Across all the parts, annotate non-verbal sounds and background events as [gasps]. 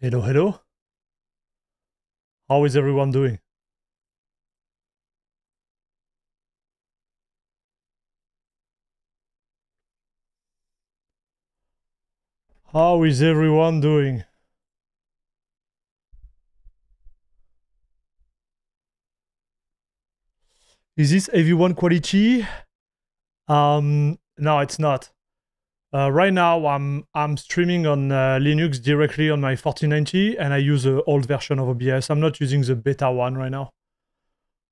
Hello, hello. How is everyone doing? How is everyone doing? Is this AV1 quality? Um, no, it's not. Uh, right now, I'm I'm streaming on uh, Linux directly on my 4090, and I use the old version of OBS. I'm not using the beta one right now.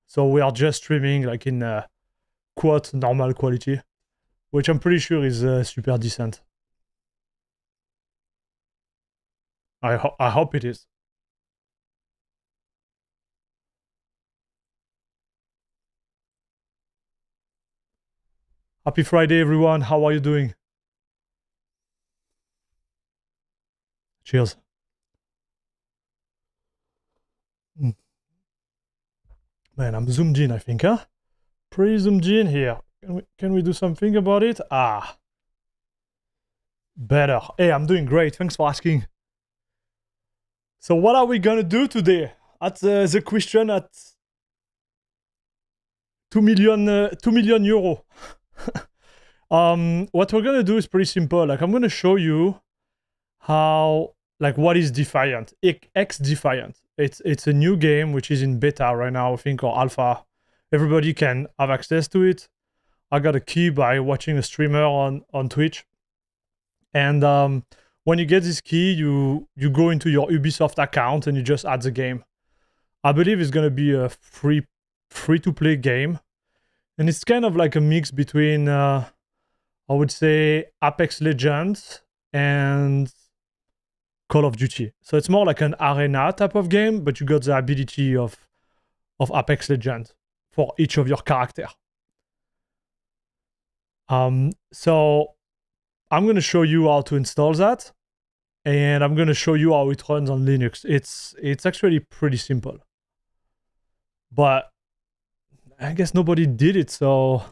So we are just streaming like in uh, quote normal quality, which I'm pretty sure is uh, super decent. I ho- I hope it is. Happy Friday, everyone. How are you doing? Cheers. Mm. Man, I'm zoomed in, I think, huh? Pretty zoomed in here. Can we, can we do something about it? Ah. Better. Hey, I'm doing great. Thanks for asking. So what are we gonna do today? At uh, the question at 2 million, uh, 2 million euro. [laughs] um, what we're gonna do is pretty simple. Like I'm gonna show you how, like what is Defiant, XDefiant. It's, it's a new game which is in beta right now, I think, or alpha. Everybody can have access to it. I got a key by watching a streamer on, on Twitch. And um, when you get this key, you you go into your Ubisoft account and you just add the game. I believe it's gonna be a free free to play game, and it's kind of like a mix between uh, I would say Apex Legends and Call of Duty. So it's more like an arena type of game, but you got the ability of of Apex Legends for each of your character. Um, so I'm going to show you how to install that and I'm going to show you how it runs on Linux. It's it's actually pretty simple. But I guess nobody did it, so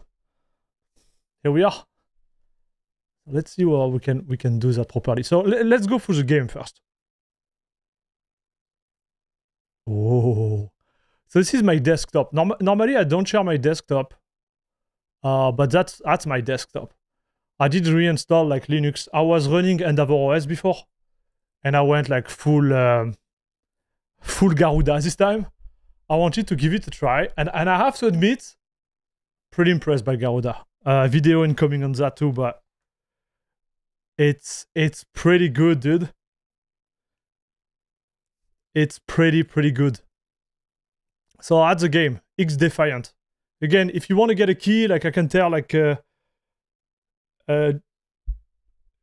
here we are. Let's see how we can we can do that properly. So let's go through the game first. Oh, so this is my desktop. Norm normally I don't share my desktop, uh, but that's that's my desktop. I did reinstall like Linux. I was running Endeavour OS before, and I went like full um, full Garuda this time. I wanted to give it a try, and and I have to admit, pretty impressed by Garuda. Uh, video incoming on that too, but it's it's pretty good, dude. It's pretty pretty good. So that's the game, XDefiant. Again, if you want to get a key, like I can tell, like. Uh, uh,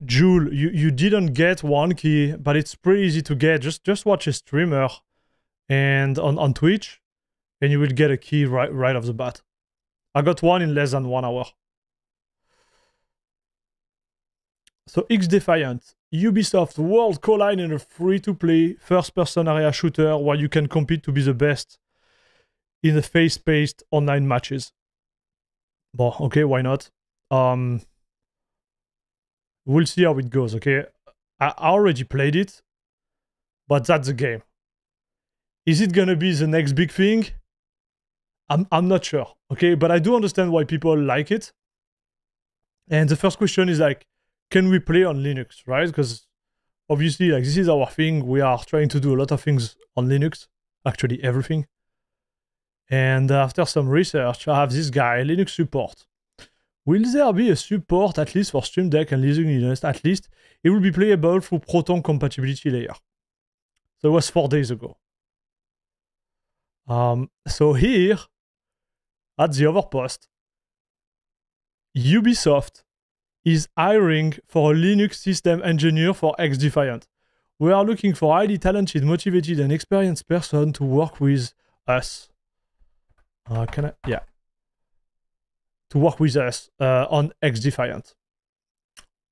Jule, you, you didn't get one key, but it's pretty easy to get. Just just watch a streamer and on, on Twitch, and you will get a key right right off the bat. I got one in less than one hour. So XDefiant, Ubisoft World Collide in a free-to-play first-person area shooter where you can compete to be the best in the face-based online matches. Well, okay, why not? Um, We'll see how it goes, okay? I already played it, but that's the game. Is it gonna be the next big thing? I'm I'm not sure, okay? But I do understand why people like it. And the first question is like, can we play on Linux, right? Because obviously, like this is our thing. We are trying to do a lot of things on Linux, actually everything. And after some research, I have this guy, Linux support. Will there be a support at least for Steam Deck and Linux? At least it will be playable through Proton compatibility layer. So it was four days ago. Um, so here, at the other post, Ubisoft is hiring for a Linux system engineer for XDefiant. We are looking for highly talented, motivated, and experienced person to work with us. Uh, can I? Yeah to work with us uh, on XDefiant.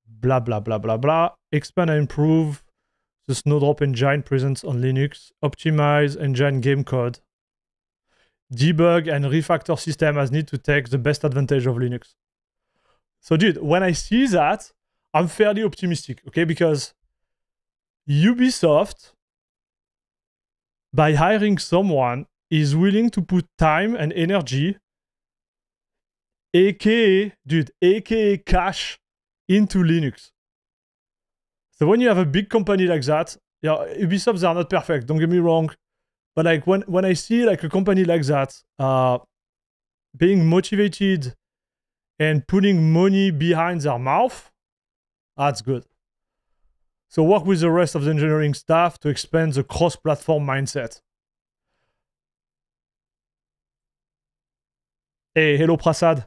Blah, blah, blah, blah, blah. Expand and improve the Snowdrop engine presence on Linux. Optimize engine game code. Debug and refactor system as need to take the best advantage of Linux. So, dude, when I see that, I'm fairly optimistic, okay? Because Ubisoft by hiring someone is willing to put time and energy, aka, dude, aka cash into Linux. So when you have a big company like that, yeah, Ubisofts are not perfect. Don't get me wrong, but like when when I see like a company like that, uh, being motivated and putting money behind their mouth, that's good. So work with the rest of the engineering staff to expand the cross-platform mindset. Hey, hello Prasad.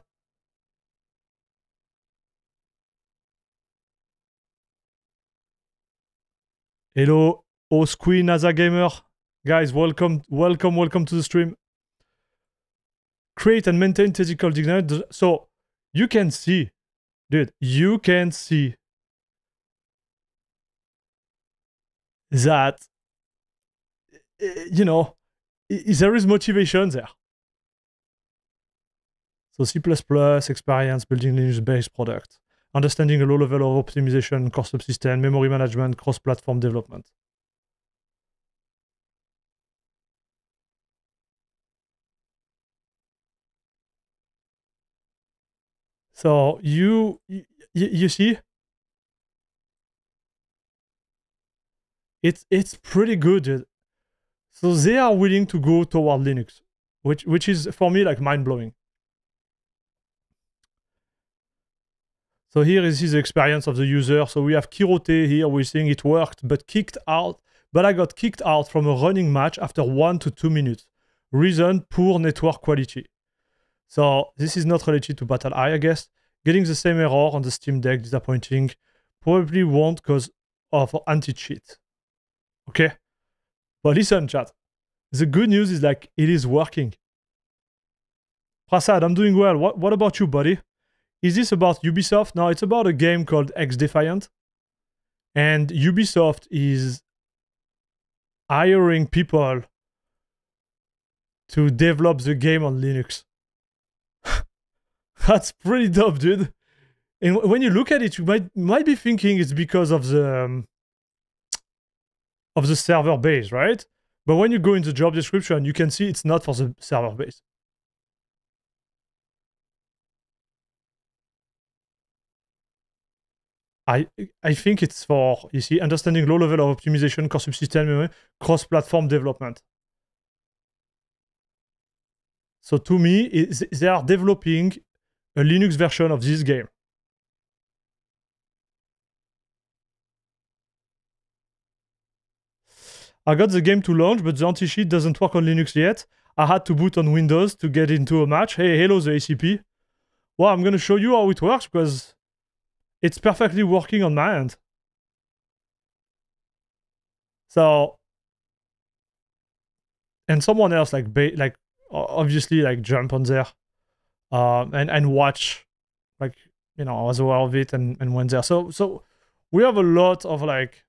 Hello, Osqui NASA Gamer. Guys, welcome, welcome, welcome to the stream. Create and maintain physical dignity. So you can see, dude, you can see that, eh, you know, there is motivation there. So C++, experience building Linux-based product, understanding a low level of optimization, core subsystem, memory management, cross-platform development. So you, you, you see, it's it's pretty good. So they are willing to go toward Linux, which which is for me like mind blowing. So here is his experience of the user. So we have Kirote here. We're seeing it worked, but kicked out. But I got kicked out from a running match after one to two minutes. Reason, poor network quality. So this is not related to BattlEye, I guess. Getting the same error on the Steam Deck, disappointing. Probably won't because of anti-cheat. Okay? But listen, chat. The good news is like it is working. Prasad, I'm doing well. What, what about you, buddy? Is this about Ubisoft? No, it's about a game called XDefiant. And Ubisoft is hiring people to develop the game on Linux. That's pretty dope, dude. And when you look at it, you might might be thinking it's because of the um, of the server base, right? But when you go in the job description, you can see it's not for the server base. I I think it's for you see understanding low level of optimization, core subsystem memory, cross-platform development. So to me, they are developing a Linux version of this game. I got the game to launch, but the anti-cheat doesn't work on Linux yet. I had to boot on Windows to get into a match. Hey, hello, the ACP. Well, I'm to show you how it works because it's perfectly working on my end. So, and someone else like like obviously like jump on there um, and and watch like you know was aware of it and and went there. So so we have a lot of like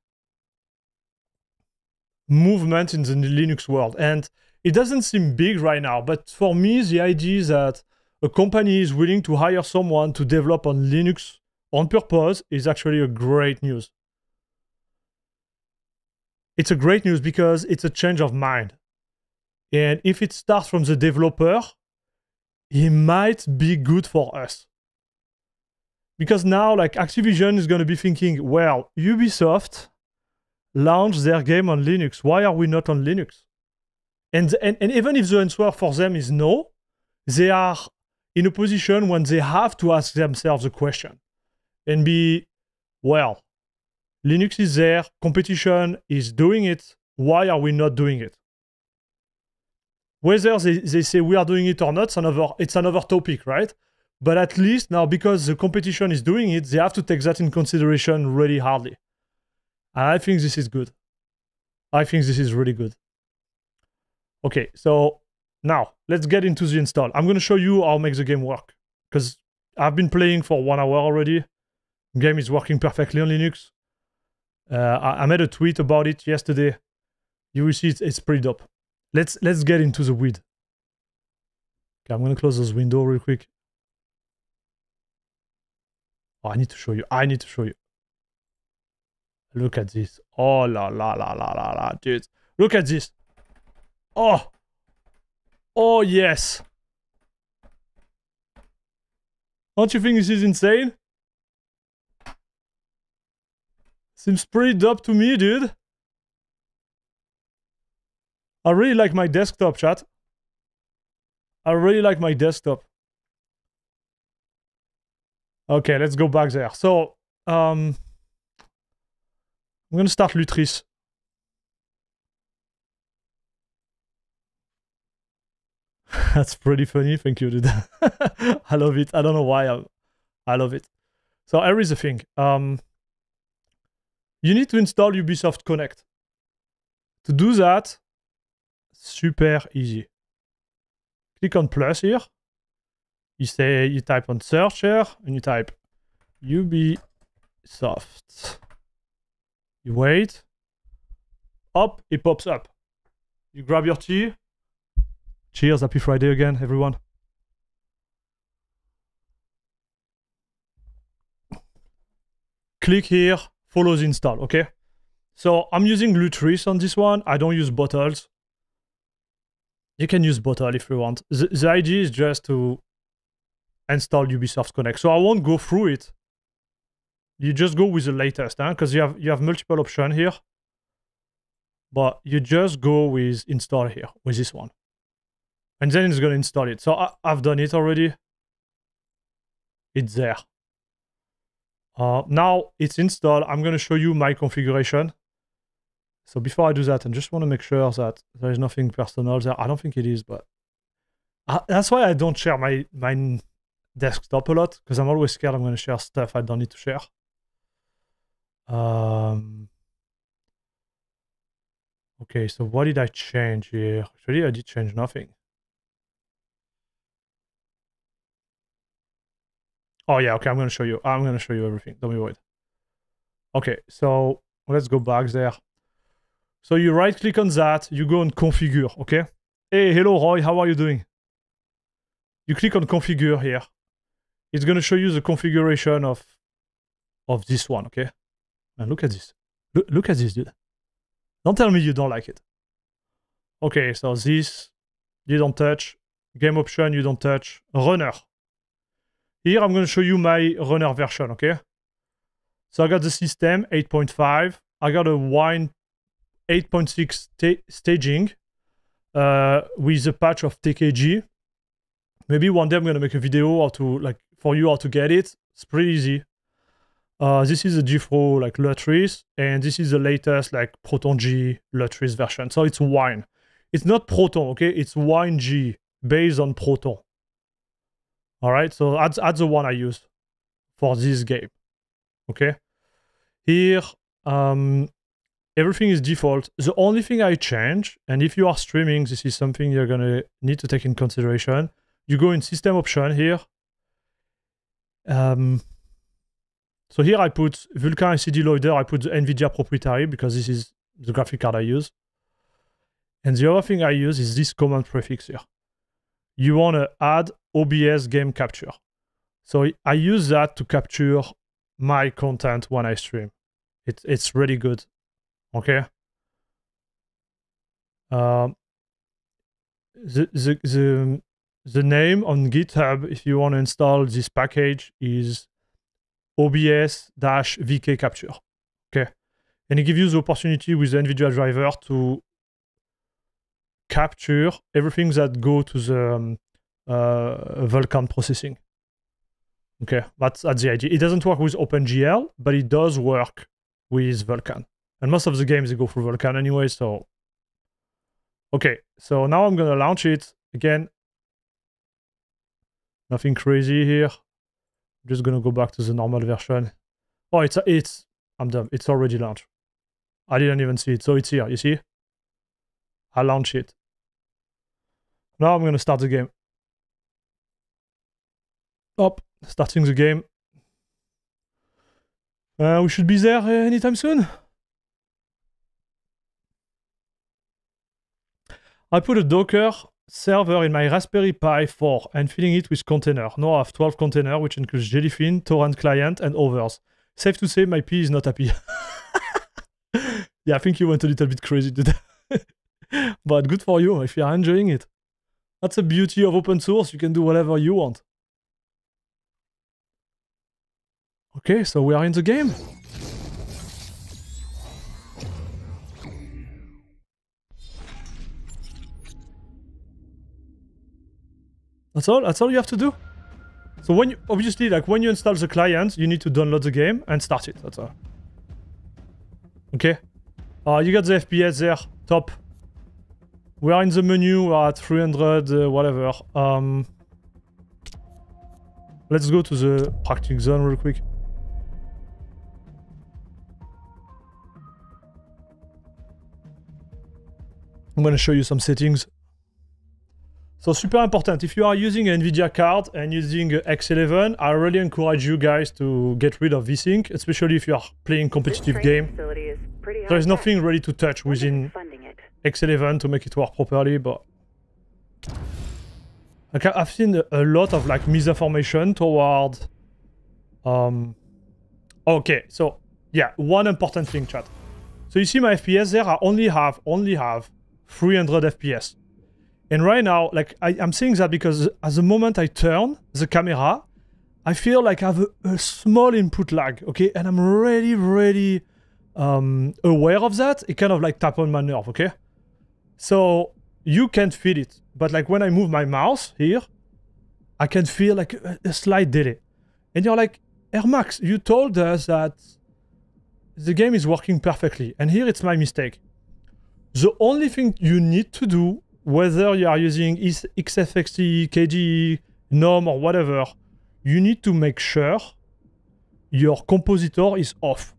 movement in the Linux world, and it doesn't seem big right now. But for me, the idea is that a company is willing to hire someone to develop on Linux on purpose is actually a great news. It's a great news because it's a change of mind. And if it starts from the developer, he might be good for us. Because now, like Activision is going to be thinking, well, Ubisoft launched their game on Linux. Why are we not on Linux? And, and, and even if the answer for them is no, they are in a position when they have to ask themselves a question and be, well, Linux is there, competition is doing it. Why are we not doing it? Whether they, they say we are doing it or not, it's another, it's another topic, right? But at least now, because the competition is doing it, they have to take that in consideration really hardly. And I think this is good. I think this is really good. Okay, so now let's get into the install. I'm going to show you how make the game work because I've been playing for one hour already. Game is working perfectly on Linux. Uh, I, I, made a tweet about it yesterday. You will see it's, it's pretty dope. Let's let's get into the weed. Okay, I'm gonna close this window real quick. Oh, I need to show you. I need to show you. Look at this. Oh la la la la la la, dude. Look at this. Oh! Oh, yes! Don't you think this is insane? Seems pretty dope to me, dude. I really like my desktop, chat. I really like my desktop. Okay, let's go back there. So, um, I'm gonna start Lutris. [laughs] That's pretty funny. Thank you, dude. [laughs] I love it. I don't know why. I, I love it. So here is the thing. Um, you need to install Ubisoft Connect. To do that, super easy. Click on plus here. You say you type on search here and you type Ubisoft. You wait. Up, it pops up. You grab your tea. Cheers, happy Friday again, everyone. Click here, follows install, okay? So I'm using Lutris on this one. I don't use bottles. You can use bottle if you want. The, the idea is just to install Ubisoft Connect. So I won't go through it. You just go with the latest, because huh? you have you have multiple options here. But you just go with install here, with this one. And then it's gonna install it. So I, have done it already. It's there. Uh, now it's installed. I'm gonna show you my configuration. So before I do that, I just want to make sure that there is nothing personal there. I don't think it is, but I, that's why I don't share my my desktop a lot because I'm always scared I'm going to share stuff I don't need to share. Um, okay, so what did I change here? Actually, I did change nothing. Oh yeah, okay, I'm going to show you. I'm going to show you everything. Don't be worried. Okay, so let's go back there. So you right click on that, you go on configure, okay? Hey, hello Roy, how are you doing? You click on configure here. It's gonna show you the configuration of of this one, okay? And look at this. Look, look at this, dude. Don't tell me you don't like it. Okay, so this you don't touch. Game option you don't touch. Runner. Here I'm gonna show you my runner version, okay? So I got the system 8.5. I got a wine 8.6 staging uh, with a patch of TKG. Maybe one day I'm gonna make a video how to like for you how to get it. It's pretty easy. Uh, this is a GFRO like Lutris, and this is the latest like Proton G Lutris version. So it's wine. It's not Proton, okay? It's wine G based on Proton. All right, so that's, that's the one I use for this game. Okay. Here, um, everything is default. The only thing I change, and if you are streaming, this is something you're gonna need to take in consideration. You go in system option here. Um, so here I put Vulkan ICD loader, I put the NVIDIA proprietary because this is the graphic card I use. And the other thing I use is this command prefix here. You want to add OBS game capture. So I use that to capture my content when I stream. It, it's really good okay. Um, the, the, the, the name on github if you want to install this package is obs-vk capture. Okay. And it gives you the opportunity with the nvidia driver to capture everything that go to the um, uh, vulkan processing. Okay. That's, that's the idea. It doesn't work with opengl but it does work with vulkan and most of the games they go through Vulkan anyway, so... Okay, so now I'm gonna launch it. Again, nothing crazy here. I'm just gonna go back to the normal version. Oh, it's, it's, I'm done. It's already launched. I didn't even see it. So it's here, you see? I launch it. Now I'm gonna start the game. Up, starting the game. Uh, we should be there anytime soon. I put a Docker server in my Raspberry Pi 4 and filling it with container. Now I have 12 container, which includes Jellyfin, Torrent Client, and others. Safe to say, my Pi is not happy. [laughs] yeah, I think you went a little bit crazy today. [laughs] but good for you if you are enjoying it. That's the beauty of open source. You can do whatever you want. Okay, so we are in the game. That's all. That's all you have to do. So when you, obviously, like when you install the client, you need to download the game and start it. That's all. Okay. Uh, you got the FPS there, top. We are in the menu, we're at 300, uh, whatever. Um, let's go to the practice zone real quick. I'm gonna show you some settings. So super important, if you are using an NVIDIA card and using X11, I really encourage you guys to get rid of VSync, especially if you are playing competitive game. There is nothing really to touch within X11 to make it work properly, but... Like I've seen a lot of like misinformation toward... Um... Okay, so yeah, one important thing, chat. So you see my FPS there, I only have, only have 300 FPS. And right now, like I, am saying that because at the moment I turn the camera, I feel like I have a, a small input lag, okay? And I'm really, really um, aware of that. It kind of like tap on my nerve, okay? So you can't feel it. But like when I move my mouse here, I can feel like a, a slight delay. And you're like, Airmax, you told us that the game is working perfectly. And here it's my mistake. The only thing you need to do whether you are using XFCE, KDE, GNOME or whatever, you need to make sure your compositor is off.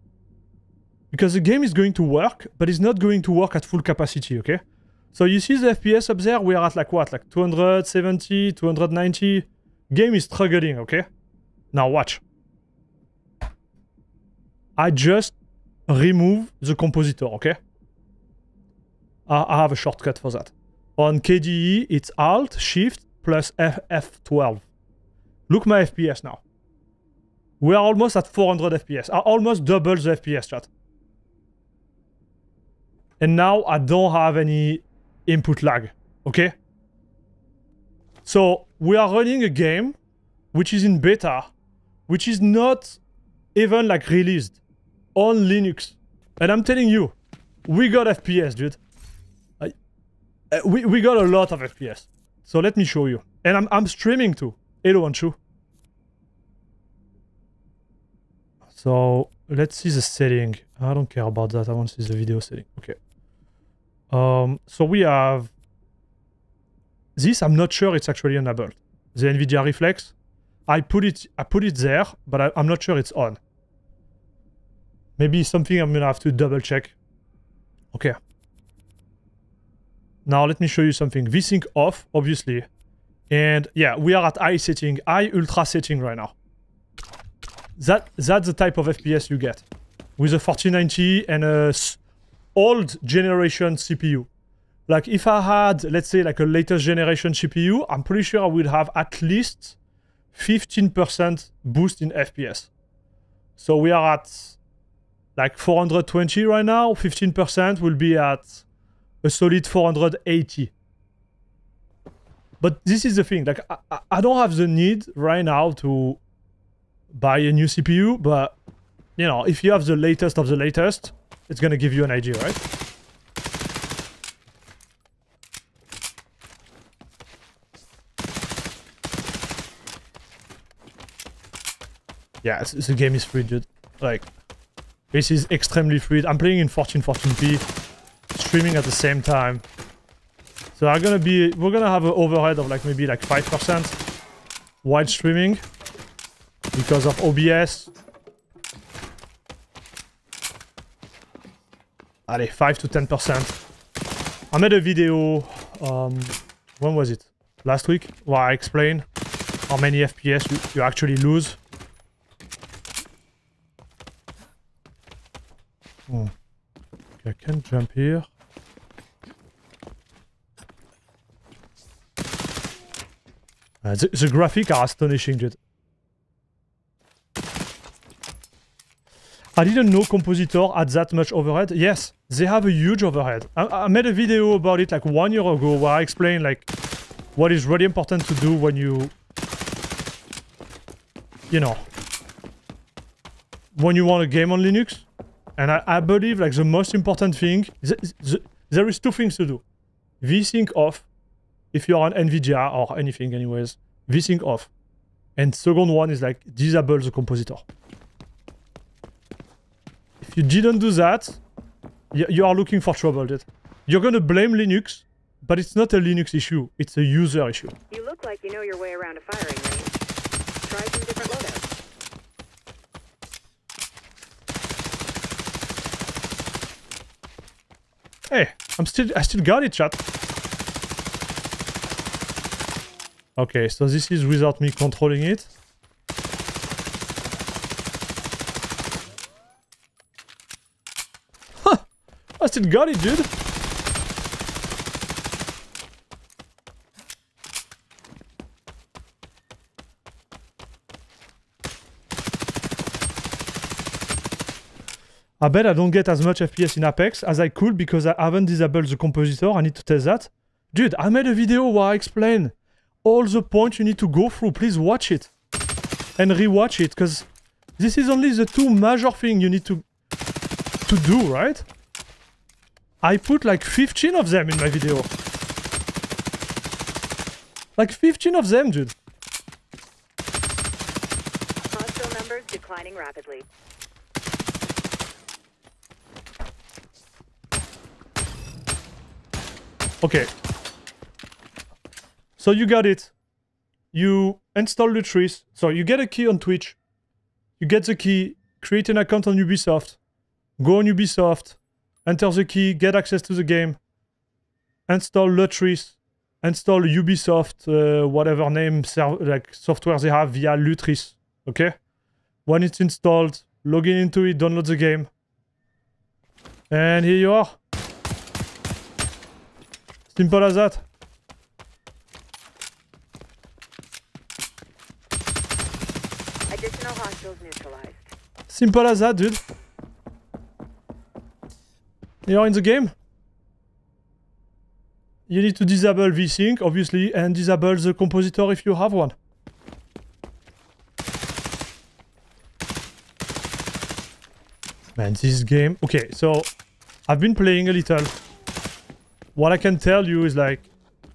Because the game is going to work, but it's not going to work at full capacity, okay? So you see the FPS up there, we are at like what? Like 270, 290? Game is struggling, okay? Now watch. I just remove the compositor, okay? I have a shortcut for that. On KDE, it's Alt, Shift, plus F F12. Look my FPS now. We are almost at 400 FPS. I almost double the FPS, chat. And now I don't have any input lag, okay? So we are running a game which is in beta, which is not even like released on Linux. And I'm telling you, we got FPS, dude. Uh, we, we got a lot of FPS. So let me show you. And I'm, I'm streaming too. Hello, Anshu. So let's see the setting. I don't care about that. I want to see the video setting. Okay. Um, so we have this. I'm not sure it's actually enabled. The NVIDIA Reflex. I put it. I put it there, but I, I'm not sure it's on. Maybe something I'm gonna have to double check. Okay. Now let me show you something. VSync off, obviously. And yeah, we are at high setting, high ultra setting right now. That That's the type of FPS you get. With a 4090 and a old generation CPU. Like if I had, let's say like a latest generation CPU, I'm pretty sure I would have at least 15% boost in FPS. So we are at like 420 right now, 15% will be at a solid 480. But this is the thing, like I, I don't have the need right now to buy a new CPU, but you know, if you have the latest of the latest, it's gonna give you an idea, right? Yeah, the game is fluid, dude. Like, this is extremely fluid. I'm playing in 1414p streaming at the same time. So I'm gonna be, we're gonna have an overhead of like maybe like 5% while streaming because of OBS. Allez, 5 to 10%. I made a video, um, when was it? Last week, where I explain how many FPS you, you actually lose. Hmm. I can jump here. Uh, the, the graphics are astonishing, dude. I didn't know Compositor had that much overhead. Yes, they have a huge overhead. I, I made a video about it like one year ago where I explained like what is really important to do when you, you know, when you want a game on Linux. And I, I believe like the most important thing, th th there is two things to do. VSync off, if you're on NVIDIA or anything anyways, VSync off. And second one is like disable the compositor. If you didn't do that, you, you are looking for trouble, dude. You're gonna blame Linux, but it's not a Linux issue, it's a user issue. You look like you know your way around a firing range. Try some different loadouts. Hey, I'm still I still got it, chat. Okay, so this is without me controlling it. Huh! I still got it, dude. I bet I don't get as much FPS in Apex as I could because I haven't disabled the compositor. I need to test that. Dude, I made a video where I explain all the points you need to go through. Please watch it. And rewatch it, because this is only the two major things you need to, to do, right? I put like 15 of them in my video. Like 15 of them, dude. Hostile numbers declining rapidly. Okay. So you got it. You install Lutris. So you get a key on Twitch. You get the key, create an account on Ubisoft. Go on Ubisoft, enter the key, get access to the game. Install Lutris. Install Ubisoft, uh, whatever name, like software they have via Lutris. Okay? When it's installed, log in into it, download the game. And here you are. Simple as that. Additional hostiles neutralized. Simple as that, dude. You're in the game. You need to disable VSync, obviously, and disable the compositor if you have one. Man, this game... Okay, so I've been playing a little. What I can tell you is like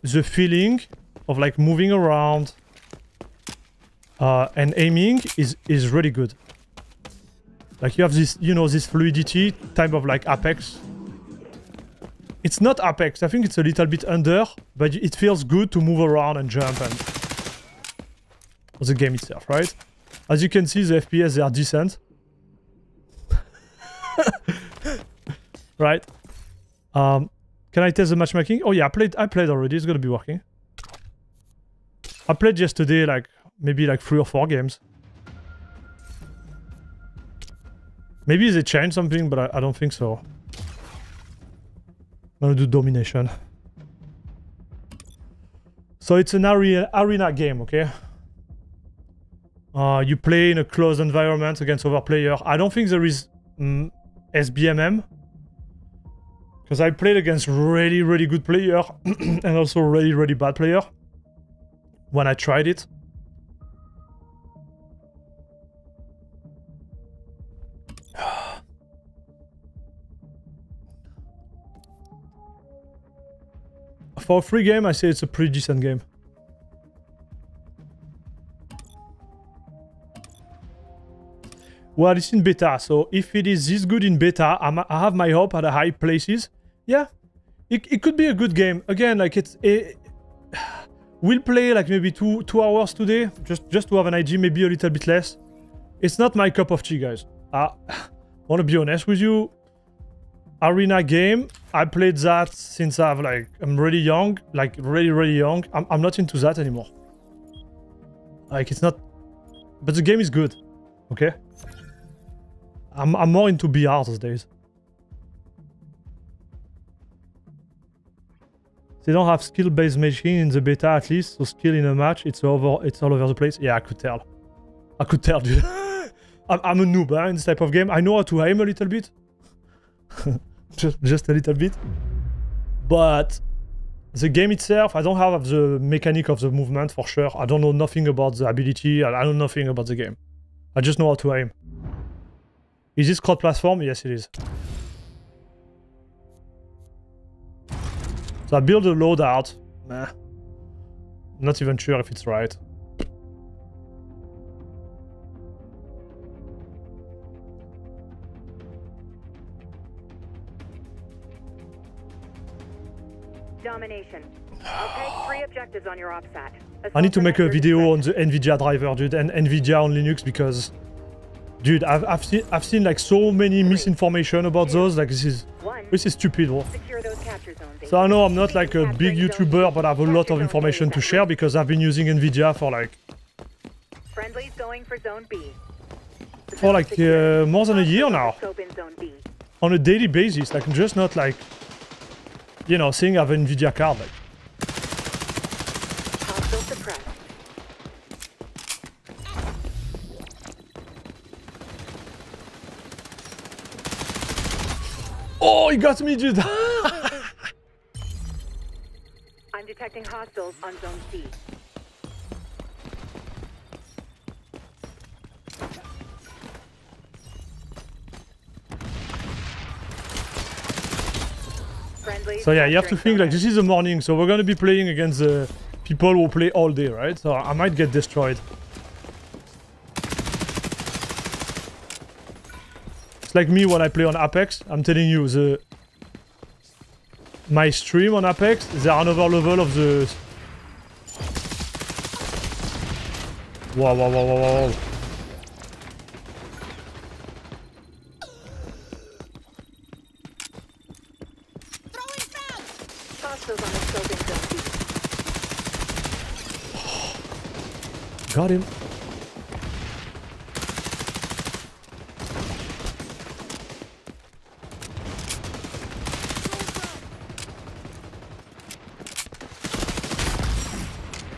the feeling of like moving around uh, and aiming is is really good. Like you have this, you know, this fluidity type of like Apex. It's not Apex. I think it's a little bit under, but it feels good to move around and jump and the game itself, right? As you can see, the FPS they are decent. [laughs] right? Um, can I test the matchmaking? Oh yeah, I played. I played already. It's gonna be working. I played yesterday, like maybe like three or four games. Maybe they changed something, but I, I don't think so. I'm gonna do domination. So it's an arena, arena game, okay? Uh, you play in a closed environment against other players. I don't think there is mm, SBMM. Because I played against really, really good player [clears throat] and also really, really bad player when I tried it. [sighs] For a free game, I say it's a pretty decent game. Well, it's in beta, so if it is this good in beta, I'm, i have my hope at the high places. Yeah, it, it could be a good game. Again, like it's... It, [sighs] we'll play like maybe two two hours today, just, just to have an idea, maybe a little bit less. It's not my cup of tea, guys. I [sighs] want to be honest with you. Arena game, I played that since I've like, I'm really young, like really, really young. I'm, I'm not into that anymore. Like it's not, but the game is good, okay? I'm, I'm more into BR these days. They don't have skill-based matching in the beta at least, so skill in a match, it's over, it's all over the place. Yeah, I could tell. I could tell, dude. [laughs] I'm, I'm a noob huh, in this type of game. I know how to aim a little bit. [laughs] just, just a little bit. But the game itself, I don't have the mechanic of the movement for sure. I don't know nothing about the ability. I, I know nothing about the game. I just know how to aim. Is this cross platform? Yes, it is. So I build a loadout. Nah. Not even sure if it's right. Domination. Okay, three objectives on your OPSAT. I need to make a video on the NVIDIA driver, dude, and NVIDIA on Linux because, dude, I've, I've seen I've seen like so many misinformation about those. Like this is this is stupid. bro. So I know I'm not like a big YouTuber, but I have a lot of information to share because I've been using NVIDIA for like for zone B. The for like uh, more than a year now the Scope in zone B. on a daily basis. Like I'm just not like, you know, seeing I have an NVIDIA card. Like Hostile suppressed. Oh, he got me, dude. [laughs] I'm detecting hostiles on zone C. Friendly. So yeah, you have to think like this is the morning, so we're gonna be playing against the people who play all day, right? So I might get destroyed. It's like me when I play on Apex. I'm telling you, the my stream on Apex, there are another level of the. Wow, wow, wow, wow, wow. wow. Hostiles on the scope in zone B. Got him.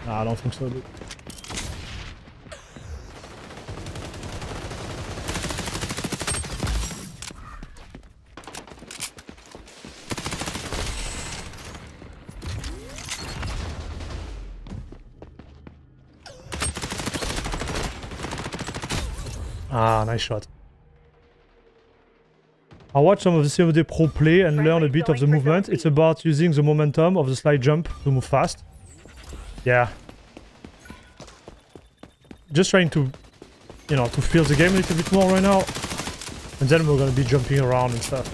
Nah, I don't think so, dude. Ah, nice shot. I watched some of the COD Pro play and learn a bit of the movement. It's about using the momentum of the slide jump to move fast. Yeah. Just trying to, you know, to feel the game a little bit more right now. And then we're gonna be jumping around and stuff.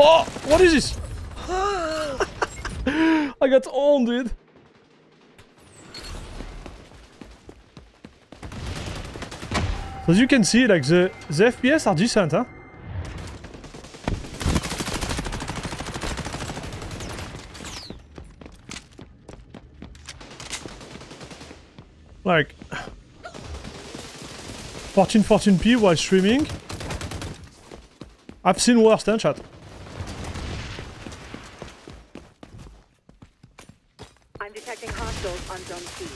Oh, what is this? [laughs] I got owned, dude. As you can see, like the the FPS are decent, huh? Like 1440p while streaming. I've seen worse than chat. I'm detecting hostiles on zone C.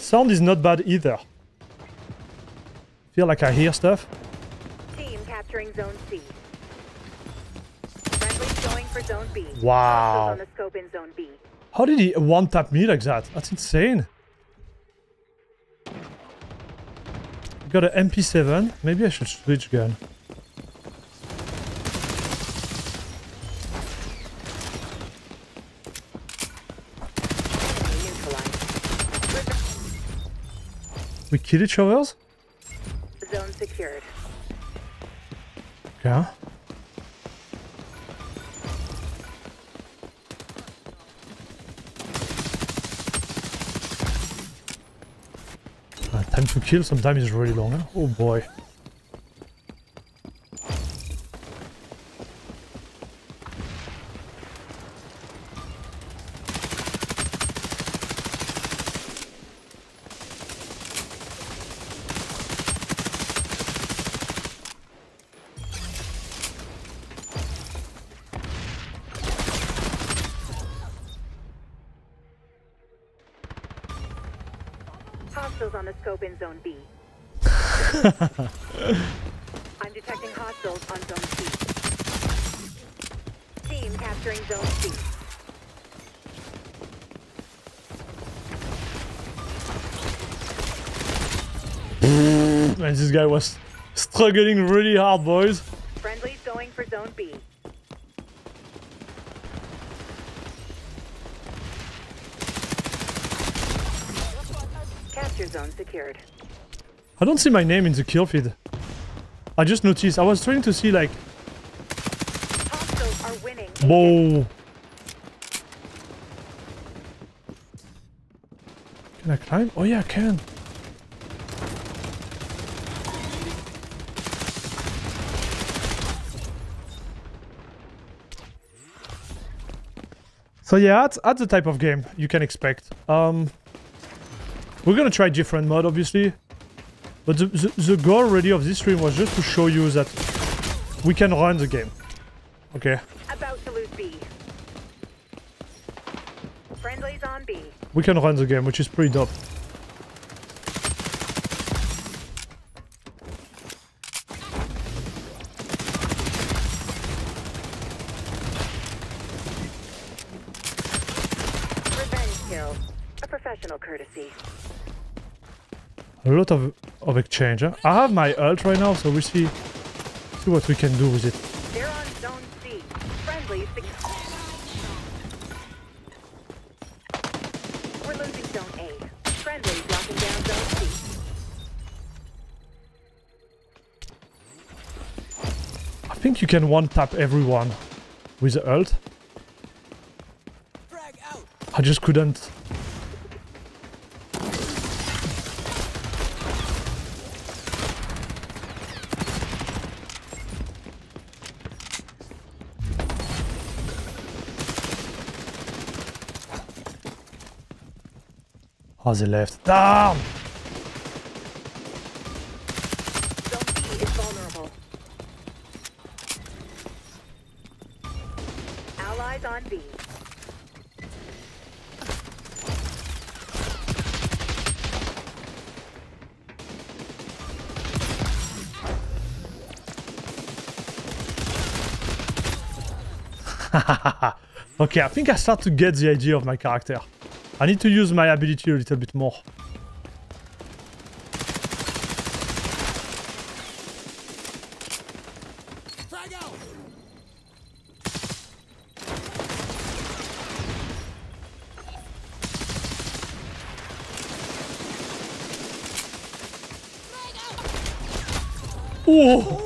Sound is not bad either. Feel like I hear stuff. Team capturing zone C. Friendly's going for zone B. Wow. on the scope in zone B. How did he one tap me like that? That's insane. Got an MP7. Maybe I should switch gun. We kill each other's? Secured. Okay. Uh, time to kill sometimes is really long. Oh boy. Struggling really hard, boys. Friendly's going for Zone B. Capture zone secured. I don't see my name in the kill feed. I just noticed. I was trying to see like, Hostiles are winning. whoa. Can I climb? Oh yeah, I can. So yeah, that's, that's the type of game you can expect. Um, we're gonna try different mode, obviously. But the, the, the goal really of this stream was just to show you that we can run the game. Okay? About to lose B. Friendly's on B. We can run the game, which is pretty dope. Revenge kill. A professional courtesy. A lot of, of exchange. Huh? I have my ult right now, so we see, see what we can do with it. They're on Zone C. Friendly's. We're losing Zone A. Friendly's locking down Zone C. I think you can one-tap everyone with the ult. I just couldn't. They left. Damn! Is vulnerable. Allies on B. [laughs] okay, I think I start to get the idea of my character. I need to use my ability a little bit more. Oh!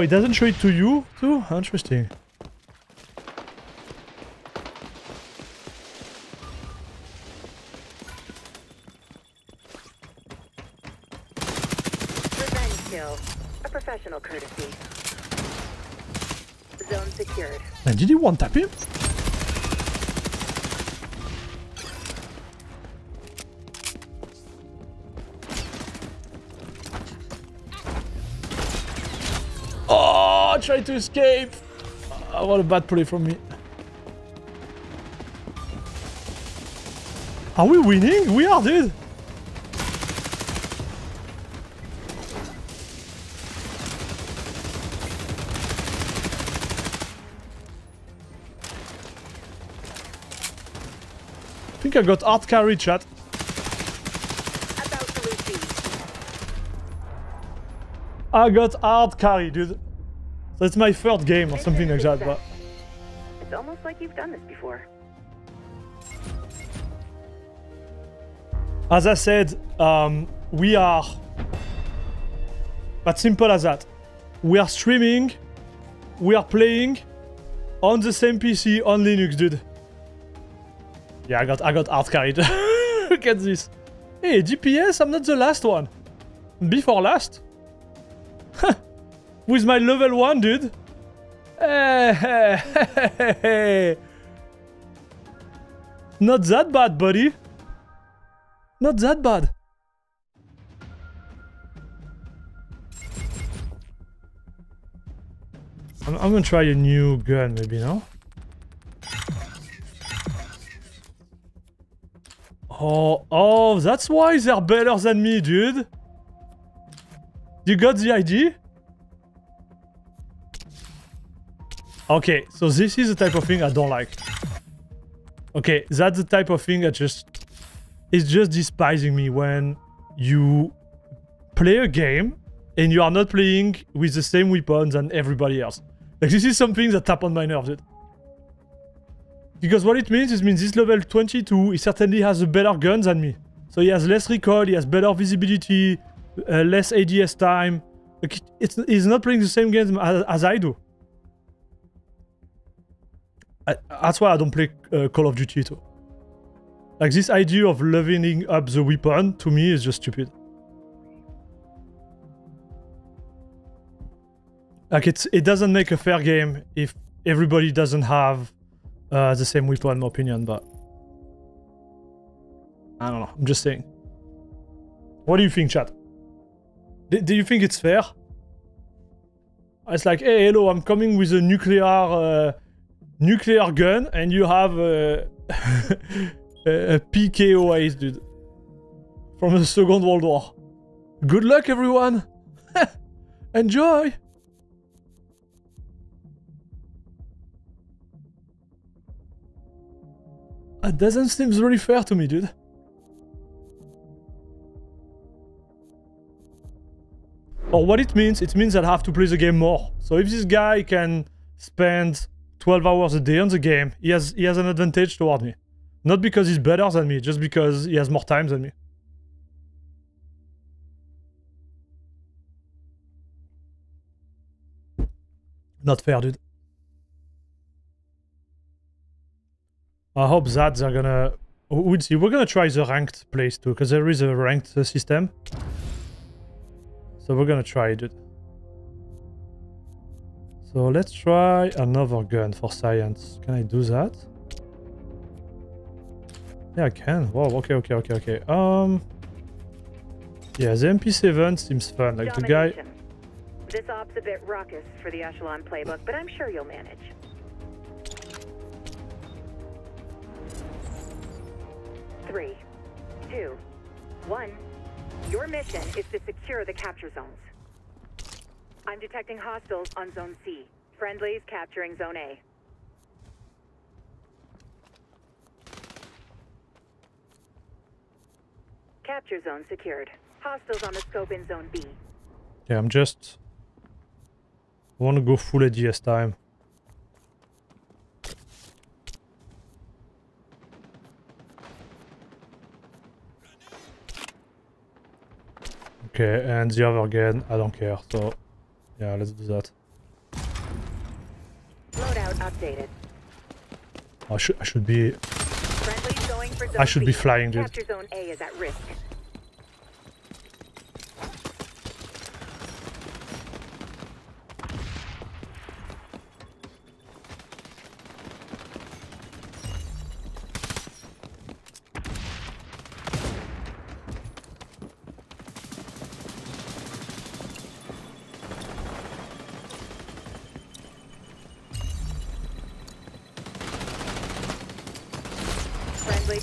Oh, it doesn't show it to you too? Interesting. Revenge kill. A professional courtesy. Zone secured. Man, did he one tap him? Oh, tried to escape. Uh, what a bad play from me. Are we winning? We are, dude. I think I got art carry chat. About to lose B. I got art carry, dude. It's my third game or something like that, but It's almost like you've done this before. as I said, um, we are. As simple as that. We are streaming, we are playing on the same PC on Linux, dude. Yeah, I got I got art carried. [laughs] Look at this. Hey, GPS, I'm not the last one. Before last. [laughs] With my level one, dude. [laughs] Not that bad, buddy. Not that bad. I'm, I'm gonna try a new gun, maybe, no? Oh, oh, that's why they're better than me, dude. You got the idea? Okay, so this is the type of thing I don't like. Okay, that's the type of thing that just... It's just despising me when you play a game and you are not playing with the same weapons than everybody else. Like, this is something that tap on my nerves, dude. Because what it means is means this level 22, he certainly has a better gun than me. So he has less recoil, he has better visibility, uh, less ADS time. Like, it's, he's not playing the same game as, as I do. I, that's why I don't play uh, Call of Duty too. Like this idea of leveling up the weapon to me is just stupid. Like it's it doesn't make a fair game if everybody doesn't have uh, the same weapon, in my opinion. But I don't know. I'm just saying. What do you think, chat? D do you think it's fair? It's like, hey, hello, I'm coming with a nuclear uh, nuclear gun, and you have a, [laughs] a PKO dude, from the Second World War. Good luck, everyone. [laughs] Enjoy. That doesn't seem really fair to me, dude. Or what it means, it means I have to play the game more. So if this guy can spend 12 hours a day on the game, he has he has an advantage toward me. Not because he's better than me, just because he has more time than me. Not fair, dude. I hope that they're gonna... We'll see. We're gonna try the ranked place too, because there is a ranked system. So we're gonna try it, dude. So let's try another gun for science. Can I do that? Yeah, I can. Wow, okay, okay, okay, okay. Um... Yeah, the MP7 seems fun. Like the guy... This op's a bit raucous for the Echelon playbook, but I'm sure you'll manage. Three, two, one. Your mission is to secure the capture zones. I'm detecting hostiles on Zone C. Friendlies capturing Zone A. Capture zone secured. Hostiles on the scope in Zone B. Yeah, I'm just... I want to go full ADS time. Okay, and the other again, I don't care, so... Yeah, let's do that. Loadout updated. I should I should be Friendlies going for zone I should be flying, dude. Capture zone A is at risk. Friendly.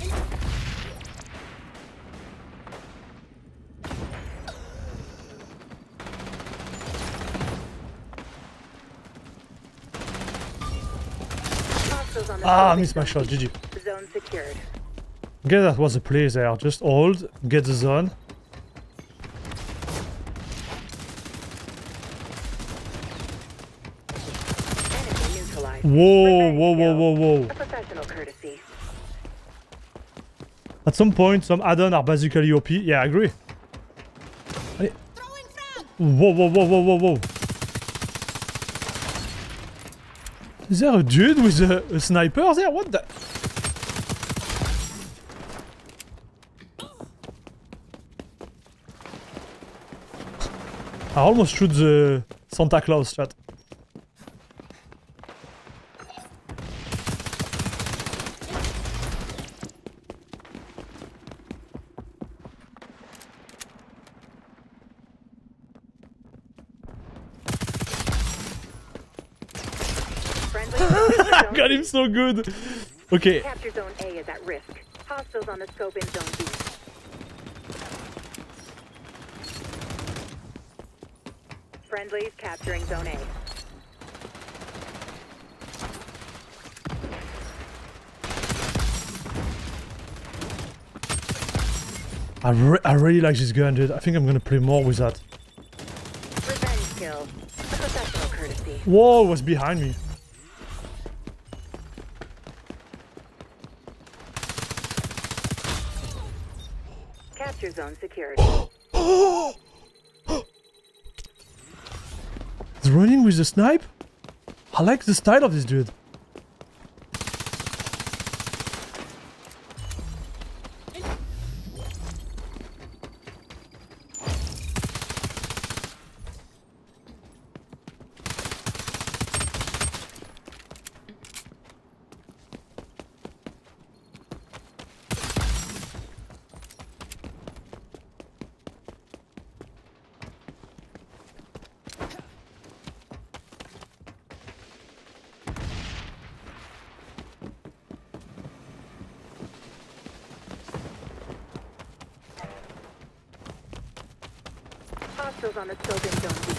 Hostiles on the Ah, I missed my shot, B. GG. Zone secured. Guess that was the play there. Just hold, get the zone. Whoa, whoa, whoa, whoa, whoa. A professional courtesy. At some point, some add-ons are basically OP. Yeah, I agree. Allez. Whoa, whoa, whoa, whoa, whoa, whoa. Is there a dude with a, a sniper there? What the? I almost shoot the Santa Claus chat. Friendly. zone Look at him, so good. Okay, Capture zone A is at risk. Hostiles on the scope in zone B. Friendlies capturing zone A. I, re I really like this gun, dude. I think I'm gonna play more with that. Revenge kill. A professional courtesy. Whoa, it was behind me. [gasps] He's running with the snipe? I like the style of this dude. Hostiles on the zone B.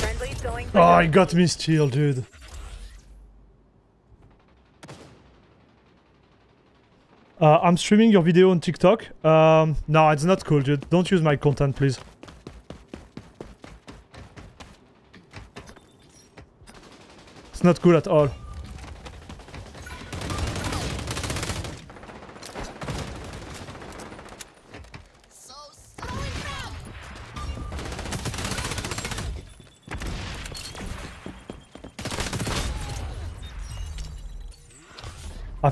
Friendlies going Oh, he got B. me still, dude. Uh, I'm streaming your video on TikTok. Um, no, it's not cool, dude. Don't use my content, please. It's not cool at all.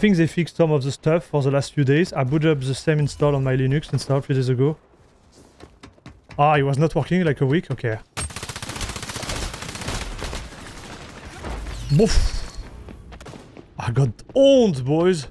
Think they fixed some of the stuff for the last few days. I booted up the same install on my Linux install three days ago. Ah, it was not working like a week? Okay. Boof. I got owned, boys.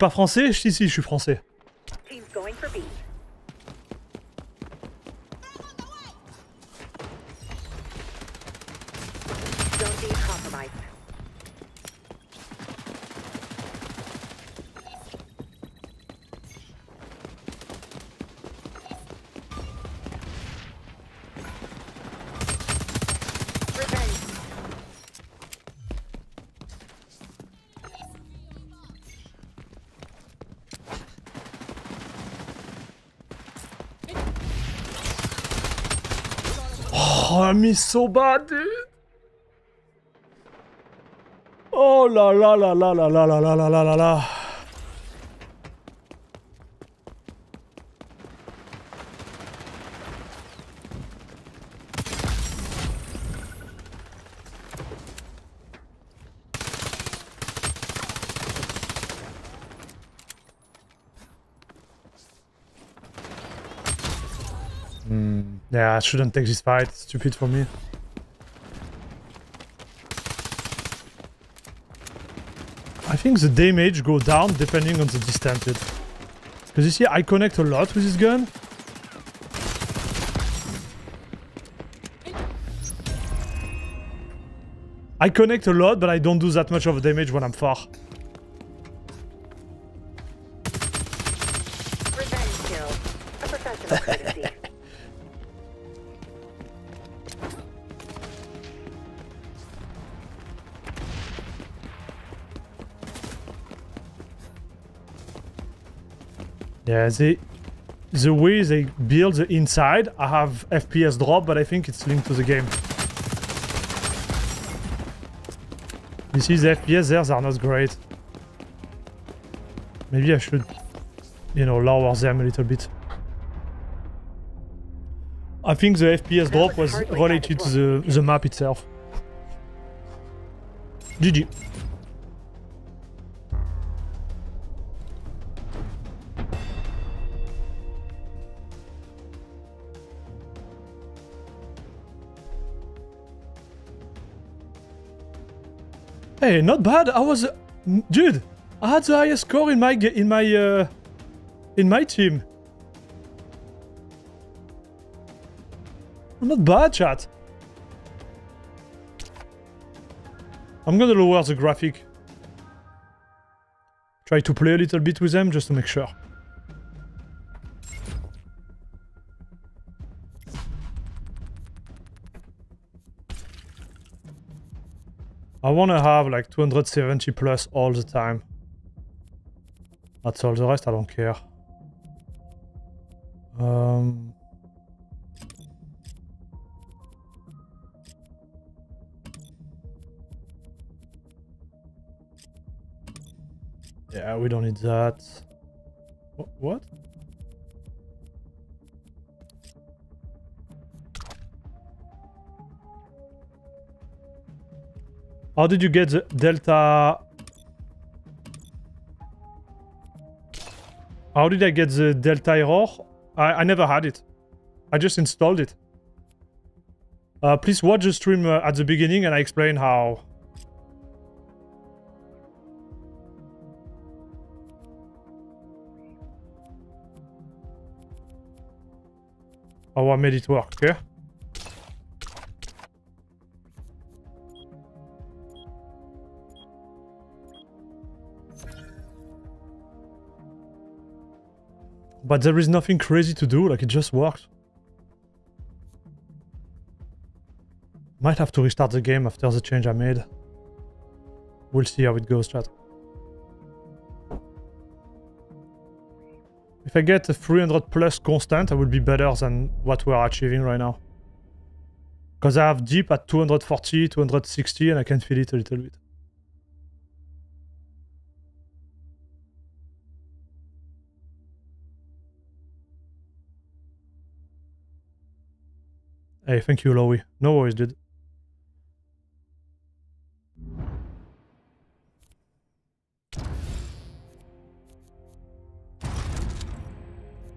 Pas français Si, si, je suis français. Oh, miss so bad, dude. Oh la la la la la la la la la la la la. Yeah, I shouldn't take this fight. It's stupid for me. I think the damage go down depending on the distance. Because you see, I connect a lot with this gun. I connect a lot, but I don't do that much of damage when I'm far. Yeah, the the way they build the inside, I have FPS drop, but I think it's linked to the game. You see the FPS there, are not great. Maybe I should, you know, lower them a little bit. I think the FPS drop was related to the, the map itself. GG. Hey, not bad. I was, dude. I had the highest score in my in my uh, in my team. Not bad, chat. I'm gonna lower the graphic. Try to play a little bit with them just to make sure. I wanna have like 270 plus all the time. That's all. The rest I don't care. Um. Yeah, we don't need that. Wh- What? How did you get the Delta? How did I get the Delta error? I, I never had it. I just installed it. Uh, please watch the stream uh, at the beginning and I explain how. How I made it work, okay? But there is nothing crazy to do, like it just works. Might have to restart the game after the change I made. We'll see how it goes, chat. If I get a 300 plus constant, I will be better than what we are achieving right now. Because I have deep at 240, 260, and I can feel it a little bit. Hey, thank you, Lowy. No worries, dude.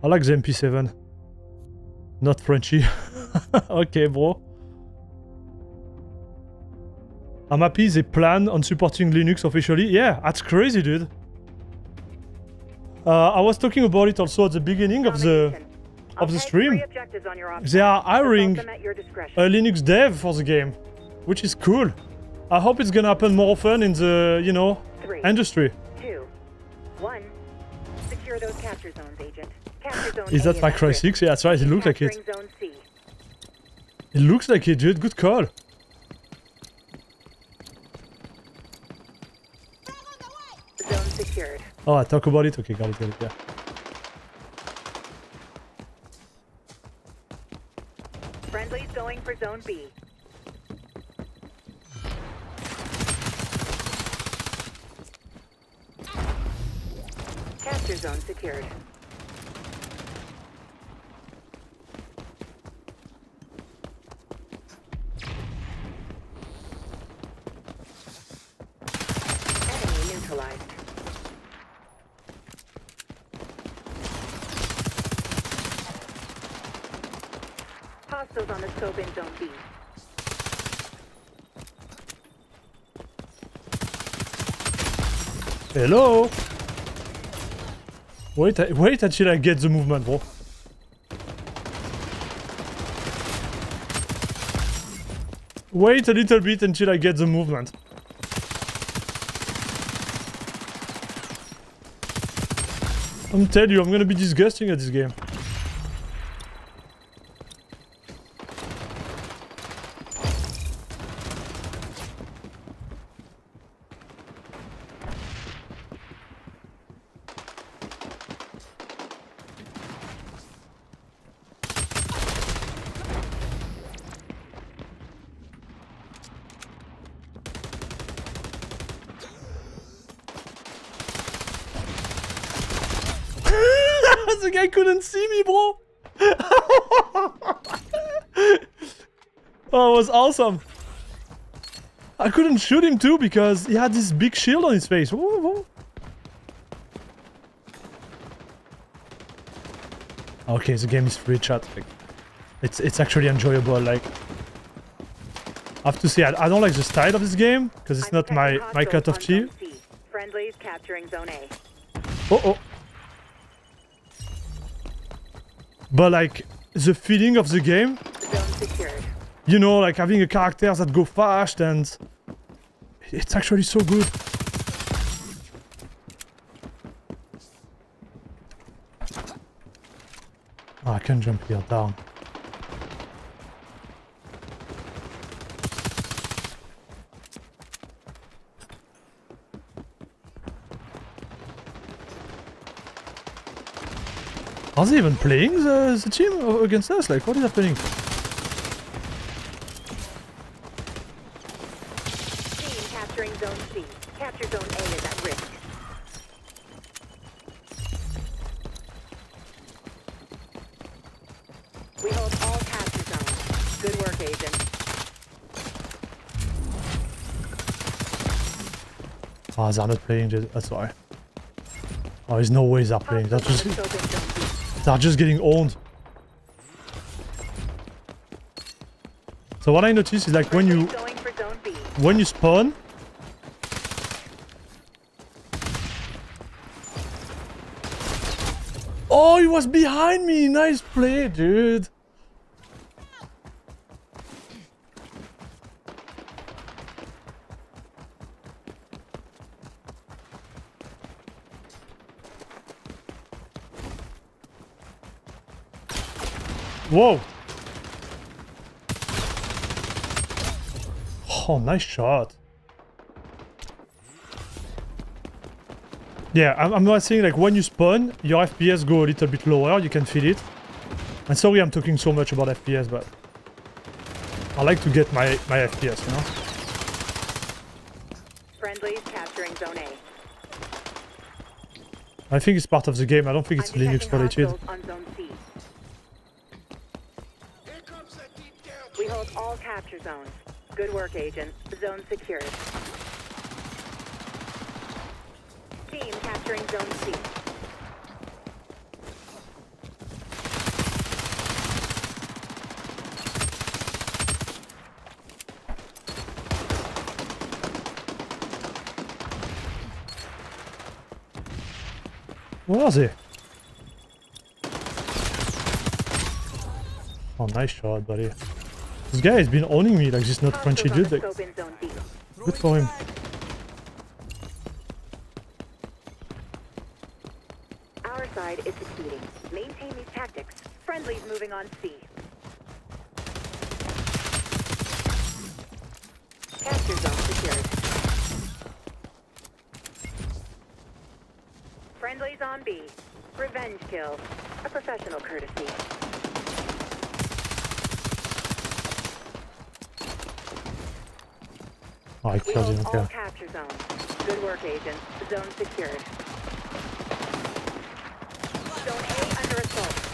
I like the MP7. Not Frenchy. [laughs] okay, bro. I'm happy they plan on supporting Linux officially. Yeah, that's crazy, dude. Uh, I was talking about it also at the beginning of the. Of the stream. three objectives on your op They are. Hiring them at your discretion. a Linux dev for the game, which is cool. I hope it's gonna happen more often in the, you know, Three, industry. two, one. Secure those capture zones, agent. Capture zone Is that Far Cry 6? Yeah, that's right, it looks like it. It looks like it, dude. Good call. Oh, I talk about it? Okay, got it, got it, yeah. Friendly's going for zone B. Capture zone secured. Enemy neutralized. Hostiles on the scope in zone B. Hello? Wait, wait until I get the movement, bro. Wait a little bit until I get the movement. I'm telling you, I'm gonna be disgusting at this game. the guy couldn't see me, bro. Oh, it was awesome. I couldn't shoot him too because he had this big shield on his face. Whoa, whoa. Okay, the game is free chat. Like, it's it's actually enjoyable. Like, I have to say, I, I don't like the style of this game because it's I'm not my my cut of tea. Friendlies capturing Zone A. Oh oh. But like the feeling of the game. You know, like having a character that go fast and it's actually so good. Oh, I can jump here down. Are they even playing the, the team against us? Like, what is happening? Team capturing Zone C. Capture Zone A is at risk. We hold all capture zones. Good work, Agent. Uh, oh, they're not playing, just- that's why. Oh, there's no way they're playing. They're just, they're just getting owned. So what I noticed is like when you when you spawn Oh, he was behind me. Nice play, dude. Whoa. Oh, nice shot. Yeah, I'm, I'm not saying like when you spawn, your FPS go a little bit lower, you can feel it. And sorry I'm talking so much about FPS, but I like to get my, my FPS, you know? Friendlies capturing Zone A. I think it's part of the game, I don't think it's Linux related. Work, Agent. Zone secured. Team capturing Zone C. Where was he? Oh, nice shot, buddy. This guy has been owning me like this not Frenchy Hostiles dude. Like, scope in Zone B. good for him. Our side is succeeding. Maintain these tactics. Friendlies moving on C. Capture zone secured. Friendlies on B. Revenge kill. A professional courtesy. Oh, I killed him, all okay. capture zones. Good work, agents. Zone secured. Zone A under assault.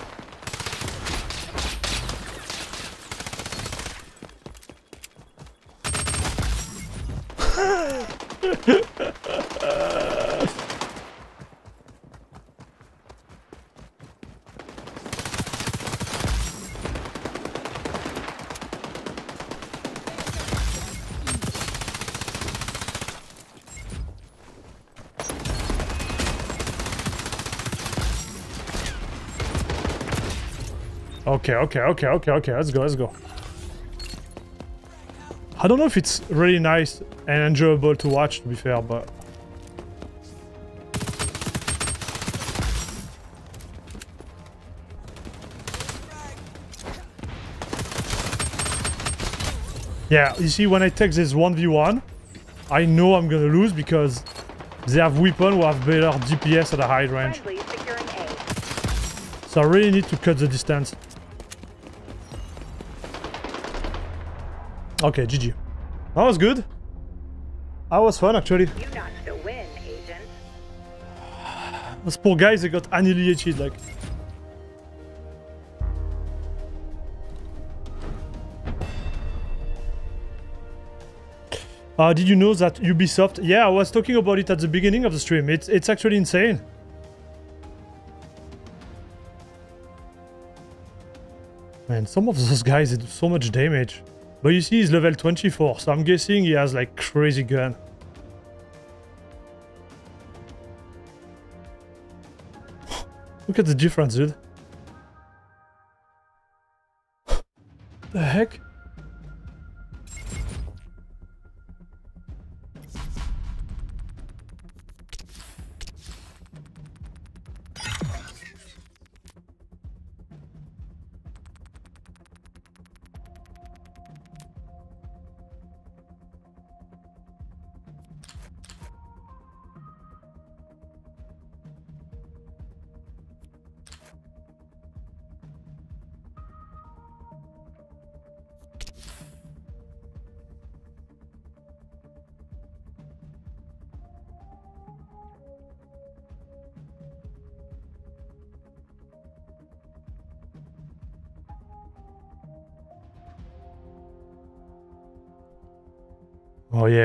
Okay, okay, okay, okay, okay. Let's go, let's go. I don't know if it's really nice and enjoyable to watch, to be fair, but... Yeah, you see, when I take this 1v1, I know I'm gonna lose because they have weapon who have better DPS at a high range. Friendlies securing A. So I really need to cut the distance. Okay, GG. That was good. That was fun, actually. You notched a win, agent. Those poor guys, they got annihilated, like... Uh, did you know that Ubisoft? Yeah, I was talking about it at the beginning of the stream. It's it's actually insane. Man, some of those [laughs] guys did so much damage. But you see, he's level 24, so I'm guessing he has like crazy gun. [gasps] Look at the difference, dude. [gasps] the heck?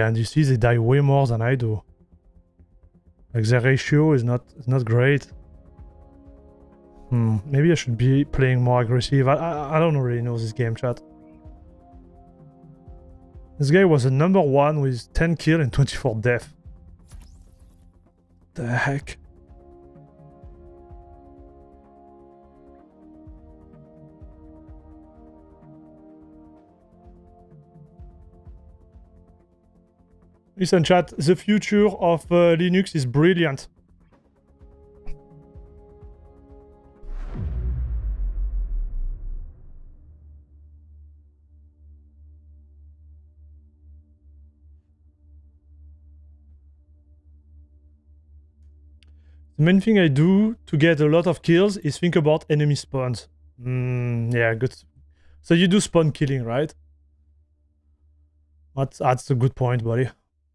And you see they die way more than I do. Like the ratio is not not great. Hmm, maybe I should be playing more aggressive. I, I, I don't really know this game chat. This guy was a number one with 10 kill and 24 death. The heck? Listen, chat, the future of uh, Linux is brilliant. The main thing I do to get a lot of kills is think about enemy spawns. Mm, yeah, good. So you do spawn killing, right? That's, that's a good point, buddy.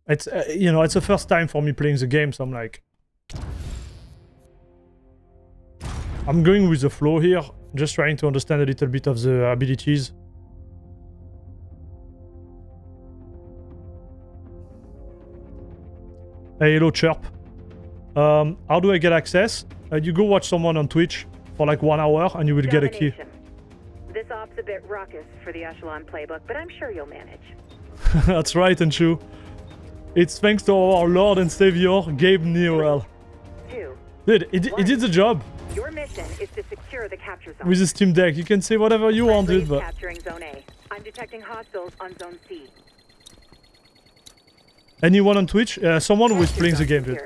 It's, uh, you know, it's the first time for me playing the game, so I'm like... I'm going with the flow here, just trying to understand a little bit of the abilities. Hey, hello, Chirp. Um, how do I get access? Uh, you go watch someone on Twitch for like one hour and you will get a key. This op's a bit raucous for the Echelon playbook, but I'm sure you'll manage. [laughs] That's right, and Anshu. It's thanks to our Lord and Savior, Gabe Newell. Two. Dude, it, it did the job Your mission is to secure the capture zone. with the Steam Deck. You can say whatever you want, dude, but... capturing Zone A. I'm detecting hostiles on Zone C. Anyone on Twitch? Uh, someone who is playing the game, dude.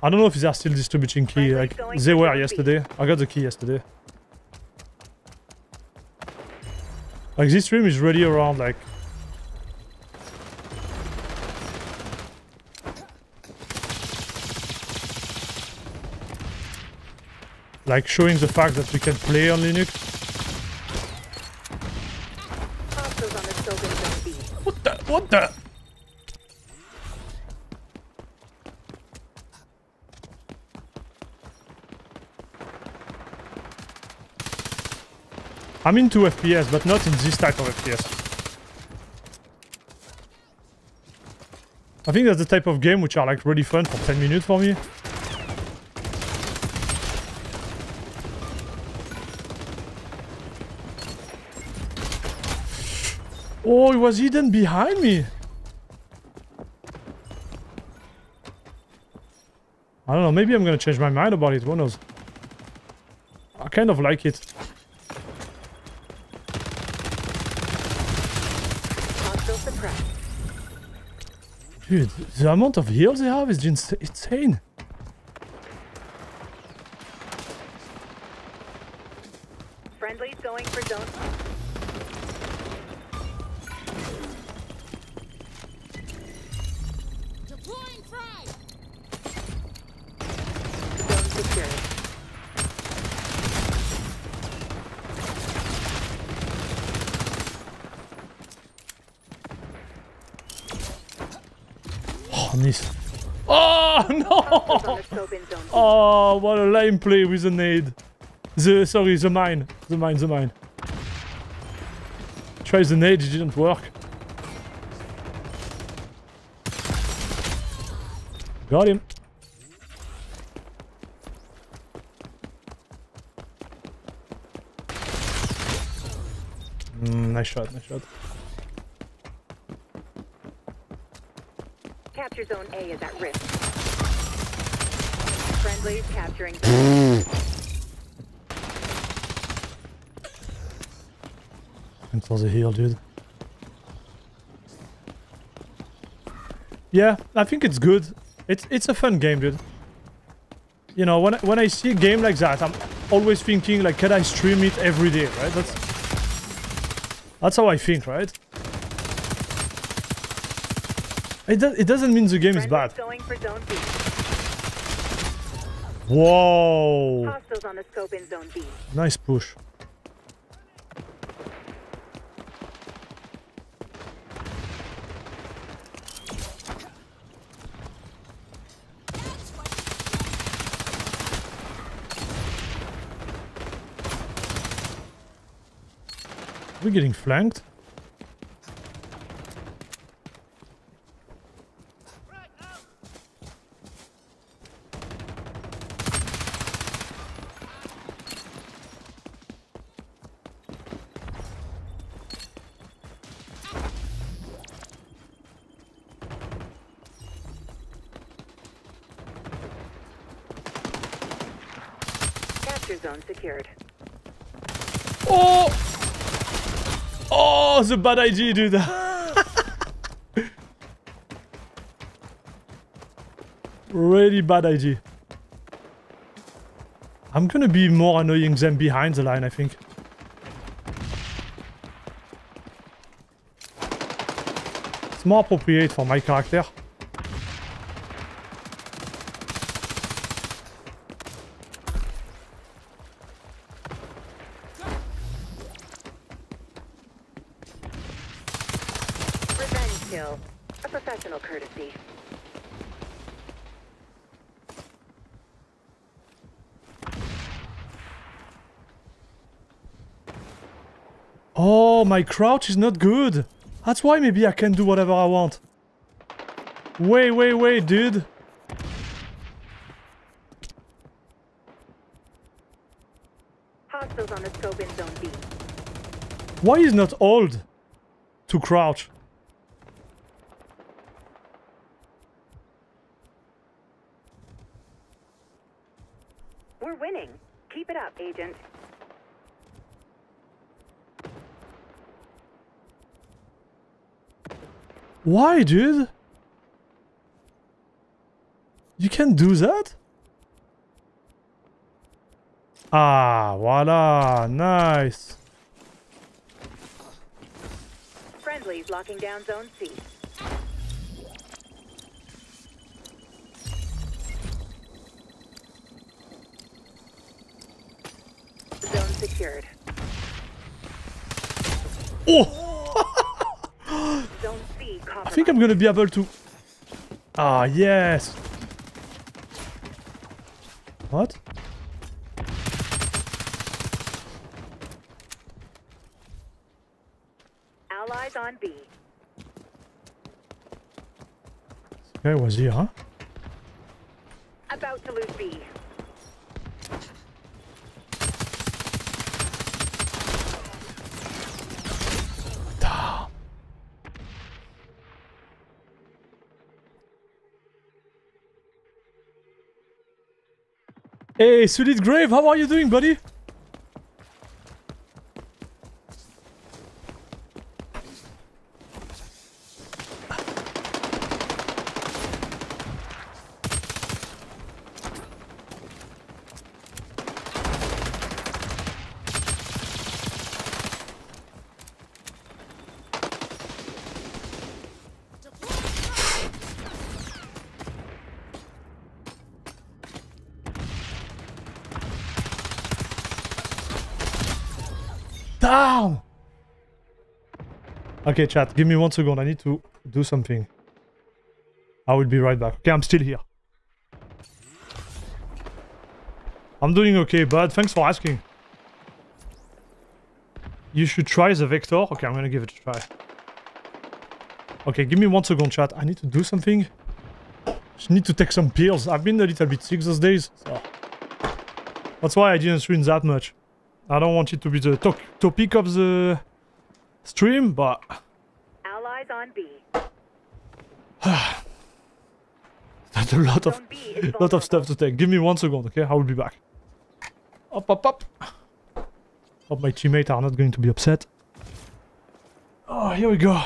I don't know if they are still distributing key. Like, they were yesterday. I got the key yesterday. Like, this stream is really around, like... Like, showing the fact that we can play on Linux. What the? What the? I'm into FPS, but not in this type of FPS. I think that's the type of game which are like really fun for 10 minutes for me. Oh, he was hidden behind me. I don't know, maybe I'm gonna change my mind about it, who knows. I kind of like it. Dude, the amount of heals they have is ins insane. Friendlies going for Zone [laughs] oh, what a lame play with the nade. The, sorry, the mine. The mine, the mine. Try the nade, it didn't work. Got him. Mm, nice shot, nice shot. Capture zone A is at risk. Friendlies capturing [laughs] zone Cancel the heal, dude. Yeah, I think it's good. It's it's a fun game, dude. You know, when I, when I see a game like that, I'm always thinking like, can I stream it every day, right? That's that's how I think, right? It do, it doesn't mean the game is Friendlies bad. going for zone B. Whoa, Hostiles on the scope in zone B. nice push. We're getting flanked. Capture zone secured. Oh! Oh, the bad idea, to do that. [laughs] really bad idea. I'm gonna be more annoying than behind the line, I think. It's more appropriate for my character. Revenge kill. A professional courtesy. Oh, my crouch is not good. That's why maybe I can do whatever I want. Wait, wait, wait, dude. Hostiles on the scope in zone B. Why is not old to crouch? We're winning. Keep it up, Agent. Why, dude? You can do that? Ah, voila, nice. Friendlies locking down zone C. Zone secured. Oh, [laughs] Zone C I think I'm gonna be able to... Ah, yes. What? Allies on B. Okay, was here, huh? About to lose B. Damn. Hey, Solid Grave, how are you doing, buddy? Down! Okay, chat, give me one second. I need to do something. I will be right back. Okay, I'm still here. I'm doing okay, bud. Thanks for asking. You should try the Vector. Okay, I'm gonna give it a try. Okay, give me one second, chat. I need to do something. Just need to take some pills. I've been a little bit sick those days, so that's why I didn't stream that much. I don't want it to be the to topic of the stream, but on B. [sighs] that's a lot of Zone B is [laughs] lot of stuff to take. Give me one second, okay? I will be back. Up, up, up. Hope my teammates are not going to be upset. Oh, here we go.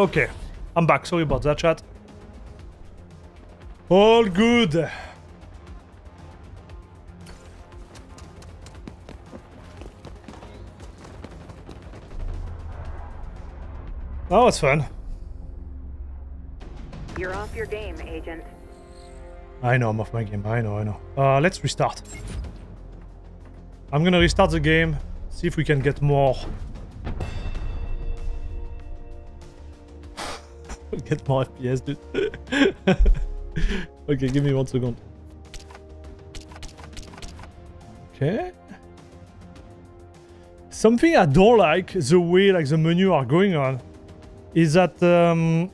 Okay, I'm back. Sorry about that, chat. All good. That was fun. You're off your game, Agent. I know I'm off my game. I know, I know. Uh, let's restart. I'm gonna restart the game. See if we can get more. Get more FPS, dude. okay, give me one second. Okay. Something I don't like the way like the menu are going on is that um,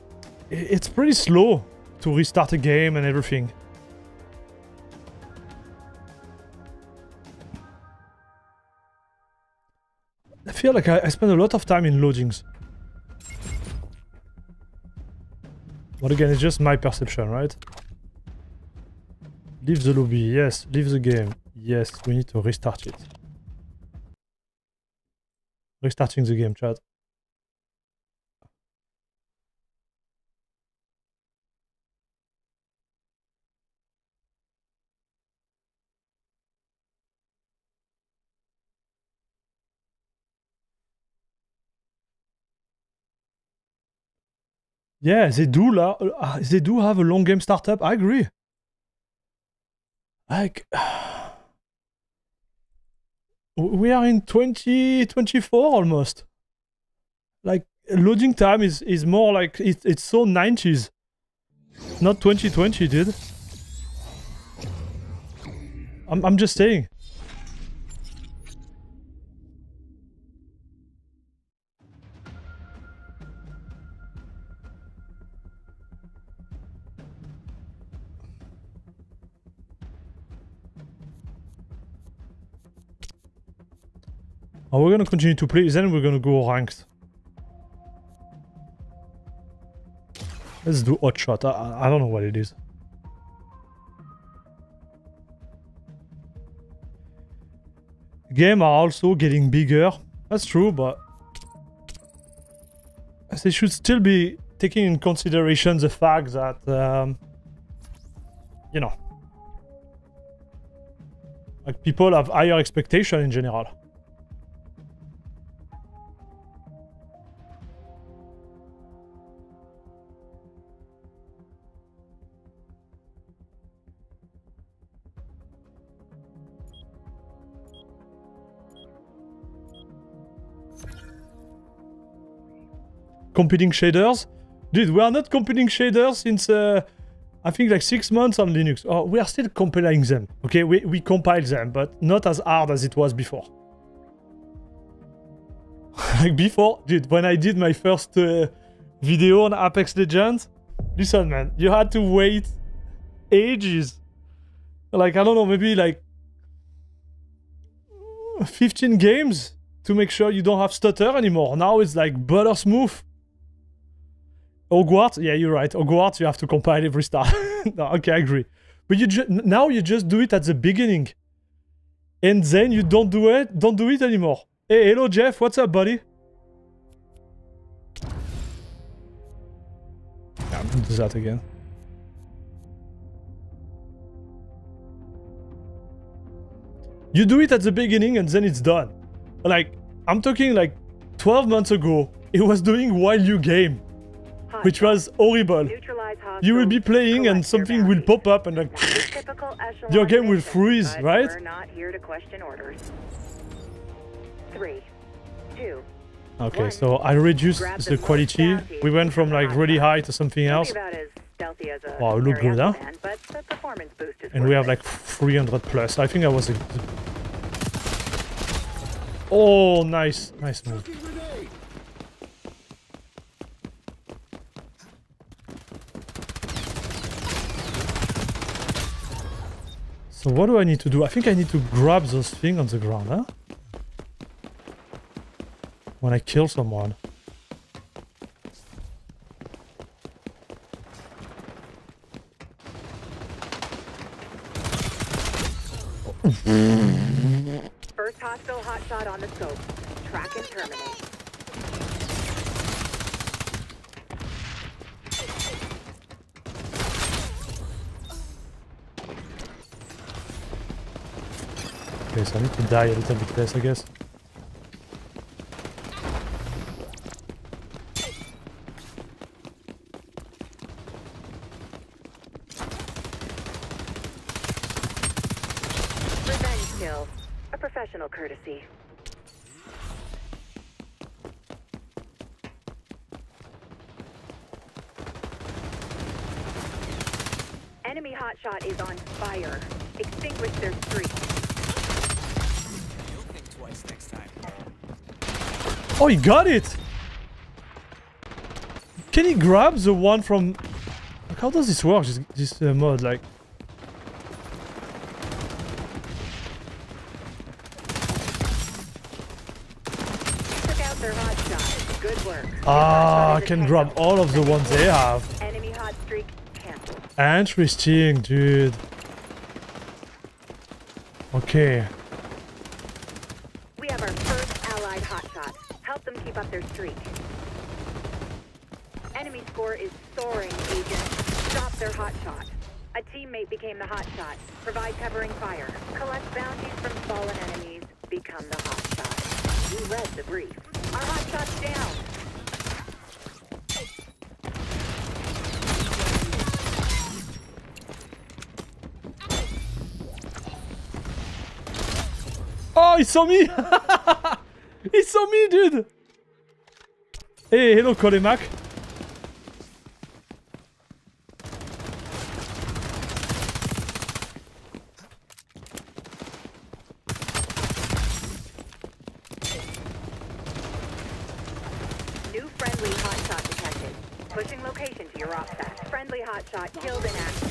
it's pretty slow to restart a game and everything. I feel like I, I spend a lot of time in loadings. But again, it's just my perception, right? Leave the lobby, yes. Leave the game, yes. We need to restart it. Restarting the game, chat. Yeah, they do la- uh, they do have a long game startup. I agree. Like [sighs] we are in 2024 almost. Like loading time is is more like it, it's so 90s. Not 2020, dude. I'm I'm just saying. Oh, we're gonna continue to play, then we're gonna go ranked. Let's do hot shot. I, I- I don't know what it is. Game are also getting bigger. That's true, but they should still be taking in consideration the fact that um, you know, like people have higher expectation in general. Compiling shaders. Dude, we are not compiling shaders since uh, I think like six months on Linux. Oh, we are still compiling them. Okay, we, we compile them, but not as hard as it was before. [laughs] like before, dude, when I did my first uh, video on Apex Legends, listen, man, you had to wait ages. Like, I don't know, maybe like 15 games to make sure you don't have stutter anymore. Now it's like butter smooth. Hogwarts, yeah, you're right. Hogwarts, you have to compile every star. [laughs] no, okay, I agree. But you now you just do it at the beginning, and then you don't do it. Don't do it anymore. Hey, hello, Jeff. What's up, buddy? Yeah, I'm gonna do that again. You do it at the beginning and then it's done. Like, I'm talking like 12 months ago, it was doing while you game, which was horrible. You will be playing and something will pop up and like Not a typical echelon [laughs] your game will freeze, right? Not here to question orders. Two. Okay, so I reduced the quality. We went from like really high to something else. be about as stealthy as a Wow, it look good, huh? teriyaki man, but the performance boost is And we have like 300 plus. I think I was a... Oh, nice. Nice move. So what do I need to do? I think I need to grab those things on the ground, huh? When I kill someone. First hostile hotshot on the scope. Track and terminate. Okay, so I need to die a little bit less, I guess. Revenge kill. A professional courtesy. Enemy hotshot is on fire. Extinguish their streak. You'll think twice next time. Oh, he got it! Can he grab the one from... Like, how does this work, this, this uh, mod? Like, Took out their hotshot. Good work. Your ah, I can grab all of the ones they have. Enemy hot streak canceled. Interesting, dude. Okay. We have our first allied hotshot. Help them keep up their streak. Enemy score is soaring, agent. Stop their hotshot. A teammate became the hotshot. Provide covering fire. Collect bounties from fallen enemies. Become the hotshot. You read the brief. Our hotshot's down. Oh, he saw me! he saw me, dude! Hey, hello, Colemac. New friendly hotshot detected. Pushing location to your OPSAT. Friendly hotshot killed in action.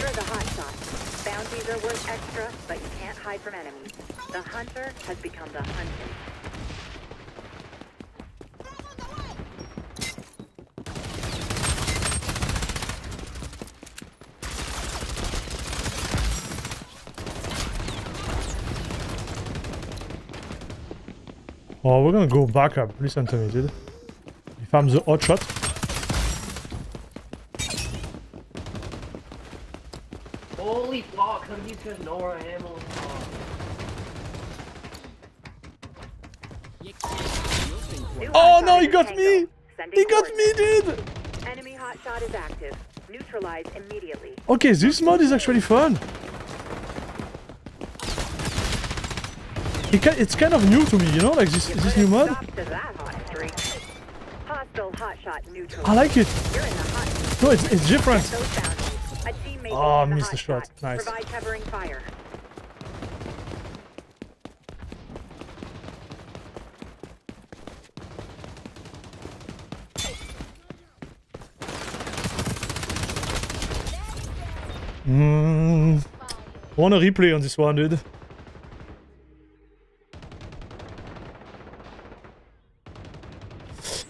You're the hotshot. Bounties are worth extra, but you can't hide from enemies. The hunter has become the hunted. Oh, we're gonna go back up. Listen to me, dude. If I'm the hot shot. Holy fuck, how do you get no more ammo? Oh. You can't. You'll think twice. New Oh no, he got me! He got me, dude! Enemy hotshot is active. Neutralize immediately. Okay, this mod is actually fun. It ca it's kind of new to me, you know, like this this new mod. I like it. No, it's it's different. Oh, is missed the shot. Nice. Mm, want a replay on this one, dude.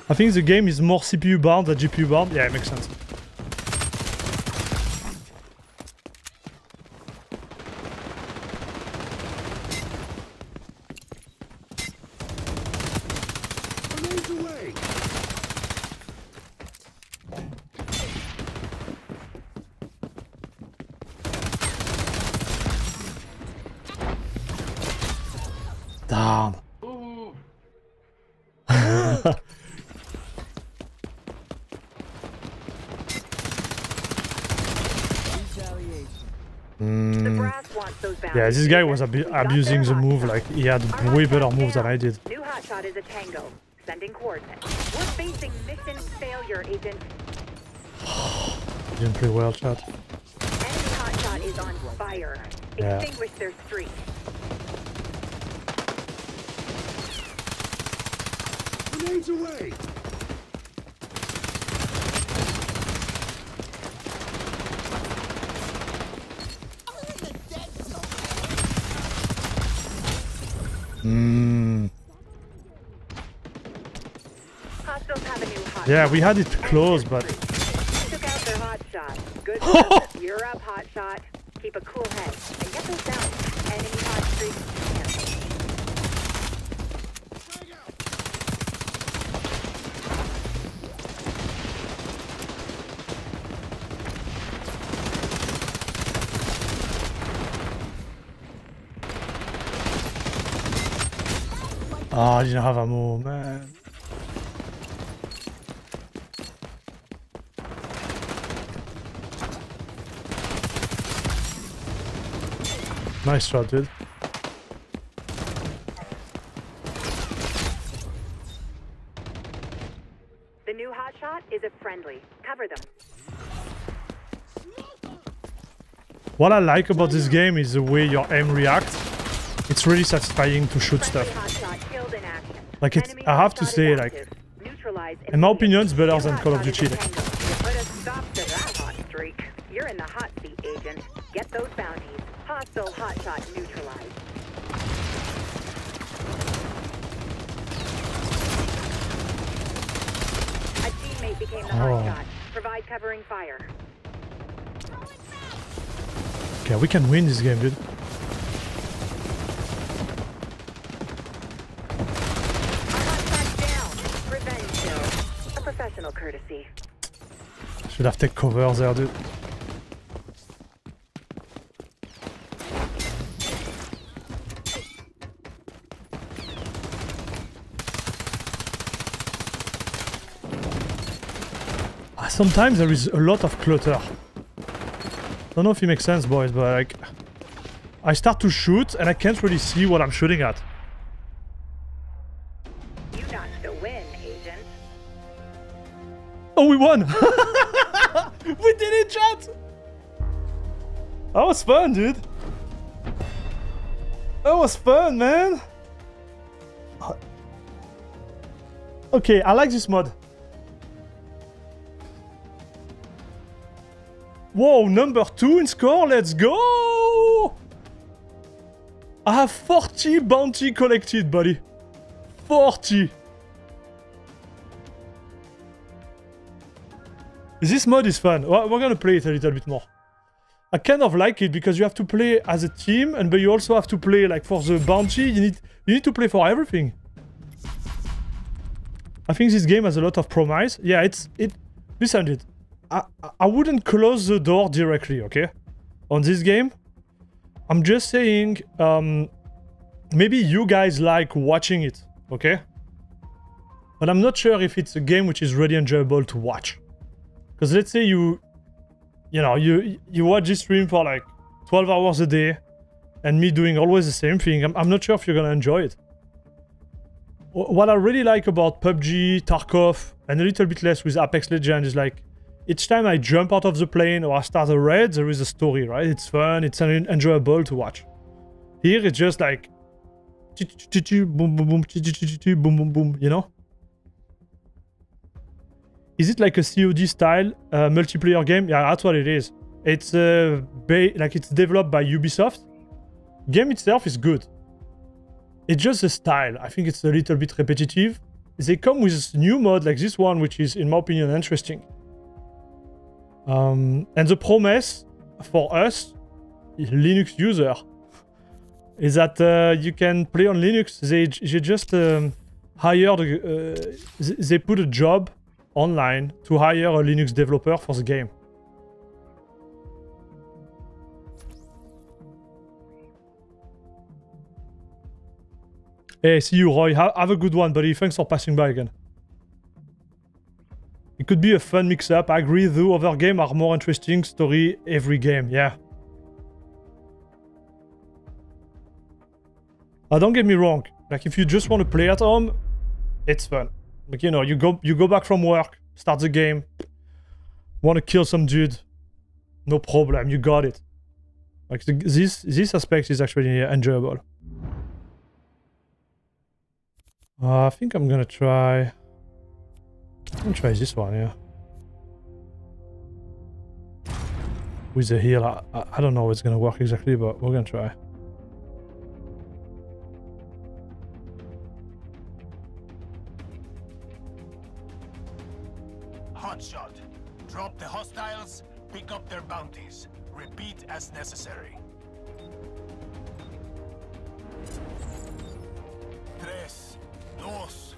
I think the game is more CPU bound than GPU bound. Yeah, it makes sense. This guy was Agent. abu- We got abusing the move. Like he had way better moves than. I did. New hotshot is a tango. Sending coordinates. We're facing mission failure, Agent. [sighs] Didn't play well, chat. Enemy hotshot is on fire. Yeah. Extinguish their streak. Grenades away! Mm. Hostiles have a new hotshot. Yeah, we had it close, but Took out their hotshot. [laughs] Good service. You're up, hotshot. Keep a cool head. And get those down. Enemy hot streak oh, I didn't have ammo, man. Nice shot, dude. The new hotshot is a friendly. Cover them. What I like about this game is the way your aim reacts. It's really satisfying to shoot stuff. hotshot killed in action. Like, it's- I have to say, like. In my opinion, it's better than Call of Duty. hotshot is a tango. You put a stop to that hot streak. You're in the hot seat, agent. Get those bounties. Hostile hotshot neutralized. A teammate became the Oh. hotshot. Provide covering fire. Okay, we can win this game, dude. Should have take cover there, dude. Ah, Sometimes there is a lot of clutter. Don't know if it makes sense, boys, but like... I start to shoot and I can't really see what I'm shooting at. You notched the win, agent. Oh, we won! [laughs] we did it, chat! That was fun, dude. That was fun, man. Uh, okay, I like this mod. Whoa, number two in score, let's go! I have 40 bounty collected, buddy. 40. This mod is fun. We're gonna play it a little bit more. I kind of like it because you have to play as a team, and but you also have to play like for the bounty. You need you need to play for everything. I think this game has a lot of promise. Yeah, it's it. Listen, dude. I I- wouldn't close the door directly. Okay, on this game. I'm just saying. Um, maybe you guys like watching it. Okay. But I'm not sure if it's a game which is really enjoyable to watch. Because let's say you, you know, you you watch this stream for like 12 hours a day, and me doing always the same thing. I'm, I'm not sure if you're gonna enjoy it. What I really like about PUBG, Tarkov, and a little bit less with Apex Legends is like, each time I jump out of the plane or I start a raid, there is a story, right? It's fun, it's en- enjoyable to watch. Here it's just like, boom, boom, boom, boom, boom, boom, you know? Is it like a COD style uh, multiplayer game? Yeah, that's what it is. It's uh, like it's developed by Ubisoft. Game itself is good. It's just the style. I think it's a little bit repetitive. They come with new mod like this one, which is, in my opinion, interesting. Um, and the promise for us, Linux user, is that uh, you can play on Linux. They, they just um, hired, uh, they- put a job online to hire a Linux developer for the game. Hey, see you, Roy. Have a good one, buddy. Thanks for passing by again. It could be a fun mix-up. I agree, though, other games are more interesting story every game, yeah. Now, don't get me wrong. Like, if you just want to play at home, it's fun. Like, you know, you go, you go back from work, start the game, want to kill some dude, no problem, you got it. Like, the, this, this aspect is actually enjoyable. Uh, I think I'm gonna try... I'm try this one, yeah. With the heal, I, I I don't know if it's gonna work exactly, but we're gonna try. Hotshot. Drop the hostiles, pick up their bounties. Repeat as necessary. Tres, dos,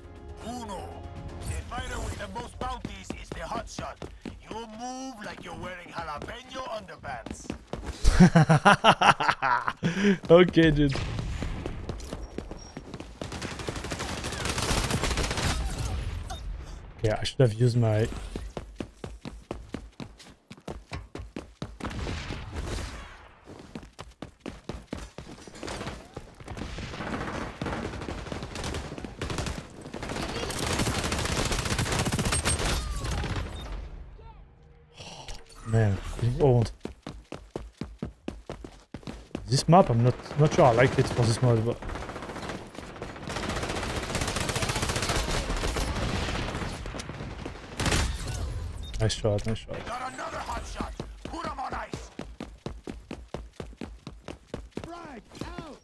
uno. The fighter with the most bounties is the hotshot. You move like you're wearing jalapeno underpants. [laughs] okay, dude. Okay, I should have used my. Man, getting old. This map, I'm not not sure I like it for this mod, but nice shot, nice shot. Got another hotshot. Put him on ice. Frag out!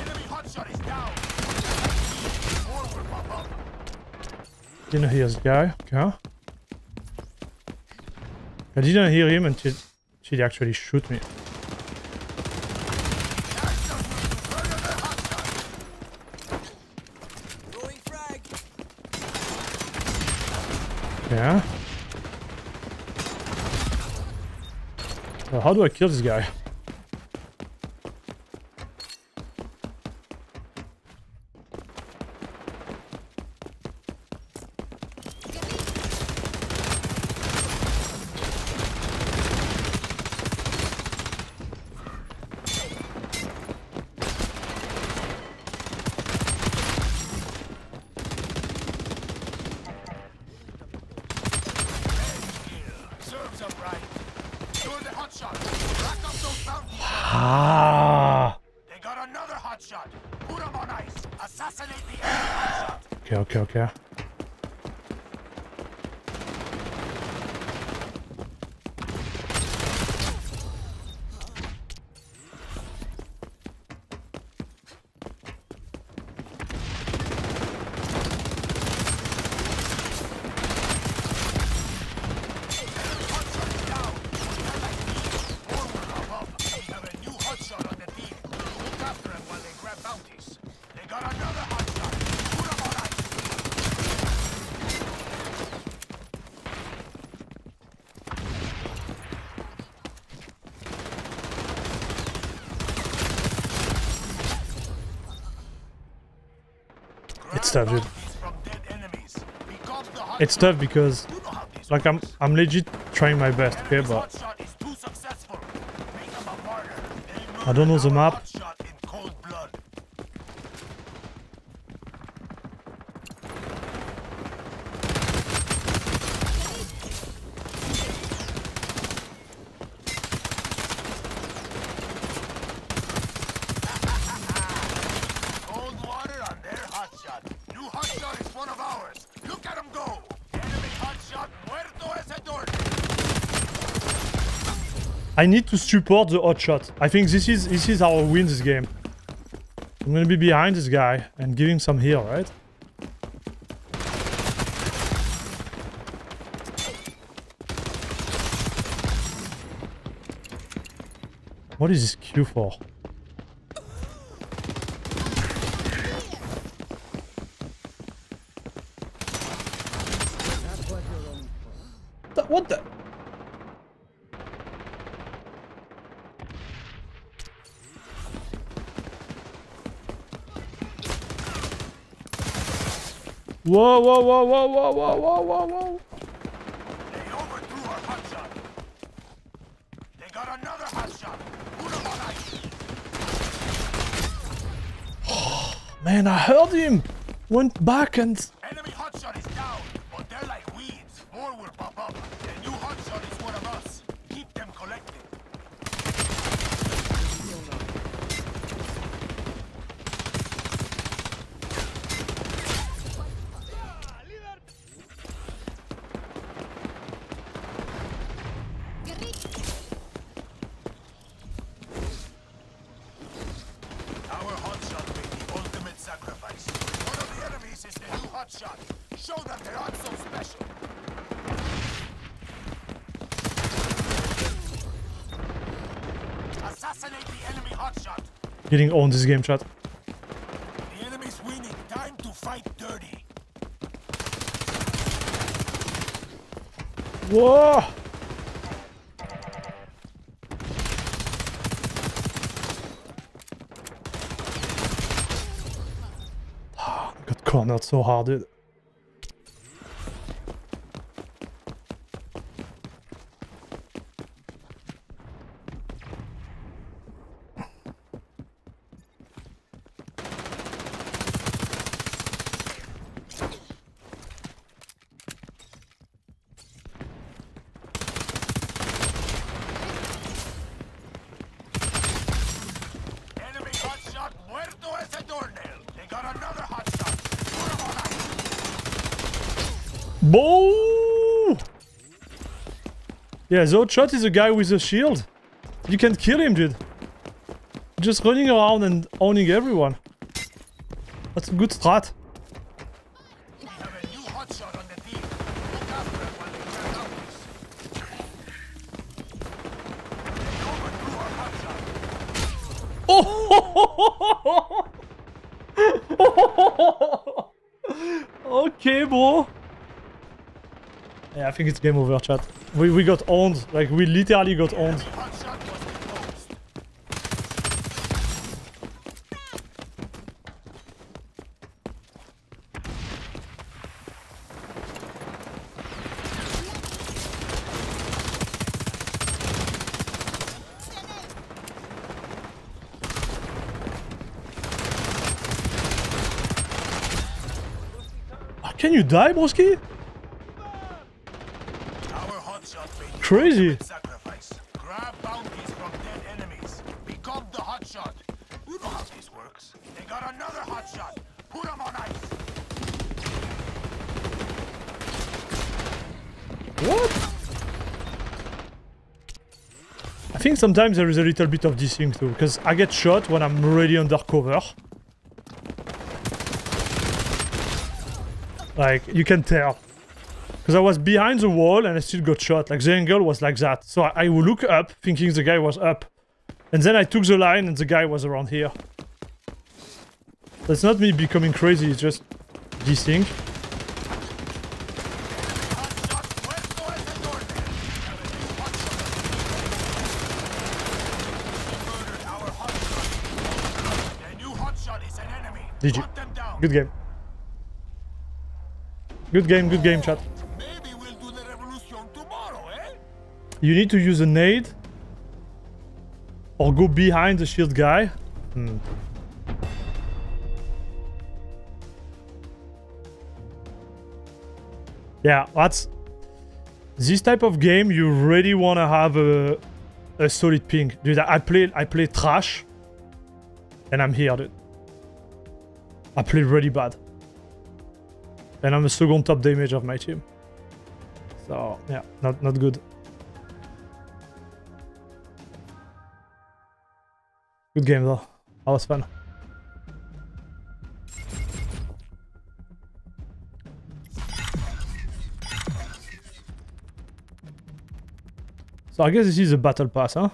Enemy hotshot is down. Forward. Didn't hear this guy. Okay. I didn't hear him until she actually shoot me. Yeah. Uh, how do I kill this guy? okay dude. It's tough because, like, I'm I'm legit trying my best, okay, but I don't know the map. I need to support the hot shot. I think this is this is how I win this game. I'm gonna be behind this guy and give him some heal, right? What is this Q for? Whoa, whoa, whoa, whoa, whoa, whoa, whoa, whoa, whoa. They overthrew our hot shot. They got another hot shot. Oh, [gasps] man, I heard him. Went back and Getting owned this game, chat. The enemy's winning. Time to fight dirty. Whoa! [sighs] Got cornered so hard, dude. Enemy hotshot muerto as a doornail. They got another hotshot. Put 'em on ice. Boo! Yeah, Zodshot is a guy with a shield. You can kill him, dude. Just running around and owning everyone. That's a good strat. We have a new hotshot on the team. Look after him while they turn out this. They overthrew our hotshot. okay, bro. Yeah, I think it's game over, chat. We, we got owned. Like, we literally got owned. Ah, Can you die, broski? Our hotshot made the Crazy. ultimate sacrifice. Grab bounties from dead enemies. Become the hotshot. You know how this works. They got another hotshot. Put 'em on ice. What? I think sometimes there is a little bit of this thing too, because I get shot when I'm really undercover. Like, you can tell. Because I was behind the wall and I still got shot. Like, the angle was like that. So I, I would look up, thinking the guy was up. And then I took the line and the guy was around here. That's not me becoming crazy, it's just this thing. GG. Good game. Good game, good game, chat. You need to use a nade or go behind the shield guy. Hmm. Yeah, that's this type of game. You really want to have a a solid ping, dude. I play I play trash, and I'm here, dude. I play really bad, and I'm the second top damage of my team. So yeah, not not good. Good game though. That was fun. So I guess this is a battle pass, huh?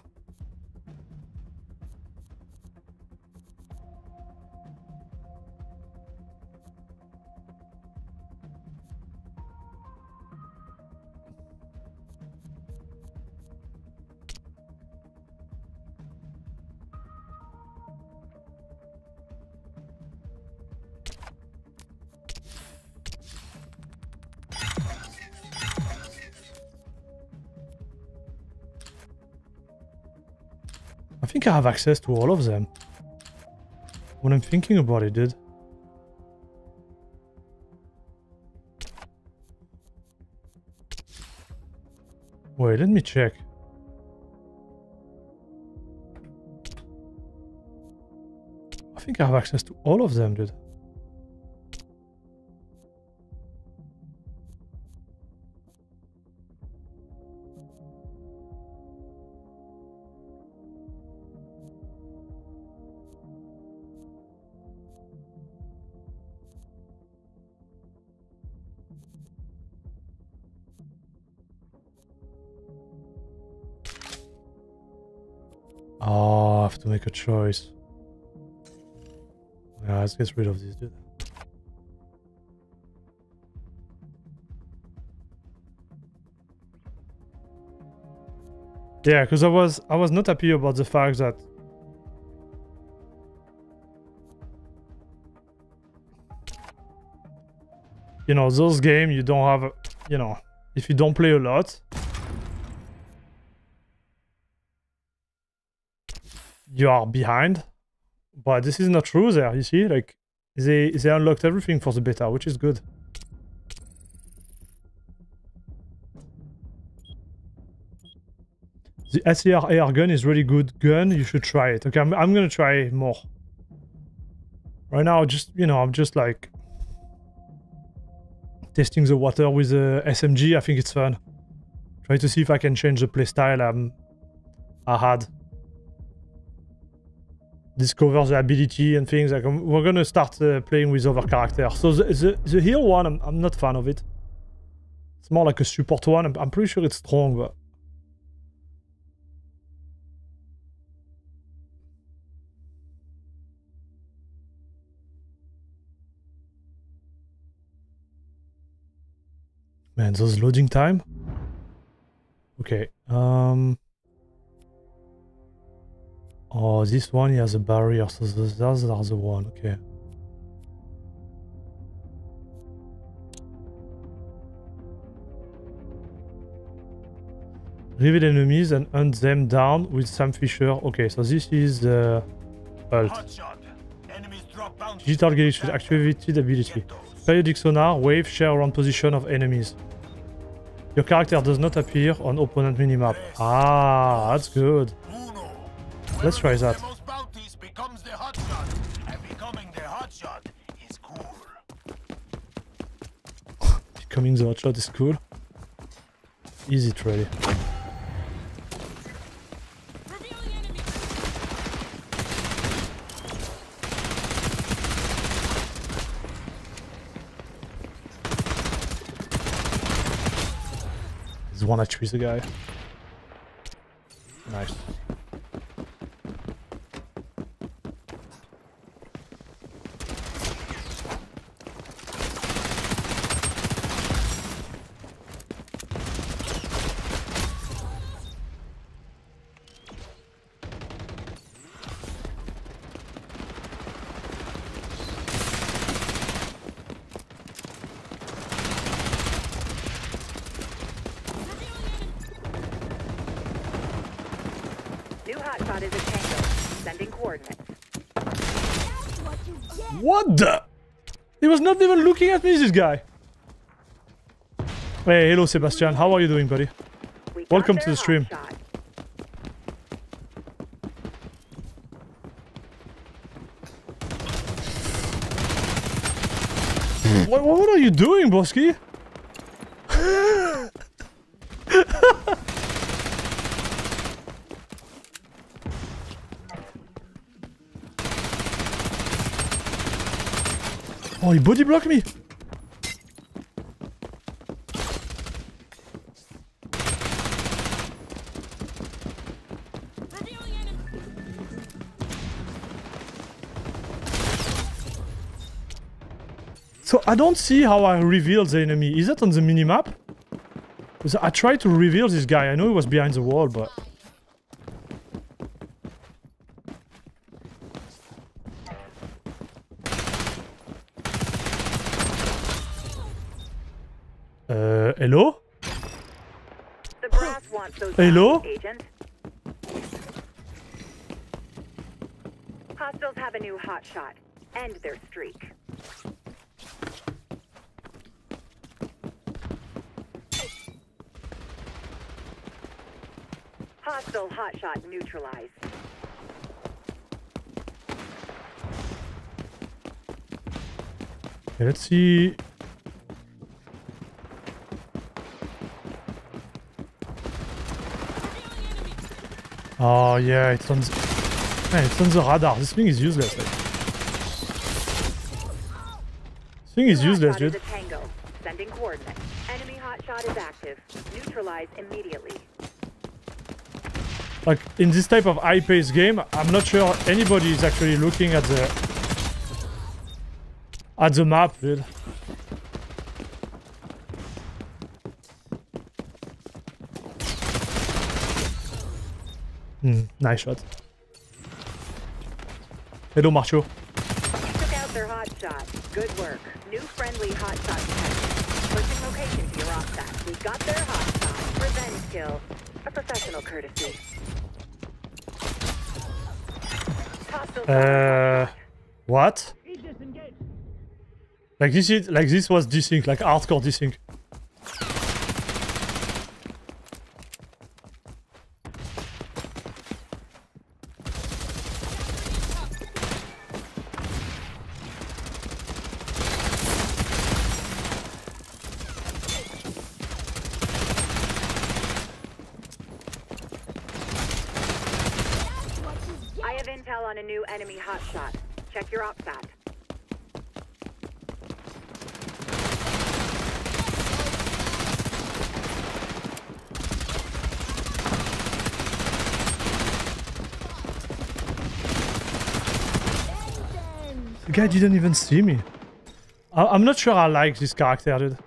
think I have access to all of them. When I'm thinking about it, dude. Wait, let me check. I think I have access to all of them, dude. Choice. Yeah, let's get rid of this dude. Yeah, because I was I was not happy about the fact that you know those games you don't have you know if you don't play a lot you are behind but this is not true there you see? Like they they unlocked everything for the beta which is good. The SAR AR gun is really good gun you should try it. Okay I'm, I'm gonna try more. Right now just you know I'm just like testing the water with the SMG I think it's fun. Try to see if I can change the playstyle um, I had discover the ability and things. Like um, we're gonna start uh, playing with other characters. So the the, the heal one, I'm, I'm not fan of it. It's more like a support one. I'm, I'm pretty sure it's strong, but man, those loading time. Okay. Um. Oh, this one has a barrier, so those are the one. Okay. Reveal enemies and hunt them down with Sam Fisher. Okay, so this is the drop bounties. Digital gauge with activated ability. Periodic sonar, wave, share around position of enemies. Your character does not appear on opponent minimap. Ah, that's good. Let's try that. the most bounties becomes the hotshot, and becoming the hotshot is cool. Becoming the is. Easy it really. Revealing enemy. There's one I choose the guy. Nice. New hotshot is a tango. Sending coordinates. What the? He was not even looking at me, this guy. Hey, hello Sebastian. How are you doing, buddy? We Welcome to the stream. What, what are you doing, Bosky? [laughs] oh, he body blocked me. So I don't see how I reveal the enemy. Is that on the minimap? Because I tried to reveal this guy. I know he was behind the wall, but... Uh, hello? The brass wants those Hello? agent. Hostiles have a new hotshot. End their streak. Hostile hotshot neutralized. Okay, let's see. Oh yeah, it's on. The... Man, it's on the radar. This thing is useless. Like. This thing is useless, dude. Sending coordinates. Enemy hotshot is active. Neutralize immediately. Like in this type of high-paced game, I'm not sure anybody is actually looking at the at the map, dude. Hmm, nice shot. Hello, Marcho. Took out their hotshot. Good work. New friendly detected. Switching location to your. We got their hotshot. Revenge kill. A professional courtesy. Uh, what? Like this is like this was desync, like hardcore desync. I have intel on a new enemy hotshot. Check your OPSAT. The guy didn't even see me. I I'm not sure I like this character, dude.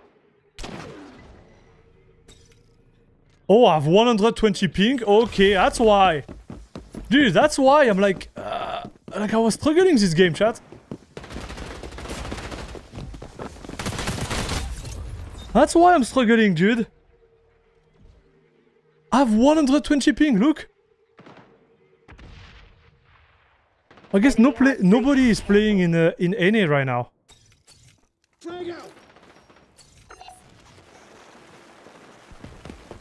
Oh, I have 120 ping? Okay, that's why. Dude, that's why I'm like... Uh, like I was struggling this game, chat. That's why I'm struggling, dude. I have 120 ping, look. I guess no play nobody is playing in uh, in NA right now.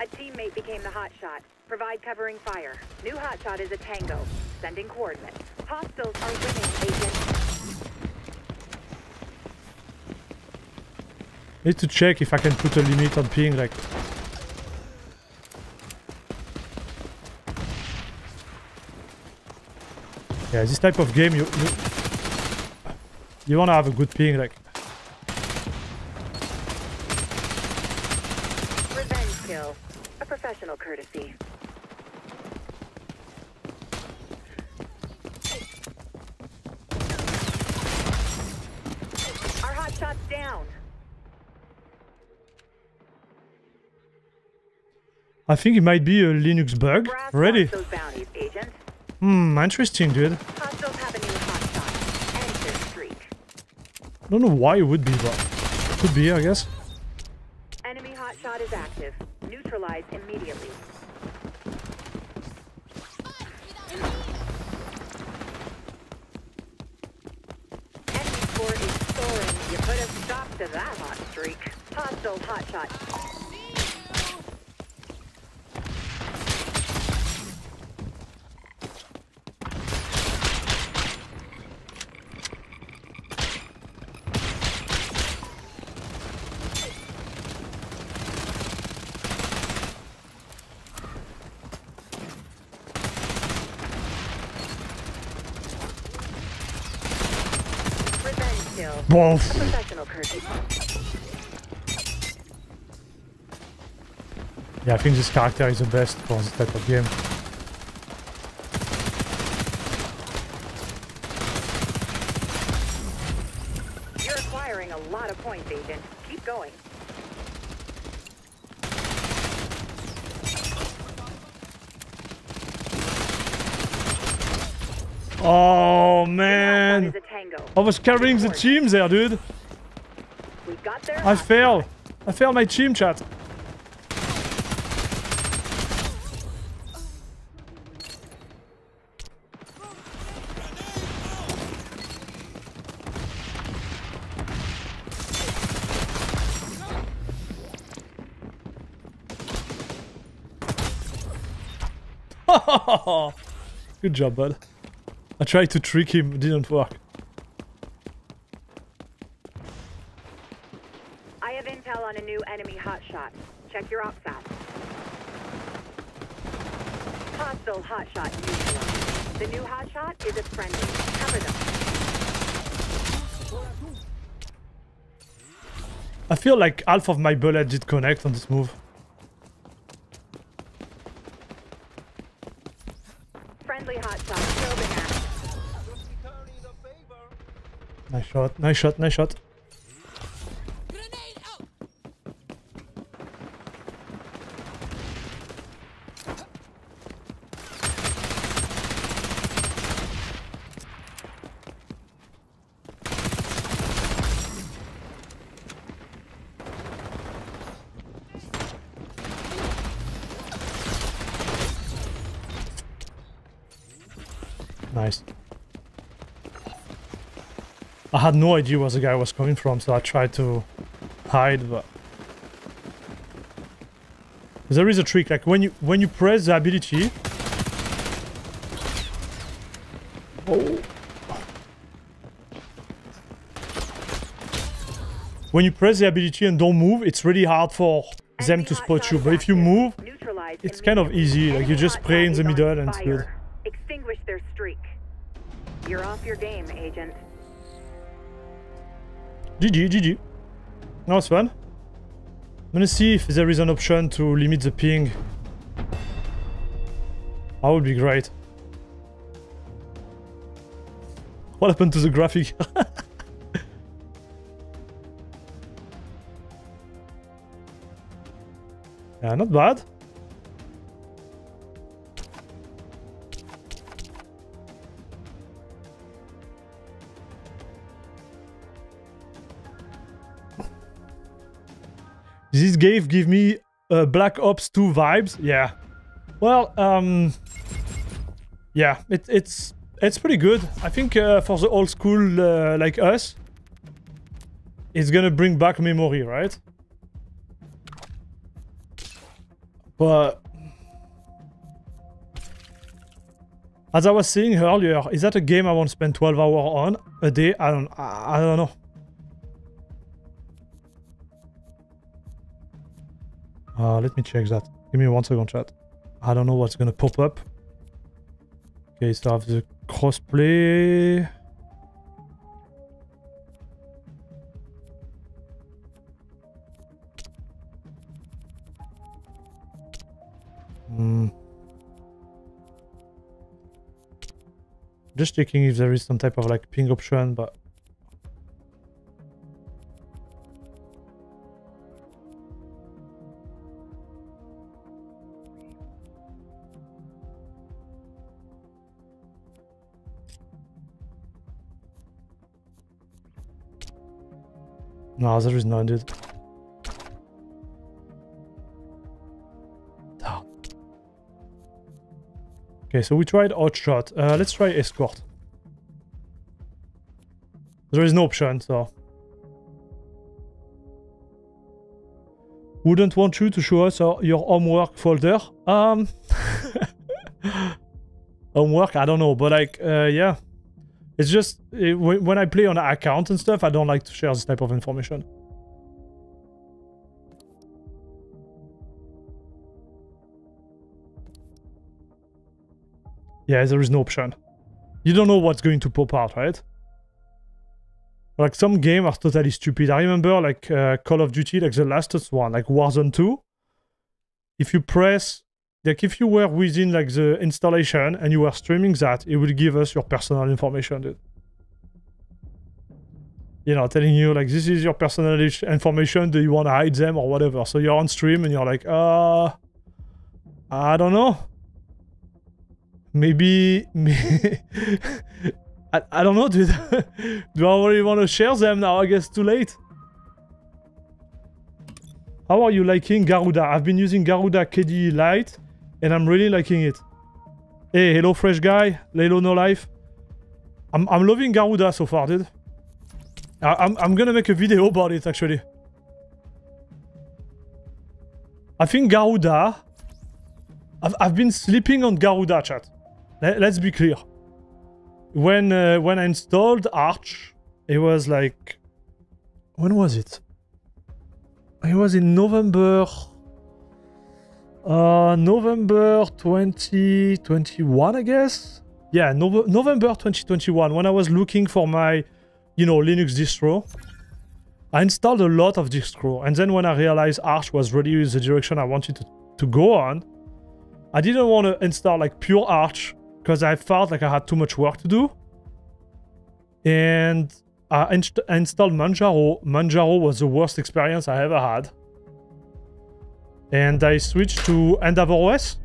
A teammate became the hotshot. Provide covering fire. New hotshot is a tango. Sending coordinates. Hostiles are winning, agent. Need to check if I can put a limit on ping, like... Yeah, this type of game, you... You, you wanna have a good ping, like... Revenge kill. A professional courtesy. Our hotshot's down. I think it might be a Linux bug. Brass Ready? Wants those bounties, agent. Hmm, interesting, dude. Hostiles have a new hotshot. End their streak. I don't know why it would be, but... Could be, I guess. Enemy hotshot is active. Neutralize immediately. Enemy score is soaring. You put a stop to that hot streak. Hostile hotshot. Courtesy. Yeah, I think this character is the best for this type of game. You're acquiring a lot of points, agent. Keep going. Oh, Hotshot man! is a tango. I was carrying the team there, dude. I failed. I failed my team chat. [laughs] Good job, bud. I tried to trick him, didn't work. I have intel on a new enemy hotshot. Check your OPSAT. Hostile hotshot neutralized. The new hotshot is a friendly. Cover them. I feel like half of my bullet did connect on this move. Friendly in action. Nice shot, nice shot, nice shot. Had no idea where the guy was coming from, so I tried to hide, but there is a trick. Like when you when you press the ability. Oh. When you press the ability and don't move, it's really hard for them to spot you. But if you move, it's kind of easy. Like you just pray in the middle and it's good. Extinguish their streak. You're off your game, agent. GG, GG. That was fun. I'm gonna see if there is an option to limit the ping. That would be great. What happened to the graphic? [laughs] yeah, not bad. Game give me uh, Black Ops 2 vibes. Yeah. Well, um, yeah, it, it's it's pretty good. I think uh, for the old school uh, like us, it's gonna bring back memory, right? But as I was saying earlier, is that a game I want to spend 12 hours on a day? I don't, I, I don't know. Uh, let me check that. Give me one second, chat. I don't know what's gonna pop up. Okay, so I have the crossplay. Hmm. Just checking if there is some type of like ping option, but No, there is none, dude. Damn. Okay, so we tried odd shot. Uh, let's try escort. There is no option, so. Wouldn't want you to show us your homework folder. Um, [laughs] homework, I don't know, but like, uh, yeah. It's just eh, when I play on account and stuff, I don't like to share this type of information. Yeah, there is no option. You don't know what's going to pop out, right? Like some games are totally stupid. I remember like uh, Call of Duty, like the last one, like Warzone 2. If you press, like if you were within like the installation and you were streaming that, it would give us your personal information, dude. You know, telling you like this is your personal information. Do you want to hide them or whatever? So you're on stream and you're like, uh, I don't know. Maybe, [laughs] I, I don't know, dude. [laughs] Do I really want to share them now? I guess too late. How are you liking Garuda? I've been using Garuda KDE Lite and I'm really liking it. Hey, hello fresh guy. Lelo no life. I'm, I'm loving Garuda so far, dude. I, I'm, I'm gonna make a video about it actually. I think Garuda I've, I've been sleeping on Garuda chat. Let, us be clear. When uh, when I installed Arch, it was like when was it? It was in November. Uh, November 2021, I guess. Yeah, Nov November 2021, when I was looking for my, you know, Linux distro. I installed a lot of distro, and then when I realized Arch was really the direction I wanted to, to go on, I didn't want to install like pure Arch because I felt like I had too much work to do. And I, inst I installed Manjaro. Manjaro was the worst experience I ever had and I switched to EndeavourOS.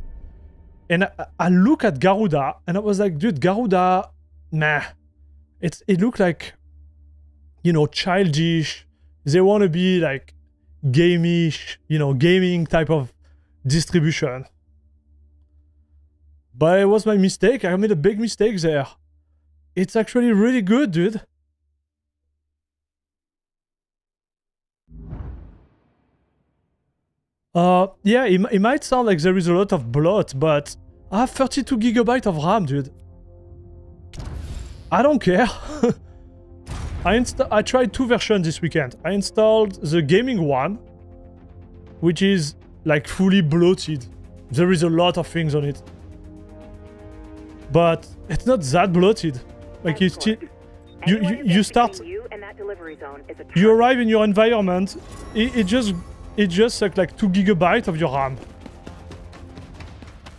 And I, I look at Garuda and I was like, dude, Garuda, nah. It's it looked like, you know, childish. They want to be like gamish, you know, gaming type of distribution. But it was my mistake. I made a big mistake there. It's actually really good, dude. Uh, yeah, it, it might sound like there is a lot of bloat, but I have 32 gigabyte of RAM, dude. I don't care. [laughs] I I tried two versions this weekend. I installed the gaming one, which is like fully bloated. There is a lot of things on it. But it's not that bloated. Like you still you, you, you start you, and that delivery zone is a you arrive in your environment, it, it just it just sucked like 2 gigabytes of your RAM.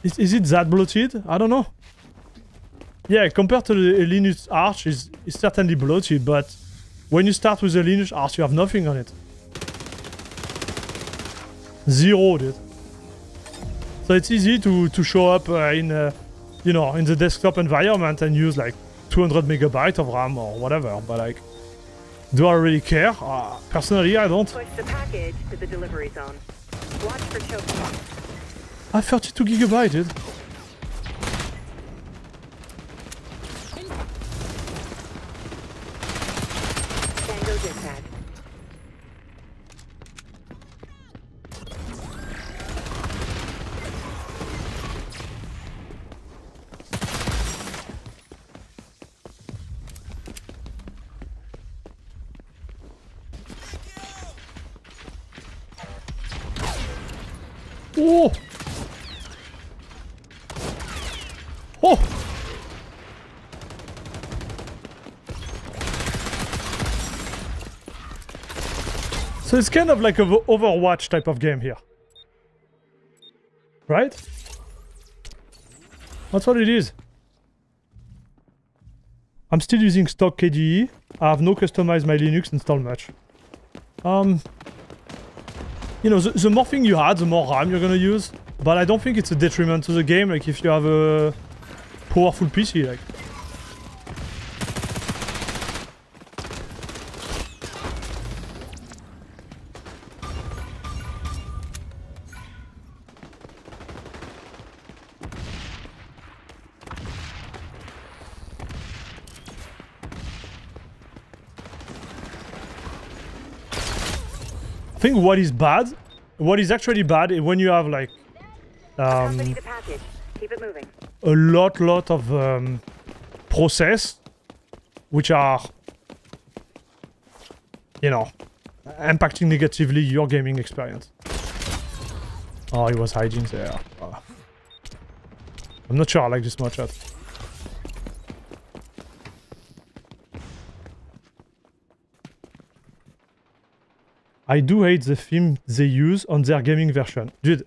Is, is it that bloated? I don't know. Yeah, compared to the Linux Arch, is it's certainly bloated, but when you start with the Linux Arch, you have nothing on it. Zero, dude. So it's easy to, to show up uh, in, uh, you know, in the desktop environment and use like 200 megabytes of RAM or whatever, but like, do I really care? Uh, personally, I don't. Push the package to the delivery zone. Watch for choke. I have 32 gigabytes, dude. It's kind of like an Overwatch type of game here. Right? That's what it is. I'm still using stock KDE. I have no customized my Linux install much. Um, you know, the, the more thing you add, the more RAM you're gonna use. But I don't think it's a detriment to the game, like if you have a powerful PC, like. I think what is bad, what is actually bad is when you have like um. Keep it moving. a lot, lot of um, process which are, you know, impacting negatively your gaming experience. Oh, he was hiding there. Ah. I'm not sure I like this much I do hate the theme they use on their gaming version. Dude,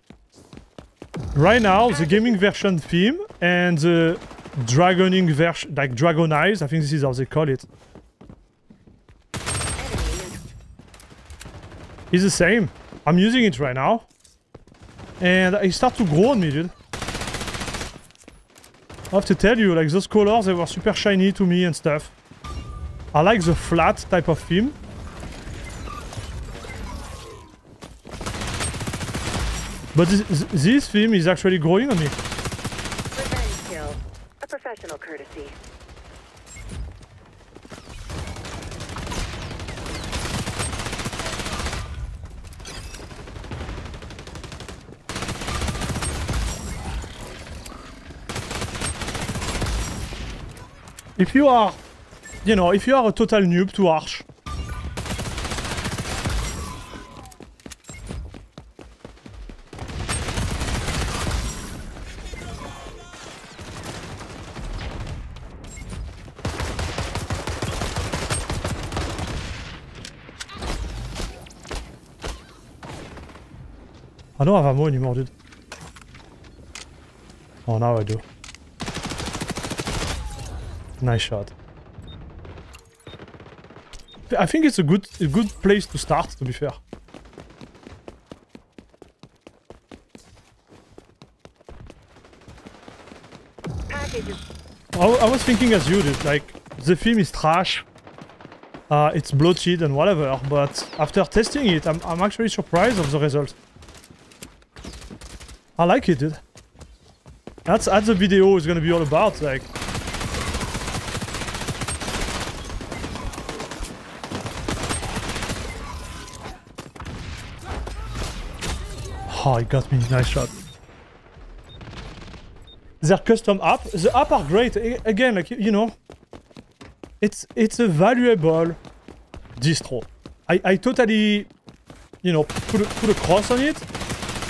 right now, the gaming version theme and the dragoning version, like Dr460nized, I think this is how they call it, Enemy the same. I'm using it right now. And it start to grow on me, dude. I have to tell you, like, those colors, they were super shiny to me and stuff. I like the flat type of theme. But this, this film is actually growing on me. Revenge kill. A professional courtesy. If you are, you know, if you are a total noob to Arch, I don't have ammo anymore, dude. Oh, now I do. Nice shot. I think it's a good a good place to start, to be fair. I, I was thinking as you did, like, the film is trash. Uh, it's bloated and whatever, but after testing it, I'm, I'm actually surprised of the result. I like it, dude. That's, that's the video is gonna be all about, like... Oh, it got me. Nice shot. Their custom app, the app are great. A- Again, like, you know, it's it's a valuable distro. I, I totally, you know, put a, put a cross on it,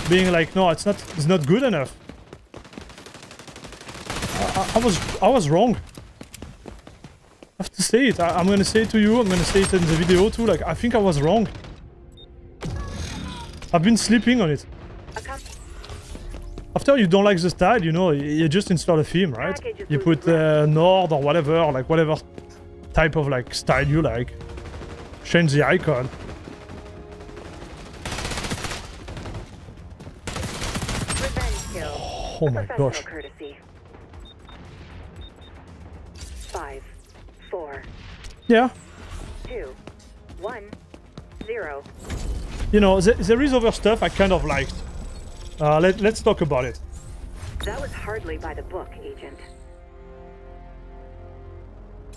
being like, no, it's not it's not good enough. I, I, I was I was wrong. I have to say it. I, I'm gonna say it to you. I'm gonna say it in the video too. Like, I think I was wrong. I've been sleeping on it. After you don't like the style, you know, you just install a theme, right? You put uh, Nord or whatever, like whatever type of like style you like. Change the icon. revenge kill. Oh my gosh. courtesy. Five, four, Yeah, two, one, zero. you know, th- there is other stuff I kind of liked. Uh, let, let's talk about it. That was hardly by the book, Agent.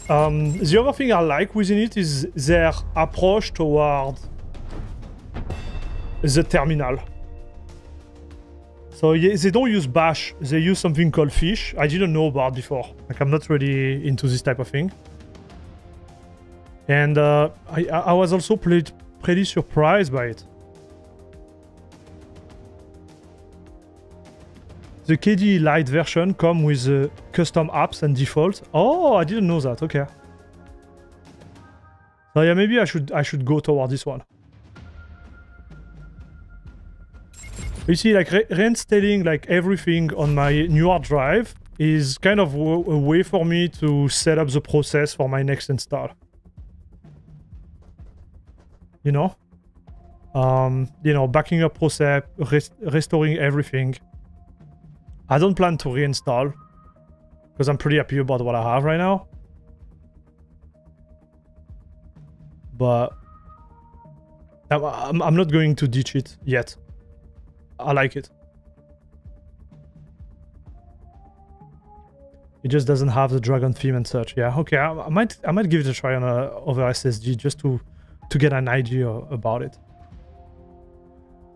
Um, the other thing I like within it is their approach toward the terminal. So yeah, they don't use bash, they use something called fish. I didn't know about before. Like I'm not really into this type of thing. And uh, I, I was also pretty, surprised by it. The KDE Lite version come with uh, custom apps and default. Oh, I didn't know that. Okay. So yeah, maybe I should I should go toward this one. You see, like re- reinstalling like everything on my new hard drive is kind of a way for me to set up the process for my next install. You know, um, you know, backing up process, res- restoring everything. I don't plan to reinstall because I'm pretty happy about what I have right now. But I'm, I'm not going to ditch it yet. I like it. It just doesn't have the dragon theme and such. Yeah, okay. I, I might I might give it a try on a over SSD just to to get an idea about it.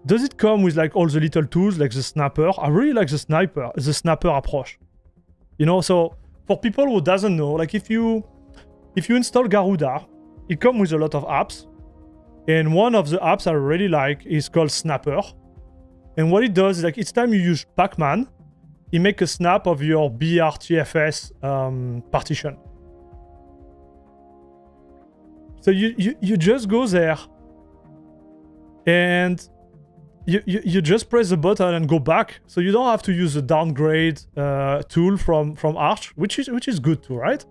Does it come with like all the little tools like the snapper? I really like the sniper, the snapper approach. You know, so for people who doesn't know, like if you if you install Garuda, it comes with a lot of apps. And one of the apps I really like is called Snapper. And what it does is like each time you use Pacman, it make a snap of your BTRFS um, partition. So you, you you just go there and you, you, you just press the button and go back. So you don't have to use the downgrade uh, tool from from Arch, which is which is good too, right?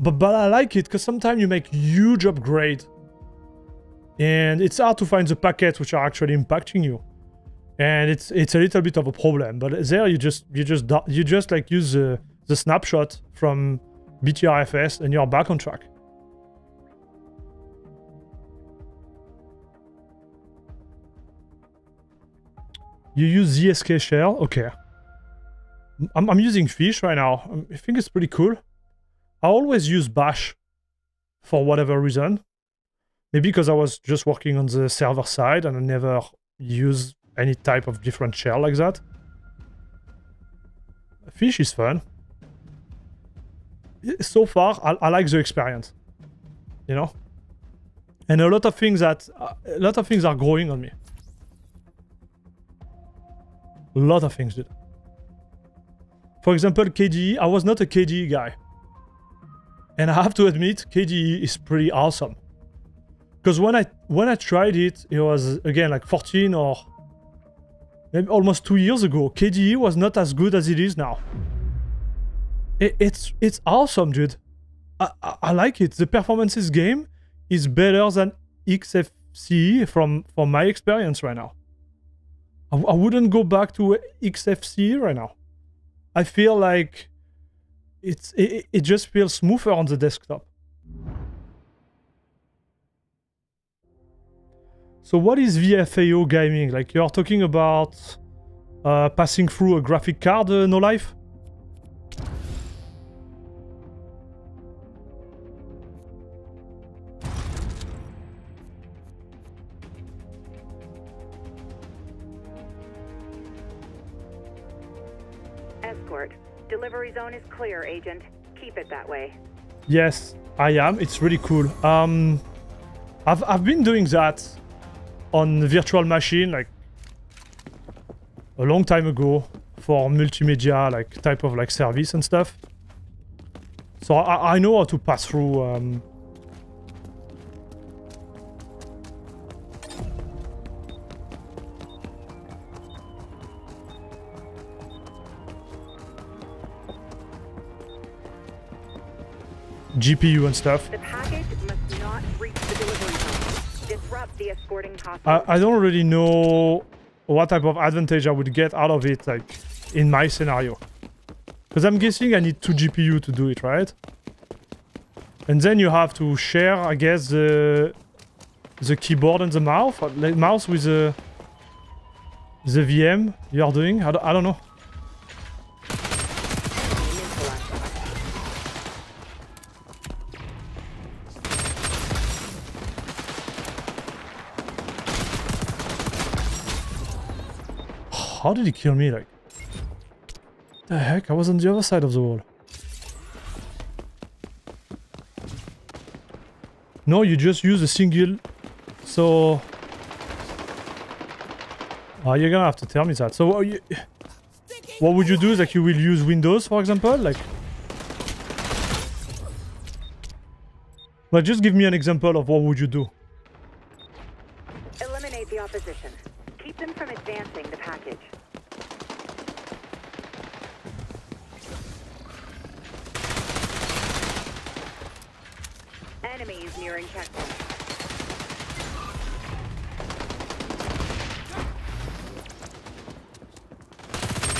But but I like it because sometimes you make huge upgrade, and it's hard to find the packets which are actually impacting you, and it's it's a little bit of a problem. But there you just you just you just like use the the snapshot from BTRFS and you're back on track. You use ZSH shell? Okay. I'm, I'm using fish right now. Um, I think it's pretty cool. I always use bash for whatever reason. Maybe because I was just working on the server side and I never use any type of different shell like that. Fish is fun. so far I, I like the experience. You know, and a lot of things that a lot of things are growing on me. A lot of things, dude. For example, KDE. I was not a KDE guy, and I have to admit, KDE is pretty awesome. Because when I when I tried it, it was again like 14 or maybe almost two years ago. KDE was not as good as it is now. It, it's it's awesome, dude. I, I, I like it. The performances game is better than XFCE from from my experience right now. I, I wouldn't go back to XFCE right now. I feel like it's it, it just feels smoother on the desktop. So what is VFIO gaming? Like you are talking about uh, passing through a graphic card, uh, no life? Escort. Delivery zone is clear, Agent. Keep it that way. Yes, I am. It's really cool. Um, I've I've been doing that on virtual machine like a long time ago for multimedia like type of like service and stuff. So I, I know how to pass through. Um, GPU and stuff. The package must not reach the delivery zone. Disrupt the escorting hostiles. I, I don't really know what type of advantage I would get out of it, like in my scenario. Because I'm guessing I need two GPU to do it, right? And then you have to share, I guess, the the keyboard and the mouse, mouse with the the VM you are doing. I don't, I don't know. How did he kill me? Like, the heck? I was on the other side of the wall. No, you just use a single. So, oh, you're gonna have to tell me that. So, what, you, what would you do? Like, you will use Windows, for example, like. Well, just give me an example of what would you do. Eliminate the opposition. Keep them from advancing the package. Enemies nearing checkpoint.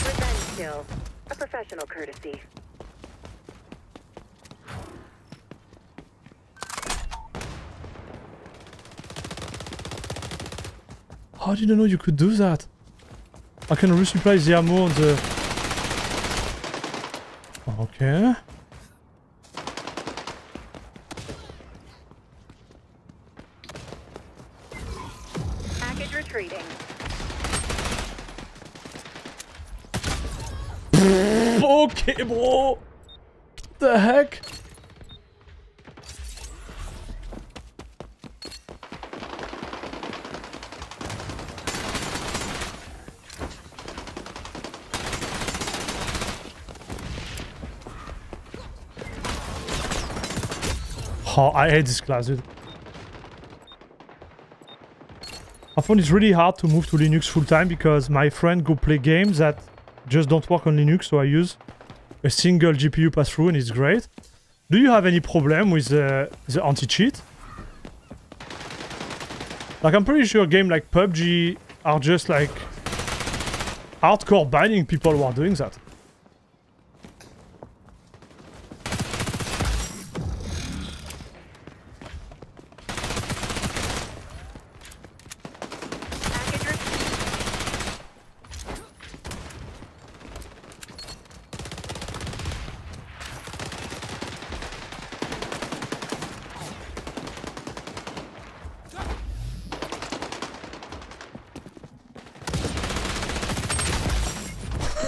Revenge kill. A professional courtesy. How did you know you could do that? I can resupply the ammo on the... Okay. Package retreating. [laughs] Okay, bro! The heck? Oh, I hate this class, dude. I found it's really hard to move to Linux full time because my friend go play games that just don't work on Linux, so I use a single GPU pass-through and it's great. Do you have any problem with uh, the anti-cheat? Like, I'm pretty sure a game like PUBG are just like hardcore banning people who are doing that.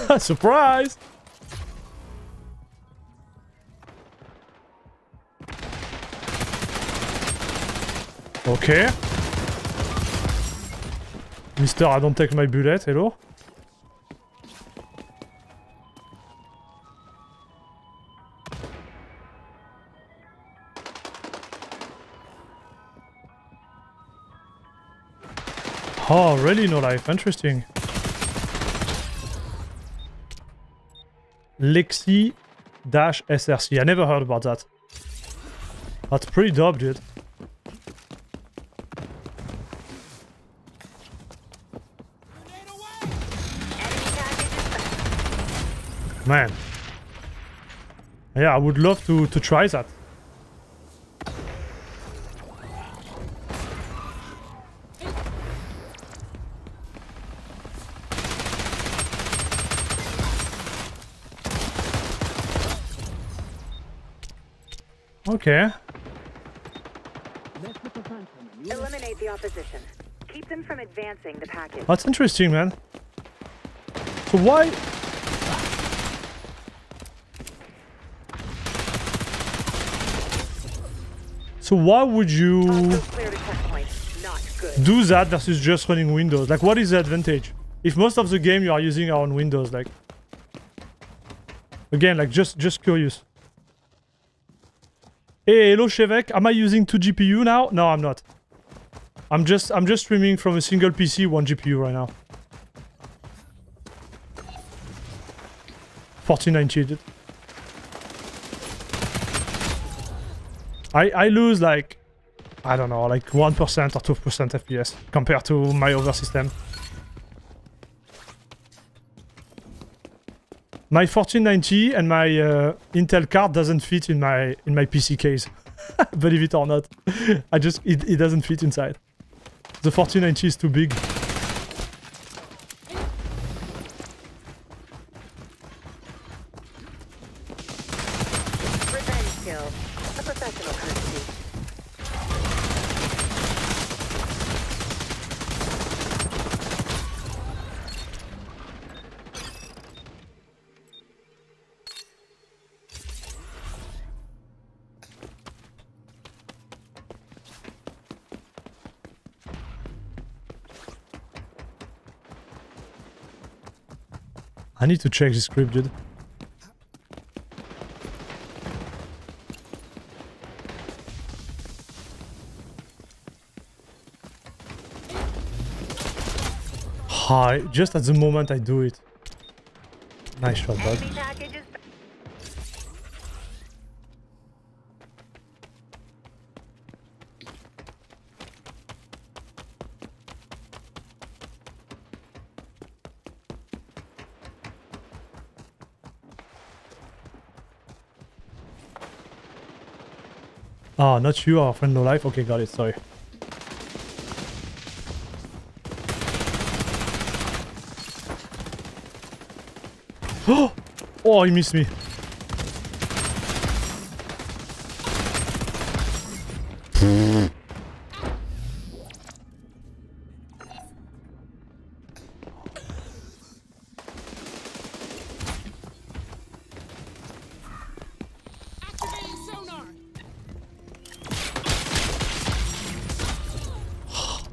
[laughs] Surprise! Ok. Mister, I don't take my bullet, hello? Oh, really? No life. Interesting. Lexi dash SRC. I never heard about that. That's pretty dope, dude. Man. Yeah, I would love to, to try that. Okay. Eliminate the opposition. Keep them from advancing the package. That's interesting, man. So why... So why would you Hostiles cleared a checkpoint. Not good. do that versus just running Windows? Like, what is the advantage? If most of the game you are using are on Windows, like... Again, like, just just curious. Hey, hello, Shevek. Am I using two GPU now? No, I'm not. I'm just I'm just streaming from a single PC, one GPU right now. 4090 dude. I I lose like I don't know, like 1% or 2% FPS compared to my other system. My 4090 and my uh, Intel card doesn't fit in my in my PC case. [laughs] Believe it or not. [laughs] I just it, it doesn't fit inside. The 4090 is too big. Need to check this script, dude. Hi, just at the moment I do it. Nice shot, bud. Ah, not you, our friend no life. Okay, got it. Sorry. [gasps] Oh, he missed me.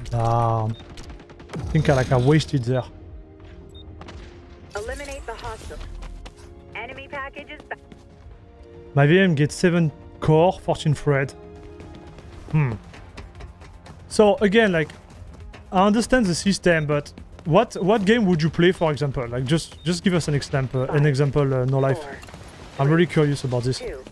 Damn. I think I like I wasted there. Eliminate the hostile. Enemy package is back. My VM gets 7 core, 14 thread. Hmm. So again, like, I understand the system, but what what game would you play, for example? Like, just just give us an example, an example, uh, no life. Four, I'm really curious about this. two,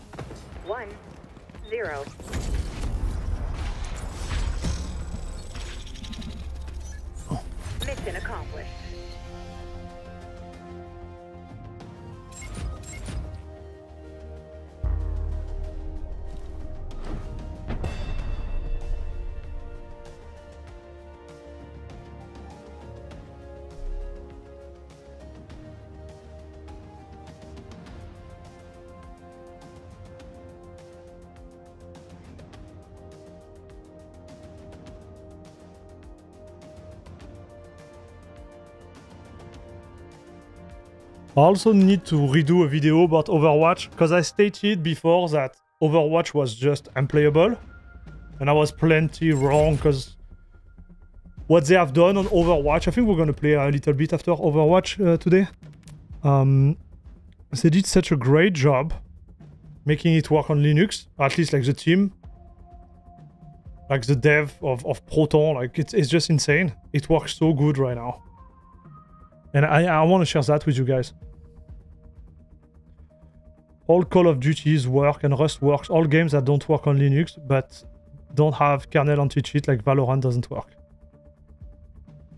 I also need to redo a video about Overwatch because I stated before that Overwatch was just unplayable. and I was plenty wrong because what they have done on Overwatch. I think we're gonna play a little bit after Overwatch uh, today. Um, they did such a great job making it work on Linux, at least like the team, like the dev of, of Proton, like it's, it's just insane. It works so good right now. And I, I want to share that with you guys. All Call of Duties work and Rust works. All games that don't work on Linux but don't have kernel anti-cheat like Valorant doesn't work.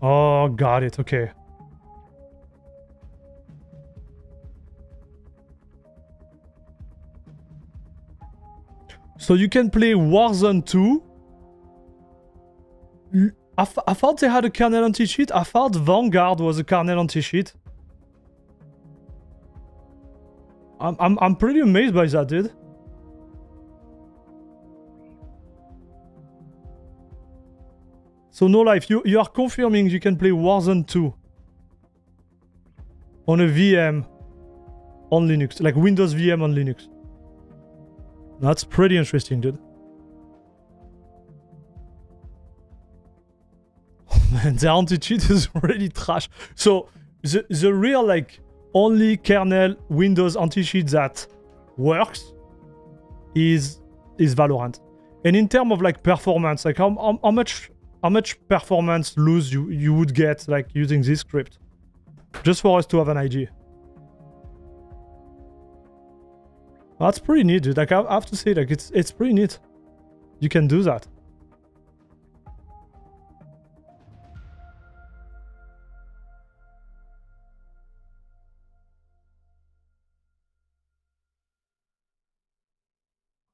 Oh, got it. Okay. So you can play Warzone 2. L- I, I thought they had a kernel anti-cheat. I thought Vanguard was a kernel anti-cheat. I'm, I'm, I'm pretty amazed by that, dude. So no life, you, you are confirming you can play Warzone 2 on a VM on Linux, like Windows VM on Linux. That's pretty interesting, dude. [laughs] Man, the anti-cheat is [laughs] really trash. So the the real like only kernel Windows anti-cheat that works is is Valorant. And in terms of like performance, like how, how, how much how much performance lose you you would get like using this script, just for us to have an idea. That's pretty neat, dude. Like I have to say, like it's it's pretty neat. You can do that.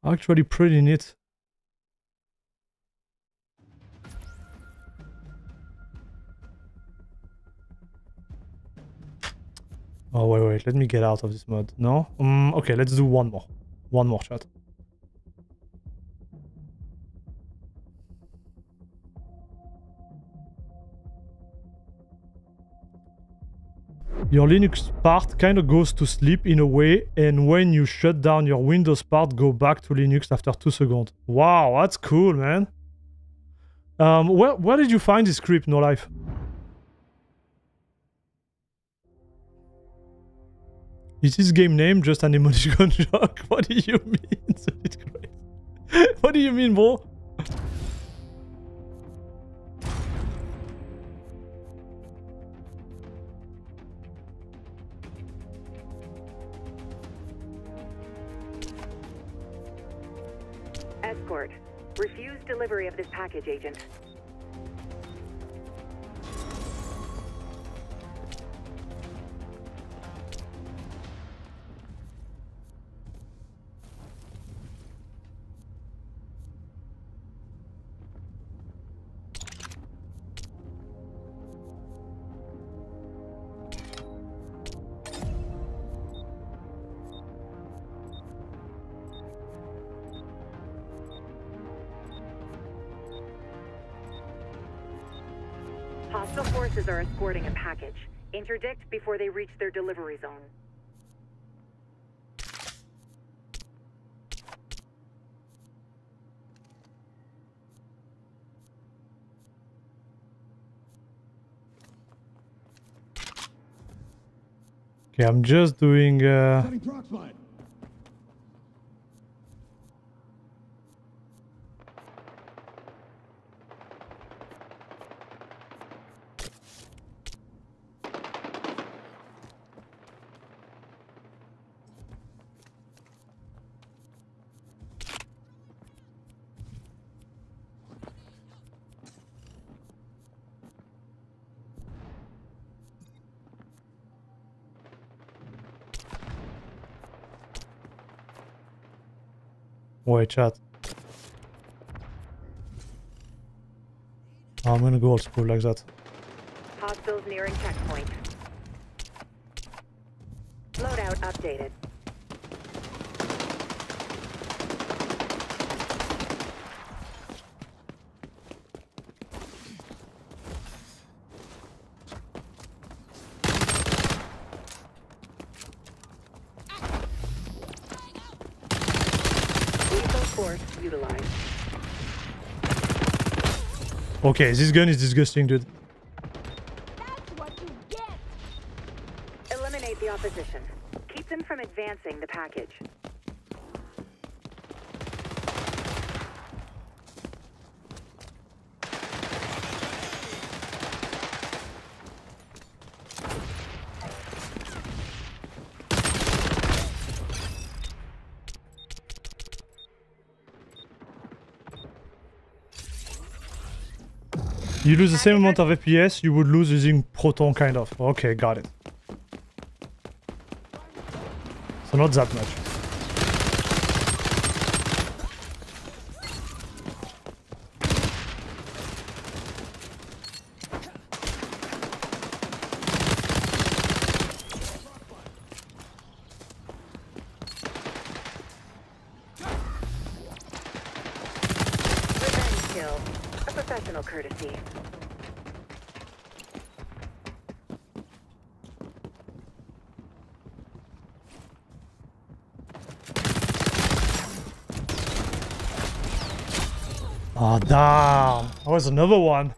Actually, pretty neat. Oh, wait, wait. Let me get out of this mode. No? Um, okay, let's do one more. One more chat. Your Linux part kind of goes to sleep in a way, and when you shut down your Windows part, go back to Linux after two seconds. Wow, that's cool, man. Um, where, where did you find this script, No Life? Is this game name just an emoticon joke? What do you mean? [laughs] What do you mean, bro? Refuse delivery of this package, Agent. Package. Interdict before they reach their delivery zone. Okay, I'm just doing. Uh... I'm gonna go old school like that. Hostiles nearing checkpoint. Loadout updated. Lethal force utilized. Okay, this gun is disgusting, dude. That's what you get. Eliminate the opposition. Keep them from advancing the package. You lose the same amount of FPS you would lose using Proton, kind of. Okay, got it. So not that much. Revenge kill. A courtesy. Oh, damn. That was another one.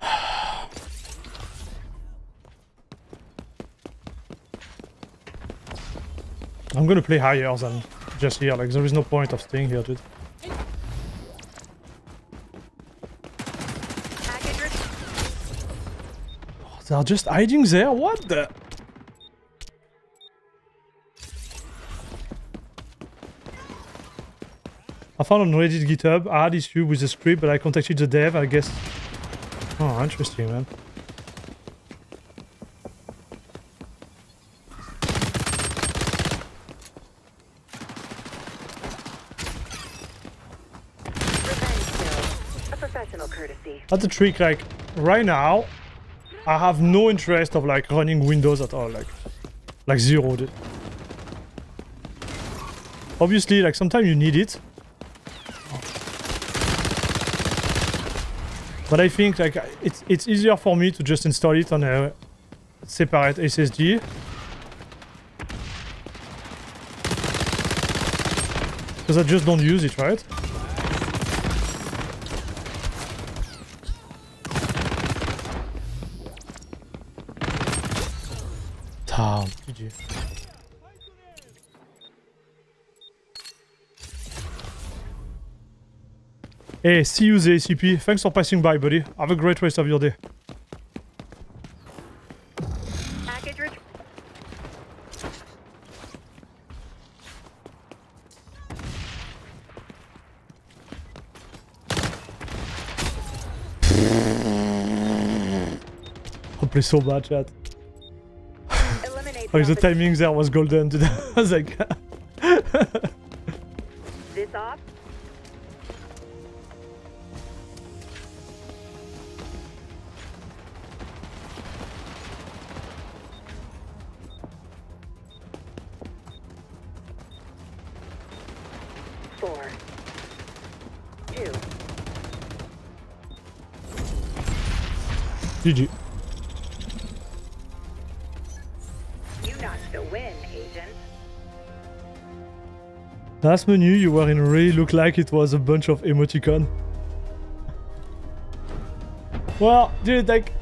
[sighs] I'm gonna play higher than just here. Like, there is no point of staying here, dude. Package re- They're just hiding there? What the? I found on Reddit GitHub, I had issue with the script, but I contacted the dev, I guess. Oh, interesting, man. Revenge kill. A professional courtesy. That's the trick, like, right now, I have no interest of, like, running Windows at all, like, like zero, dude. Obviously, like, sometimes you need it. But I think, like, it's, it's easier for me to just install it on a separate SSD. Because I just don't use it, right? Hey, see you, the ACP. Thanks for passing by, buddy. Have a great rest of your day. I so bad, chat. Like, the timing there was golden. [laughs] I was like... Last menu you were in really looked like it was a bunch of emoticon. Well, dude, like...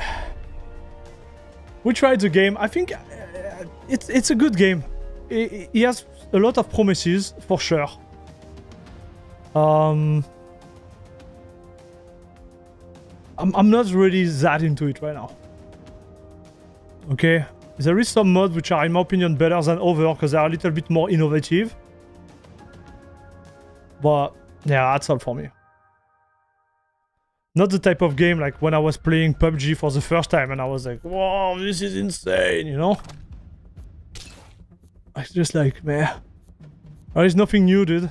We tried the game. I think uh, it's it's a good game. It has a lot of promises, for sure. Um... I'm, I'm not really that into it right now. Okay? There is some mods which are, in my opinion, better than other because they are a little bit more innovative. But yeah, that's all for me. Not the type of game like when I was playing PUBG for the first time and I was like, whoa, this is insane, you know? It's just like, man. There is nothing new, dude.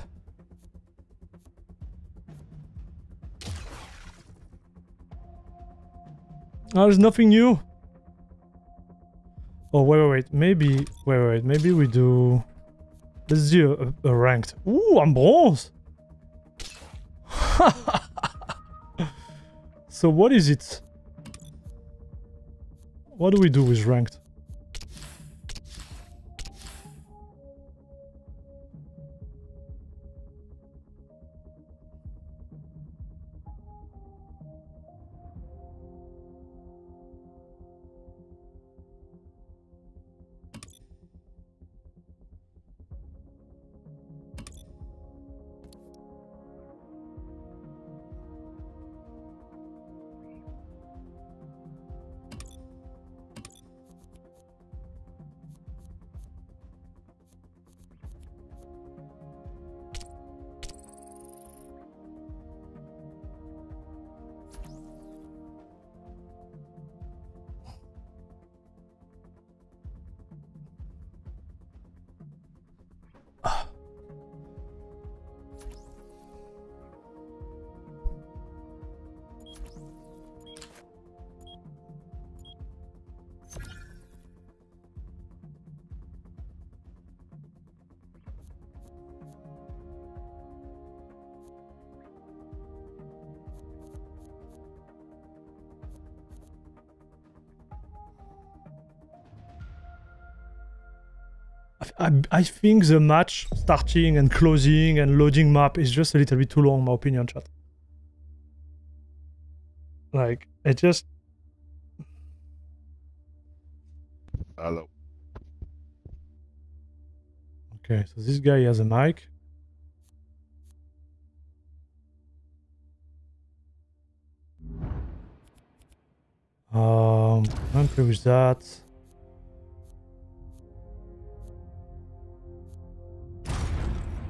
Oh, there's nothing new. Oh, wait, wait, wait. Maybe, wait, wait, maybe we do... Let's do a, a ranked. Ooh, I'm bronze. [laughs] so what is it? What do we do with ranked? I, I think the match starting and closing and loading map is just a little bit too long, my opinion, chat. Like, it just. Hello. Okay, so this guy has a mic. Um, I'm with that.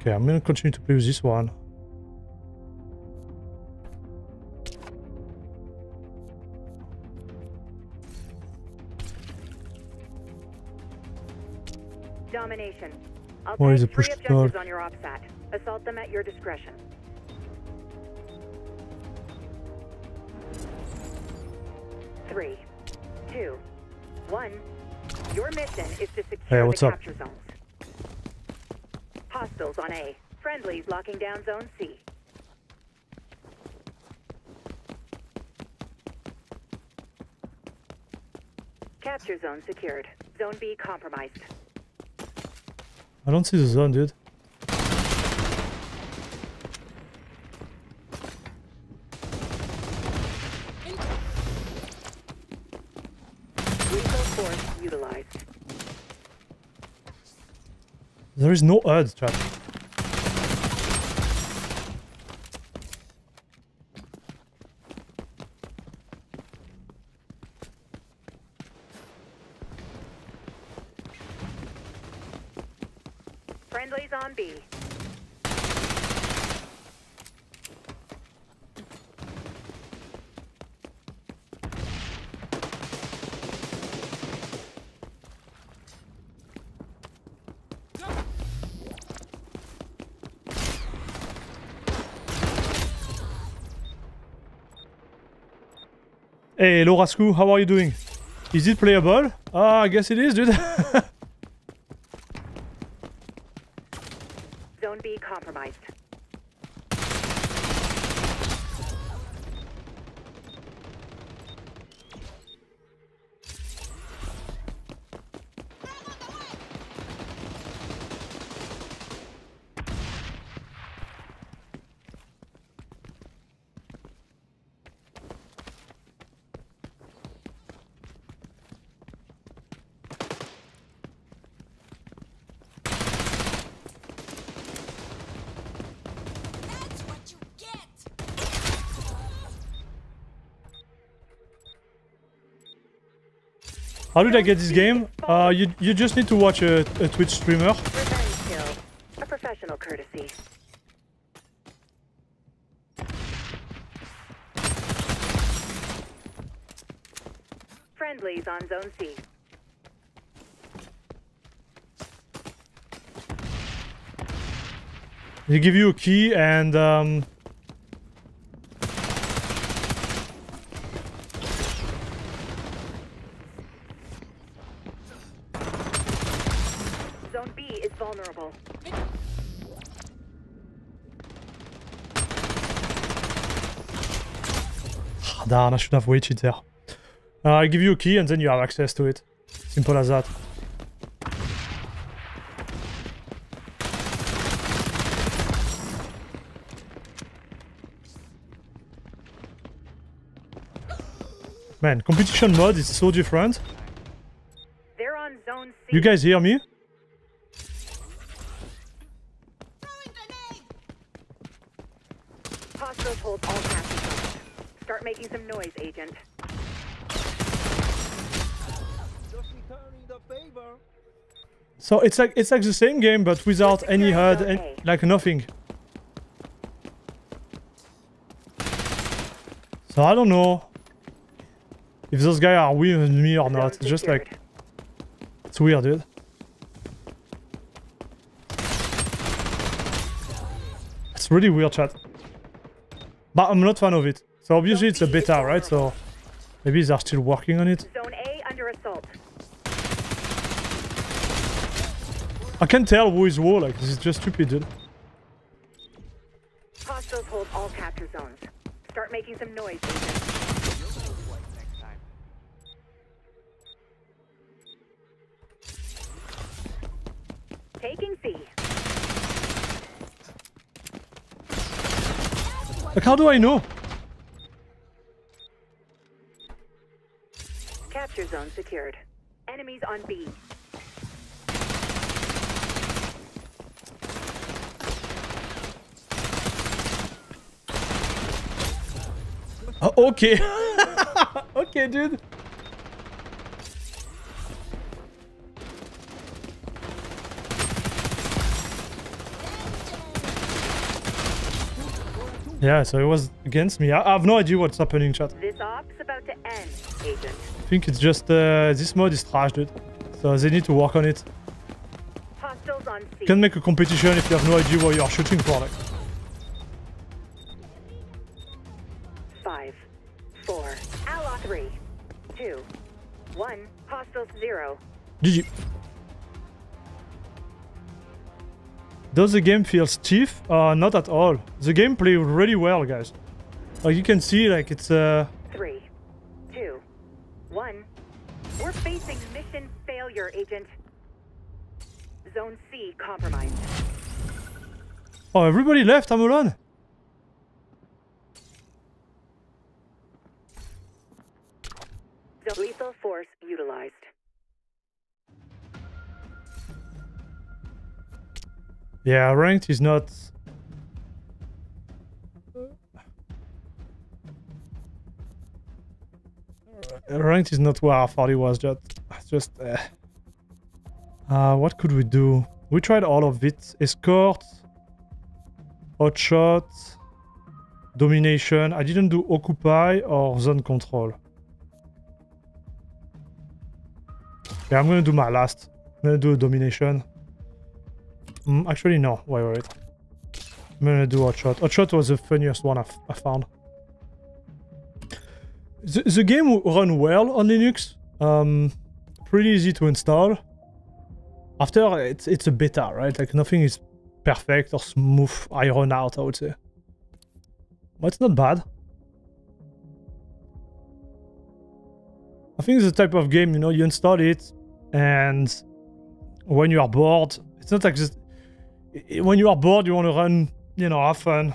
Okay, I'm gonna continue to play with this one. Domination. I'll Where is take the push three objectives on your OPSAT. Assault them at your discretion. Three, two, one. Your mission is to secure Hey, what's the up? zones. Hostiles on A. Friendlies locking down Zone C. Capture zone secured. Zone B compromised. I don't see the zone, dude. Lethal force utilized. There is no earth chat. Friendlies on B. Hey, Laura Lorascu, how are you doing? Is it playable? Ah, I guess it is, dude. [laughs] Zone B compromised. That's what you get. How did I get this game? Uh, you you just need to watch a, a Twitch streamer. A professional courtesy. Friendlies on Zone C. They give you a key and um, Zone B is vulnerable. Ah, darn, I should have waited there. Uh, I give you a key and then you have access to it. Simple as that. Man, competition mode is so different. They're on Zone C. You guys hear me? Throwing grenade. Hostiles hold all capture zones. Start making some noise, Agent. It's like it's like the same game but without any HUD, and, like nothing. So I don't know if those guys are with me or not. It's just like it's weird, dude. It's really weird, chat. But I'm not fan of it. So obviously it's a beta, right? So maybe they're still working on it. Zone A under assault. I can tell who is who. Like this is just stupid, dude. Hostiles hold all capture zones. Start making some noise. Taking C. Like, how do I know? Capture zone secured. Enemies on B. okay. [laughs] okay, dude. Yeah, so it was against me. I, I have no idea what's happening, chat. This op's about to end, Agent. I think it's just uh, this mode is trash, dude. So they need to work on it. Hostiles on C. You can make a competition if you have no idea what you are shooting for. Like, Does the game feel stiff? Uh, not at all. The game plays really well, guys. Like you can see, like it's uh, Three, two, one. We're facing mission failure, Agent. Zone C compromised. oh everybody left. I'm alone. Zone lethal force utilized. Yeah, ranked is not. Ranked is not where I thought it was. Just, just. Uh, uh, what could we do? We tried all of it. Escort, hotshot, domination. I didn't do occupy or zone control. Yeah, I'm gonna do my last. I'm gonna do a domination. Mm, actually, no. Wait, wait, wait. I'm gonna do Hotshot. Hotshot was the funniest one I've, I found. The, the game run well on Linux. Um, pretty easy to install. After, it's, it's a beta, right? Like, nothing is perfect or smooth iron out, I would say. But it's not bad. I think it's the type of game, you know, you install it, and when you are bored, it's not like just i- when you are bored, you want to run, you know, have fun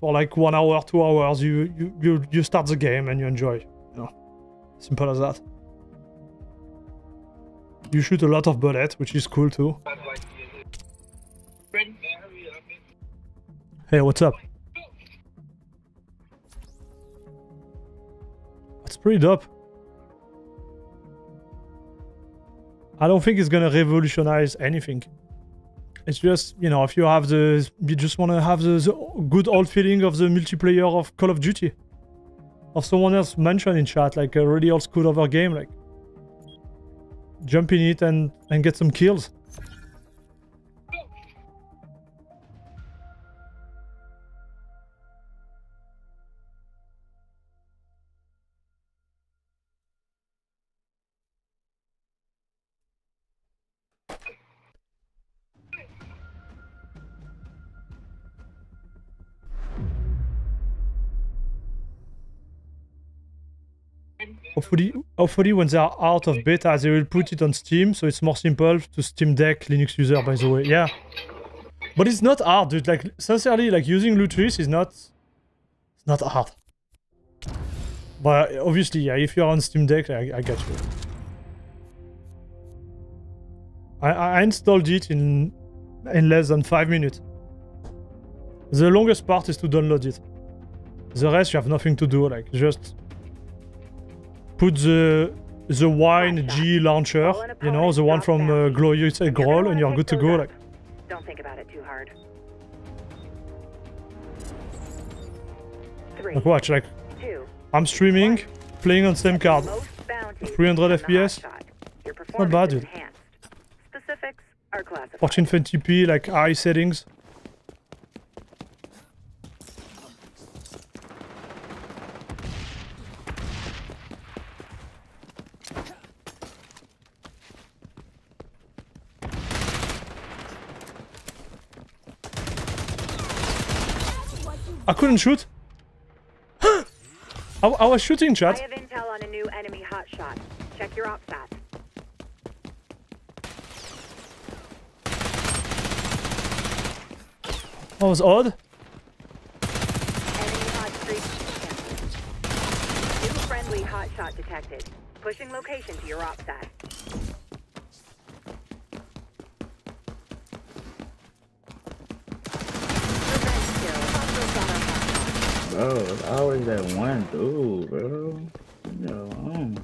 for like one hour, two hours. You you you you start the game and you enjoy. You know, simple as that. You shoot a lot of bullets, which is cool too. Hey, what's up? It's pretty dope. I don't think it's gonna revolutionize anything. It's just, you know, if you have the, you just want to have the, the good old feeling of the multiplayer of Call of Duty. Or someone else mentioned in chat, like a really old school over game, like jump in it and, and get some kills. Hopefully, hopefully when they are out of beta, they will put it on Steam, so it's more simple to Steam Deck Linux user, by the way. Yeah. But it's not hard, dude. Like, sincerely, like, using Lutris is not... It's not hard. But uh, obviously, yeah, if you're on Steam Deck, I, I get you. I, I installed it in, in less than 5 minutes. The longest part is to download it. The rest, you have nothing to do, like, just put the the Wine-GE launcher, you know, the one from uh, Glorious uh, Groll, and you're good to go. Like, Don't think about it too hard. Three, like watch, like two, I'm streaming, playing on same card. 300 FPS? Not bad, dude. enhanced. Specifics are classified. 1420p, like high settings. I couldn't shoot. [gasps] I, I, was shooting, chat. I have intel on a new enemy hotshot. Check your ops. That was odd. New friendly hotshot detected. Pushing location to your ops. Bro, it's always that one dude, bro. No, um.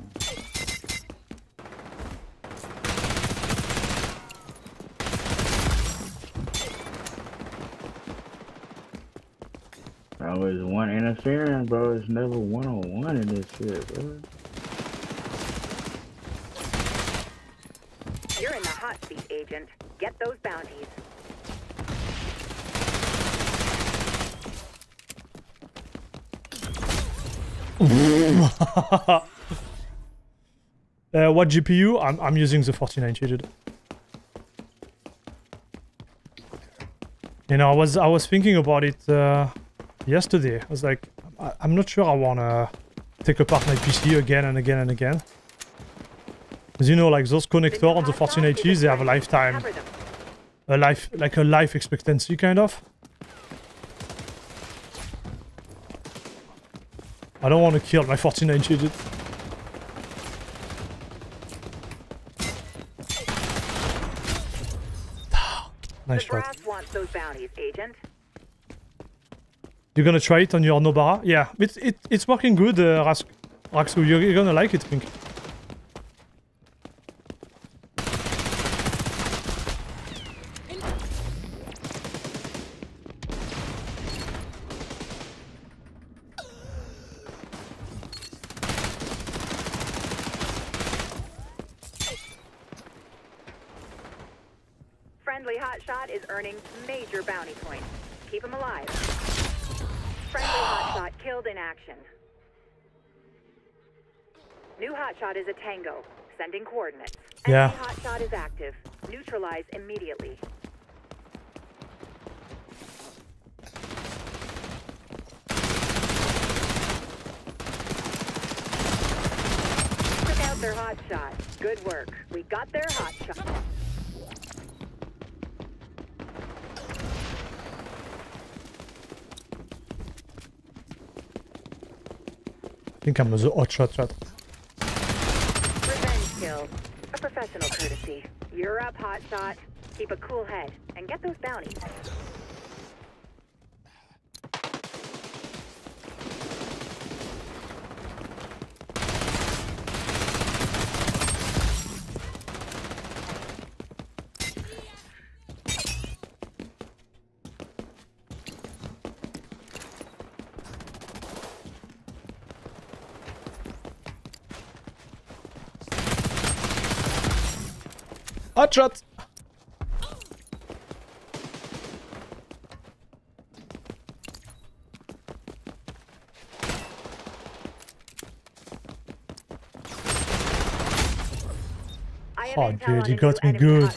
Always one interference, bro. It's never one on one in this shit, bro. You're in the hot seat, Agent. Get those bounties. [laughs] Uh, what GPU? I'm, I'm using the 4900. You know, I was I was thinking about it uh, yesterday. I was like, I, I'm not sure I wanna take apart my PC again and again and again. Because you know, like those connectors on the hot 1480s, they have a lifetime, a life like a life expectancy kind of. I don't want to kill my 1480. Nice the shot. brass wants those bounties, Agent. You're gonna try it on your Nobara? Yeah, it's it, it's working good, uh, Ras- Raksu. You're, you're gonna like it, I think. Friendly hotshot is earning major bounty points. Keep him alive. Friendly hotshot killed in action. New hotshot is a tango. Sending coordinates. Yeah. Enemy hotshot is active. Neutralize immediately. Took out their hotshot. Good work. We got their hotshot. I think I'm a hot shot shot. Revenge Professional courtesy. You're up, hotshot. Keep a cool head and get those bounties. Hot shot! Oh, dude, you got me good.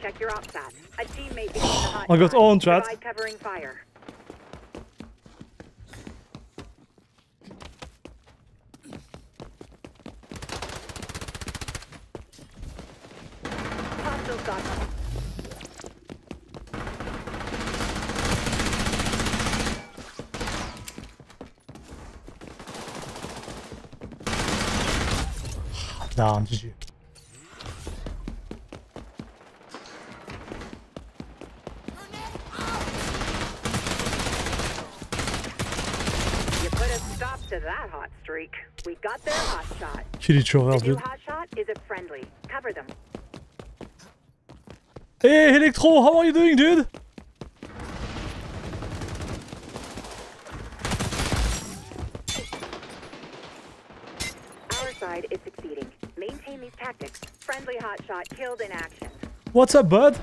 Check your OPSAT. A teammate became the [gasps] hotshot. I got owned, chat. Provide covering fire. Hostiles got Down, GG. You put a stop to that hot streak. We got their hotshot. Kill each other, The new dude. hotshot is a friendly. Cover them. Hey, Electro, how are you doing, dude? Our side is succeeding. Maintain these tactics. Friendly hotshot killed in action. What's up, bud?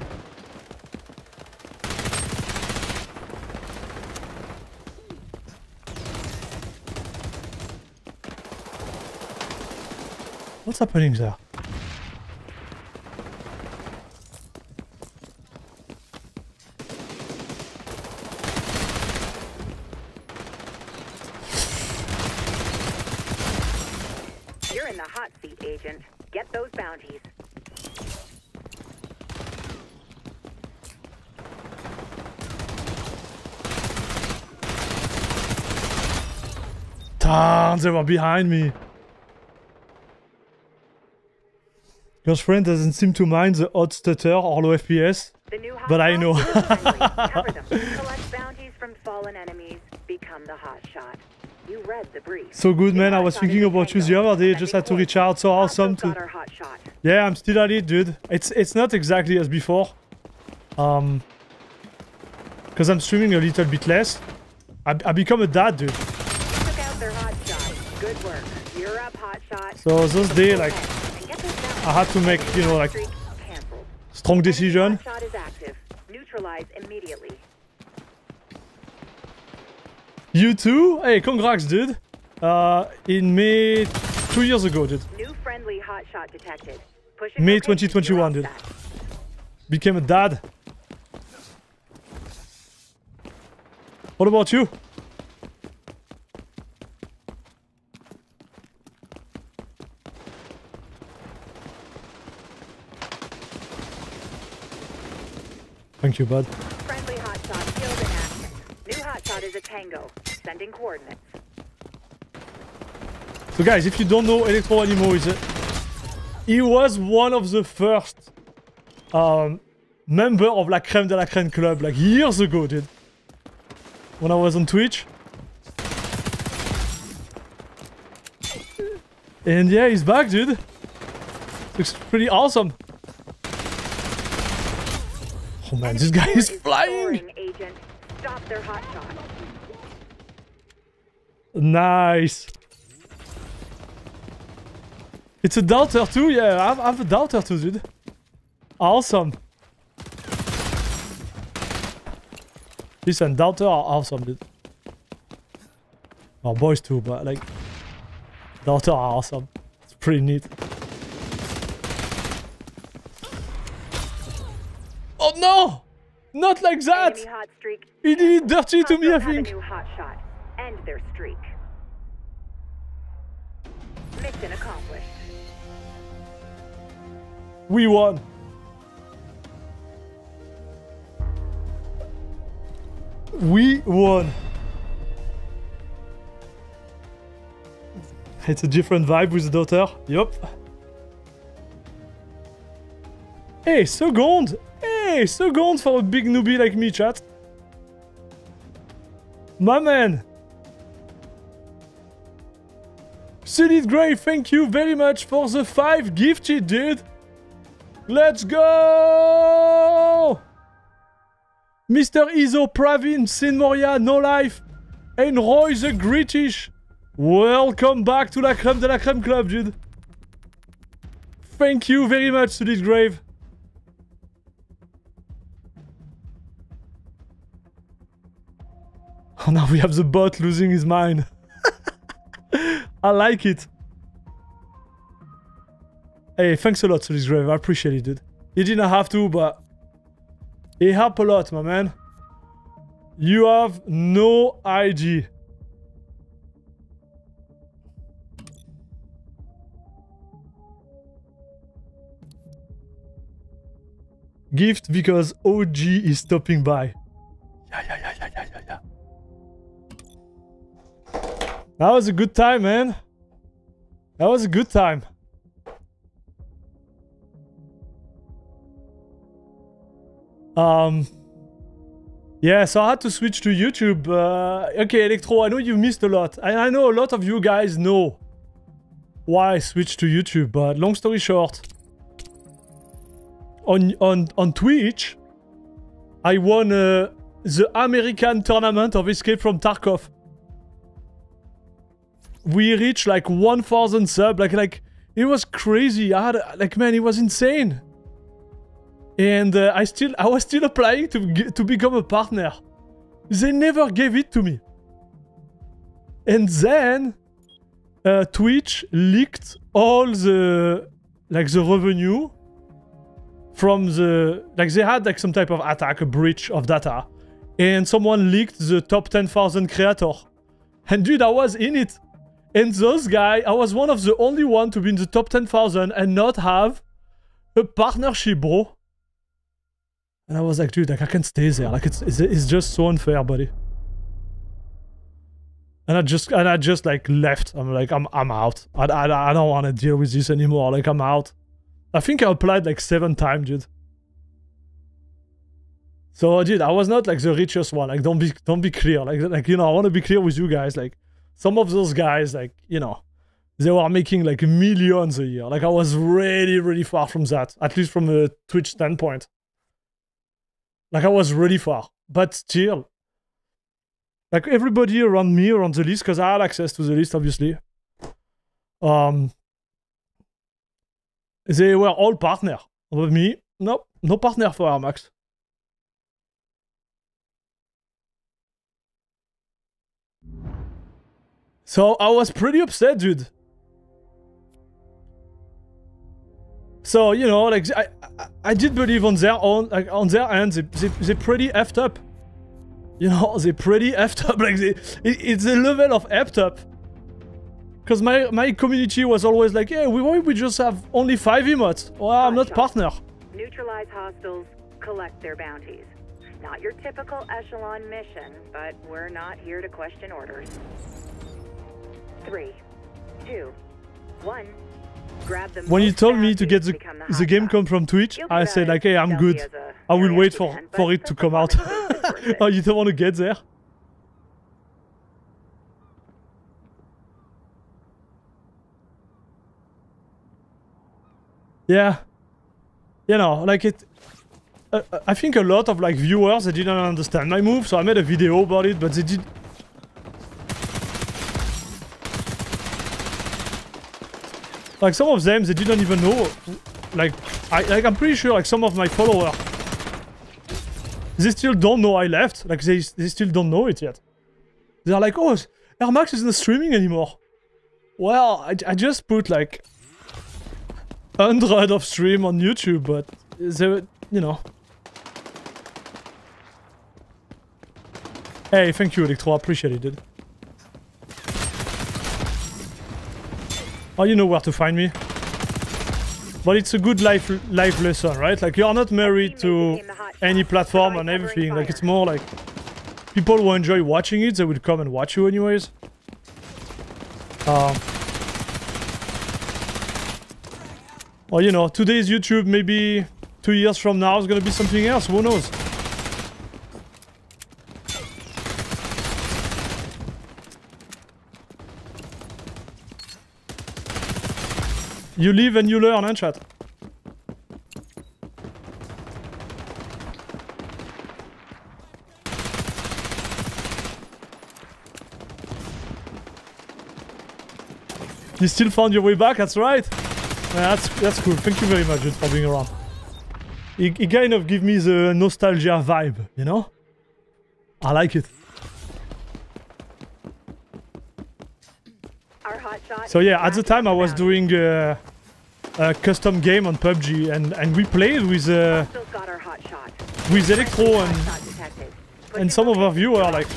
What's happening there? You're in the hot seat, Agent. Get those bounties. They were behind me. Your friend doesn't seem to mind the odd stutter or low FPS. The new hot But I know. is friendly. [laughs] Cover them. Collect bounties from fallen enemies. Become the hot shot. You read the brief. So good, man. I was thinking about you the other day. Just had to reach out. So awesome to. got our hot shot. Yeah, I'm still at it, dude. It's it's not exactly as before. Um, because I'm streaming a little bit less. I, I become a dad, dude. So those days, like, this. I had to make, you know, like, strong decision. You too? Hey, congrats, dude. Uh, in May, two years ago, dude. May 2021, dude. Became a dad. What about you? Thank you, bud. Friendly hot shot killed in action. New hotshot is a tango. Sending coordinates. So guys, if you don't know, Electro Animo is a... He was one of the first um, member of La Crème de la Crème Club, like years ago, dude. When I was on Twitch. And yeah, he's back, dude. Looks pretty awesome. Oh man, this guy is flying! Agent. Stop their hot shot. Nice. It's a doubter too? Yeah, I'm, I'm a doubter too, dude. Awesome. Listen, doubter are awesome, dude. Oh, boys too, but like... Doubter are awesome. It's pretty neat. No! Not like that! He did it dirty to me, I Hostiles have a think. new hot shot. End their streak. Mission accomplished. We won. We won. It's a different vibe with the daughter. Yup. Hey, second! Hey, second for a big newbie like me, chat. My man. Solid Grey, thank you very much for the five gifted, dude. Let's go! Mr. Iso, Pravin, Sin Moria, No Life, and Roy the British. Welcome back to La Crème de la Crème Club, dude. Thank you very much, Solid Grave. [laughs] Oh, now we have the bot losing his mind. [laughs] I like it. Hey, thanks a lot, Solid Grave. I appreciate it, dude. You didn't have to, but it helped a lot, my man. You have no IG. Gift because OG is stopping by. Yeah, yeah, yeah, That was a good time, man. That was a good time. Um. Yeah, so I had to switch to YouTube. Uh, okay, Electro, I know you missed a lot. I, I know a lot of you guys know why I switched to YouTube, but long story short, on on on Twitch, I won uh, the American tournament of Escape from Tarkov. We reached like 1,000 sub, like like it was crazy. I had like man, it was insane and uh, I still I was still applying to ge- to become a partner. They never gave it to me. And then uh, Twitch leaked all the like the revenue from the like they had like some type of attack, a breach of data, and someone leaked the top 10,000 creator. And dude, I was in it. And those guy, I was one of the only one to be in the top 10,000 and not have a partnership, bro. And I was like, dude, like I can't stay there. Like it's it's, it's just so unfair, buddy. and I just and I just like left. I'm like I'm I'm out. I I, I don't want to deal with this anymore. Like I'm out. I think I applied like seven times, dude. So dude, I was not like the richest one. Like don't be don't be clear. Like like you know, I want to be clear with you guys. Like some of those guys, like you know, they were making like millions a year. Like I was really really far from that. At least from a Twitch standpoint. Like I was really far, but still, like everybody around me around the list, because I had access to the list, obviously. Um, they were all partner. With me, nope, no partner for Armax. So I was pretty upset, dude. So you know, like I, I, I did believe on their own, like on their end, they, they, they pretty effed up. You know, [laughs] they pretty effed up. [laughs] Like they, it, it's a level of effed up. Because my my community was always like, yeah, we why we just have only five emotes? Well, I'm not partner. Neutralize hostiles, collect their bounties. Not your typical echelon mission, but we're not here to question orders. Three, two, one. Grab the When you told me to get the become the game come from Twitch, I said like, hey, I'm good. I will wait for for it to come out. [laughs] performance is worth it. oh, you don't want to get there? Yeah. You know, like it... Uh, I think a lot of like viewers, they didn't understand my move, so I made a video about it, but they did... Like some of them, they didn't even know. Like, I, like I'm pretty sure like some of my followers, they still don't know I left. Like they, they still don't know it yet. They're like, oh, Air Max is not streaming anymore. Well, I, I just put like hundred of stream on YouTube, but they, you know. Hey, thank you, Electro. Appreciate it, dude. Oh, you know where to find me. But it's a good life life lesson, right? Like you're not married to any platform and everything. Like it's more like people who enjoy watching it, they will come and watch you anyways. Um, or you know, today's YouTube, maybe two years from now is gonna be something else. Who knows? You live and you learn, hein, chat? You still found your way back, that's right. Yeah, that's that's cool. Thank you very much dude, for being around. It, it kind of give me the nostalgia vibe, you know? I like it. So yeah, at the time I was doing uh, custom game on PUBG and, and we played with uh, with Electro and, and some of our viewers like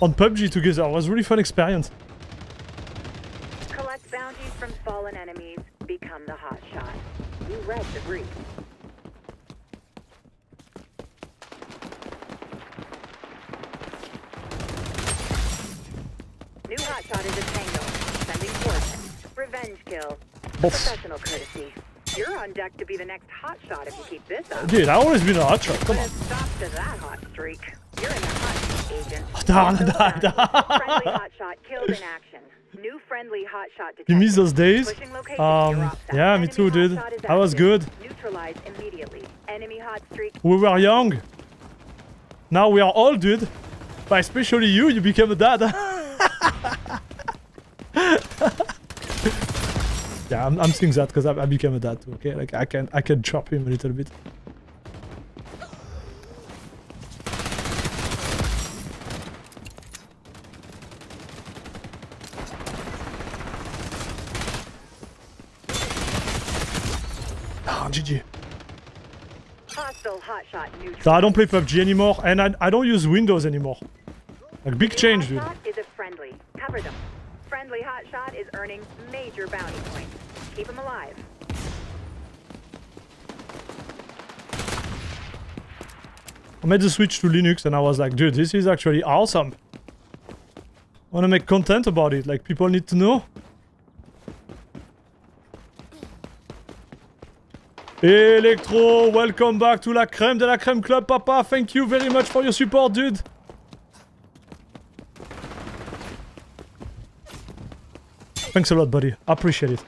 on PUBG together. It was really fun experience. Collect bounties from fallen enemies. Become the. You read the brief. New hotshot is a. Sending. Revenge kill. Professional courtesy. You're on deck to be the next hotshot if you keep this up. Dude, I always been a hot shot. Come on. stop to that hot streak. You're in the hot, agent. [laughs] Da, da, da. Friendly hotshot killed in action. New friendly hotshot detected. You miss those days? Um, yeah, me too, dude. I was good. Neutralize immediately. Enemy hot streak. We were young. Now we are old, dude. But especially you, you became a dad. [laughs] [laughs] yeah, I'm, I'm saying that because I, I became a dad too. Okay, like I can I can chop him a little bit. Ah, GG. Hostile hotshot neutral. So I don't play PUBG anymore, and I, I don't use Windows anymore. Like big change, dude. Friendly. Hotshot is earning major bounty points. Keep them alive. I made the switch to Linux, and I was like, dude, this is actually awesome. I want to make content about it. Like people need to know. Electro, welcome back to La Crème de la Crème Club, Papa. Thank you very much for your support, dude. Thanks a lot, buddy. I appreciate it.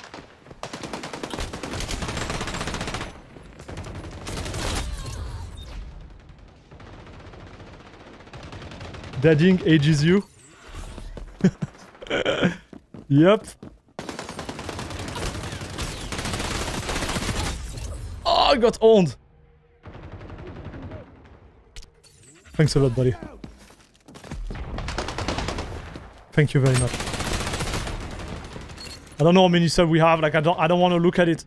Dadding ages you. [laughs] yep. Oh, I got owned. Thanks a lot, buddy. Thank you very much. I don't know how many subs we have. Like, I don't, I don't want to look at it.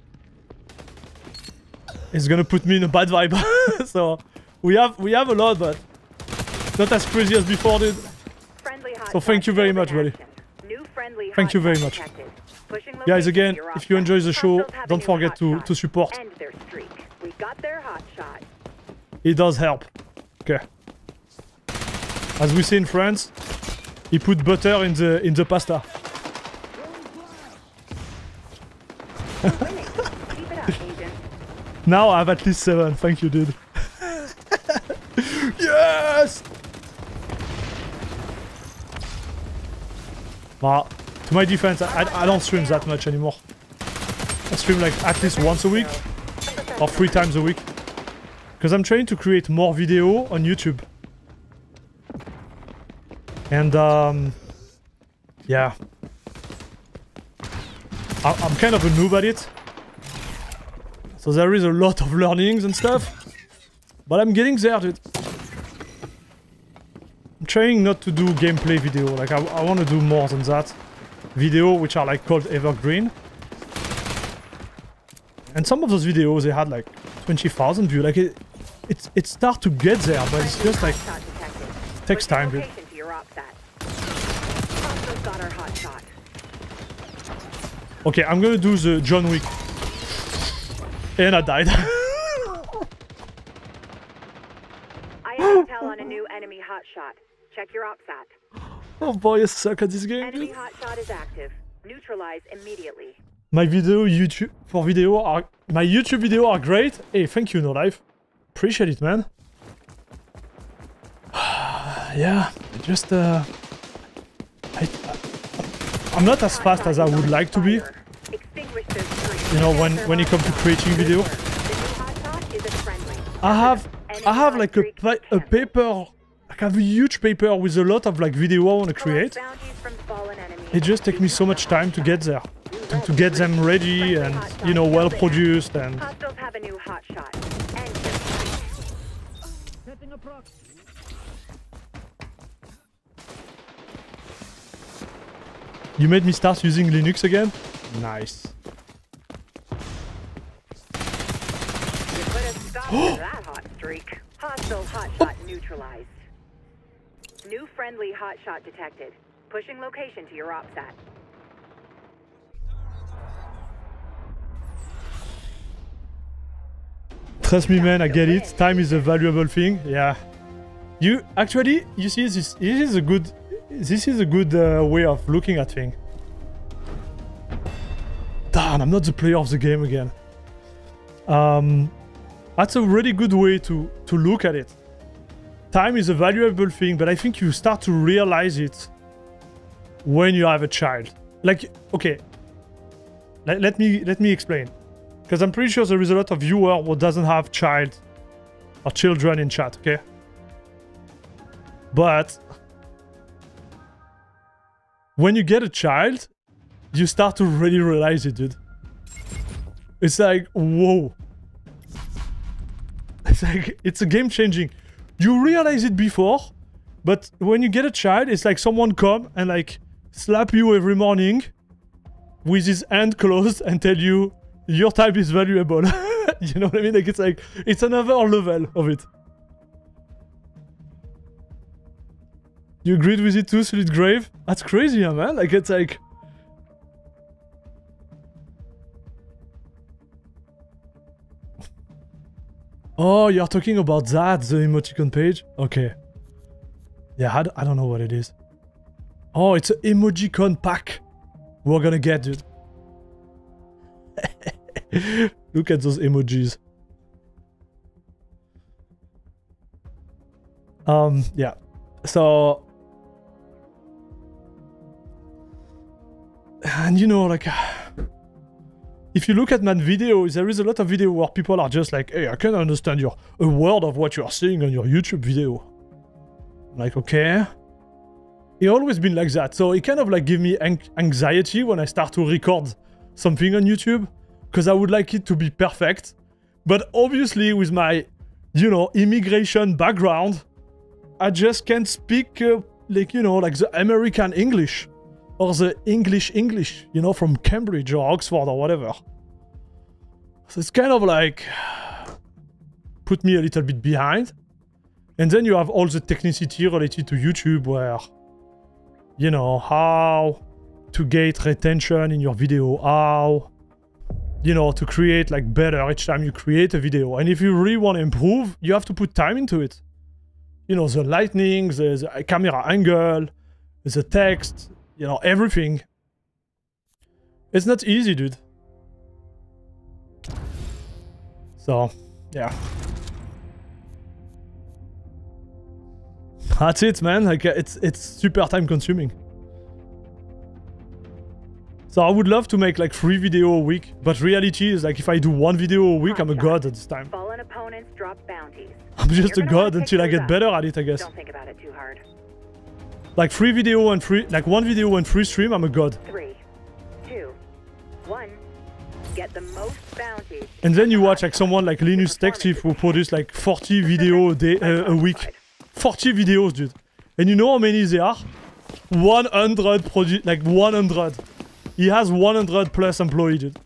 It's gonna put me in a bad vibe. [laughs] so, we have, we have a lot, but not as crazy as before, dude. So thank you very much, buddy. Thank you very much. Guys, again, if you enjoy the show, Hostiles have a don't forget to, to support. End their streak. We got their hotshot. It does help. Okay. As we say in France, he put butter in the in the pasta. Winning. Keep it up, agent. [laughs] Now I have at least seven. Thank you, dude. [laughs] yes! But to my defense, I, I, I don't stream that much anymore. I stream like at least once a week or three times a week. Because I'm trying to create more video on YouTube. And um, yeah. I'm kind of a noob at it. So there is a lot of learnings and stuff. But I'm getting there, dude. I'm trying not to do gameplay video. Like, I, I want to do more than that. Video, which are like called evergreen. And some of those videos, they had like 20,000 views. Like, it, it's it start to get there, but it's just like, takes time, dude. location to your OPSAT. Hostiles got our hotshot. Okay, I'm gonna do the John Wick. And I died. [laughs] I have intel on a new enemy hotshot. Check your OPSAT. oh boy, I suck at this game, Enemy hotshot is active. Neutralize immediately. My video YouTube for video are my YouTube video are great. Hey, thank you, No Life. Appreciate it, man. [sighs] yeah, just uh, I, I'm not as fast as I would like to be. You know, when when it comes to creating video. I have I have like a a paper. I have a huge paper with a lot of like video I want to create. It just takes me so much time to get there, to, to get them ready and you know well produced and Hostiles have a new hotshot. End their streak. You made me start using Linux again? Nice. You put a stop to that hot streak. Hostile hotshot neutralized. New friendly hotshot detected. Pushing location to your OPSAT. Trust me, man, I get it. Time is a valuable thing. Yeah. You actually, you see, this, this is a good, this is a good uh, way of looking at things. Darn, I'm not the player of the game again. Um, that's a really good way to to look at it. Time is a valuable thing, but I think you start to realize it when you have a child. Like, okay, let, let me let me explain. Because I'm pretty sure there is a lot of viewer who doesn't have child or children in chat, okay? But when you get a child, you start to really realize it, dude. It's like, whoa. [laughs] It's like, it's a game changing. You realize it before, but when you get a child, it's like someone come and like slap you every morning with his hand closed and tell you your time is valuable. [laughs] you know what I mean? Like it's like it's another level of it. You agreed with it too, Solid Grave? That's crazy, yeah, man. Like it's like Oh, you're talking about that, the emoticon page? Okay. Yeah, I, d- I don't know what it is. Oh, it's an emojicon pack. We're gonna get, dude. [laughs] Look at those emojis. Um, yeah. So, and you know, like, [sighs] if you look at my videos, there is a lot of video where people are just like, "Hey, I can understand your a word of what you are saying on your YouTube video." Like, okay. It always been like that, so it kind of like give me an- anxiety when I start to record something on YouTube, because I would like it to be perfect. But obviously, with my, you know, immigration background, I just can't speak uh, like you know like the American English or the English English, you know, from Cambridge or Oxford or whatever. So it's kind of like put me a little bit behind. And then you have all the technicity related to YouTube where you know how to get retention in your video, how you know to create like better each time you create a video. And if you really want to improve, you have to put time into it you know, the lightning, the, the camera angle, the text, you know, everything. It's not easy, dude. So, yeah. That's it, man. Like, it's it's super time consuming. So I would love to make like three video a week, but reality is like if I do one video a week, I'm a god at this time. Fallen opponents drop bounties. I'm just a god until I get better at it, I guess. Don't think about it too hard. Like three video and three, like one video and three stream, I'm a god. Three, two, one. Get the most bounties. And then you watch like someone like Linus Tech Tips who produce like 40 video a day uh, a week, 40 videos, dude. And you know how many there are? 100 produ- like 100. He has 100 plus employee, dude.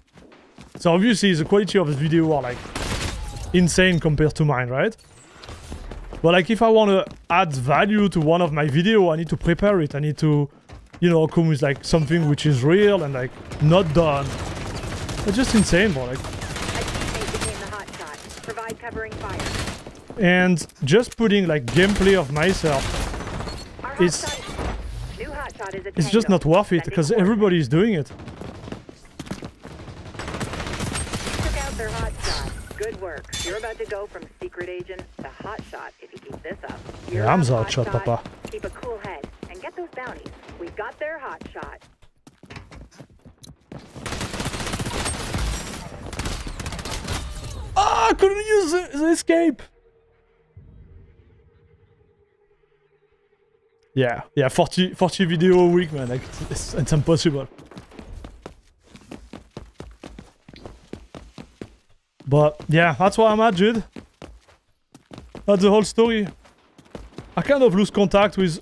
So obviously the quality of his video are like insane compared to mine, right? But like if I want to add value to one of my video, I need to prepare it. I need to, you know, come with like something which is real and like not done. It's just insane, bro. Like A teammate became the hot shot. Provide covering fire. and just putting like gameplay of myself It's- shot. New hot shot is it's just not worth it because everybody is doing it Took out their hot shot. Good work. You're about to go from secret agent to hot shot if you keep this up. You're Yeah, I'm hot hot shot, papa. Keep a cool head and get those bounties. We've got their hot shot. ah I couldn't use the, the escape yeah yeah 40 40 video a week man like it's, it's, it's impossible but yeah that's why i'm at dude that's the whole story i kind of lose contact with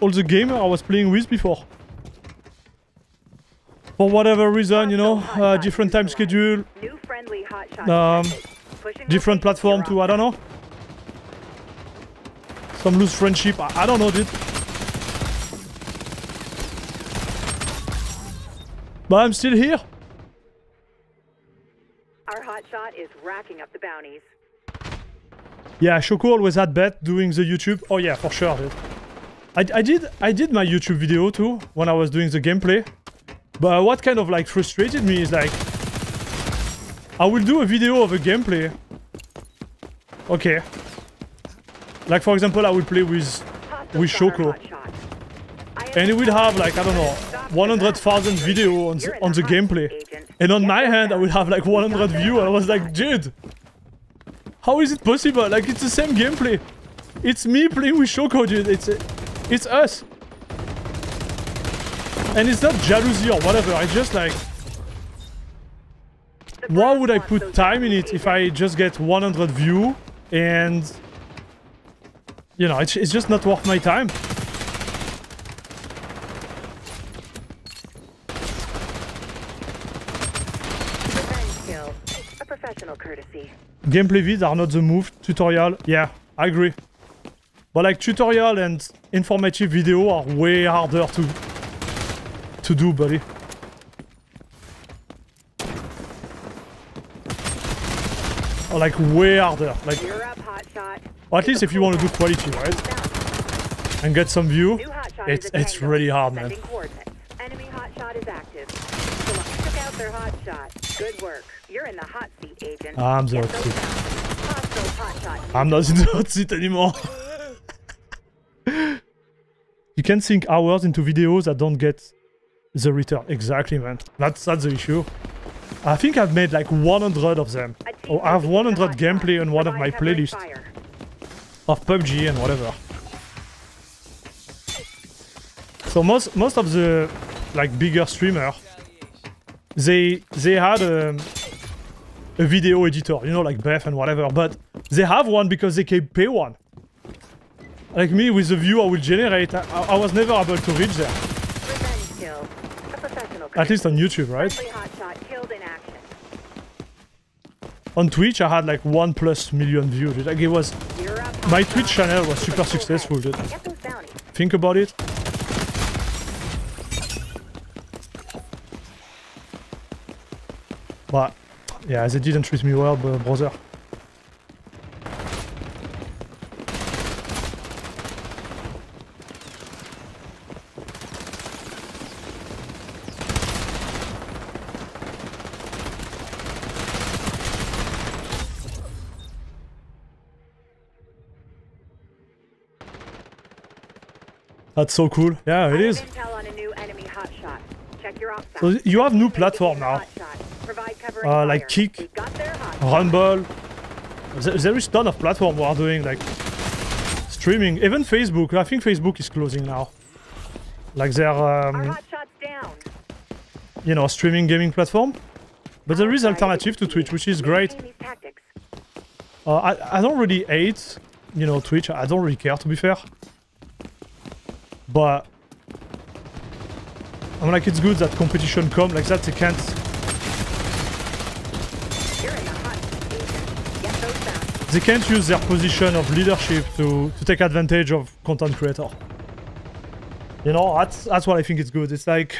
all the gamer i was playing with before for whatever reason you know uh, different time schedule New friendly hot shot. Um, different platform too. I don't know. Some loose friendship. I, I don't know, dude. But I'm still here. Our hot shot is racking up the bounties. Yeah, Shoko always had bet doing the YouTube. Oh yeah, for sure. I, I did I did my YouTube video too when I was doing the gameplay. But uh, what kind of like frustrated me is like I will do a video of a gameplay. Okay. Like for example, I will play with With Shoko. hot shot. I am and it will have like I don't know Stop the 100,000 battle. video on the, on the gameplay. And on my hand, I will have like 100 view, and I was like, dude, how is it possible? Like, it's the same gameplay. It's me playing with Shoko, dude. It's it's us. And it's not jealousy or whatever. I just like, why would I put time in it if. I just get 100 view and you know, it's, it's just not worth my time. Revenge kill. A professional courtesy. Gameplay vids are not the move. Tutorial, yeah, I agree. But like tutorial and informative video are way harder to to do, buddy. Or like way harder. Like, You're up, hot shot. or at least if you want to do quality, right? And get some view. New hot shot hotshot It's it's really hard, man. Enemy hotshot is active. Took out their hotshot. Good work. You're in the hot seat, agent. I'm the hot seat. down. Hostile hotshot. I'm not in the hot seat anymore. you can sink hours into videos that don't get the return. Exactly, man. That's that's the issue. I think I've made like 100 of them. A Oh, I have 100 gameplay on one of my playlists of PUBG and whatever. So most most of the like bigger streamer, they they had um, a video editor, you know, like Beth and whatever, but they have one because they can pay one. Like me, with the view I will generate, I, I was never able to reach there. Revenge kill. A professional. At least on YouTube, right? Friendly hotshot killed in action. On Twitch, I had like one plus million views. Like it was, my. Twitch channel was super successful, dude. head. Get those bounties. Think about it. Yeah, they didn't treat me well, bro- brother. Ah, That's so cool. Yeah, it is. have intel on a new enemy hotshot. Check your ops So you have new platform now. Hotshot. Provide covering Uh, like. Kick. Rumble. There, is ton of platform we are doing like streaming. Even Facebook. I think Facebook is closing now. Like their um, you know streaming gaming platform. But there is alternative to Twitch, which is great. maintain these tactics. Uh, I I don't really hate you know Twitch. I don't really care to be fair. But I'm like it's good that competition come like that. They can't You're in the hot seat, agent. Get those bounties. They can't use their position of leadership to, to take advantage of content creator. You know, that's that's what I think is good. It's like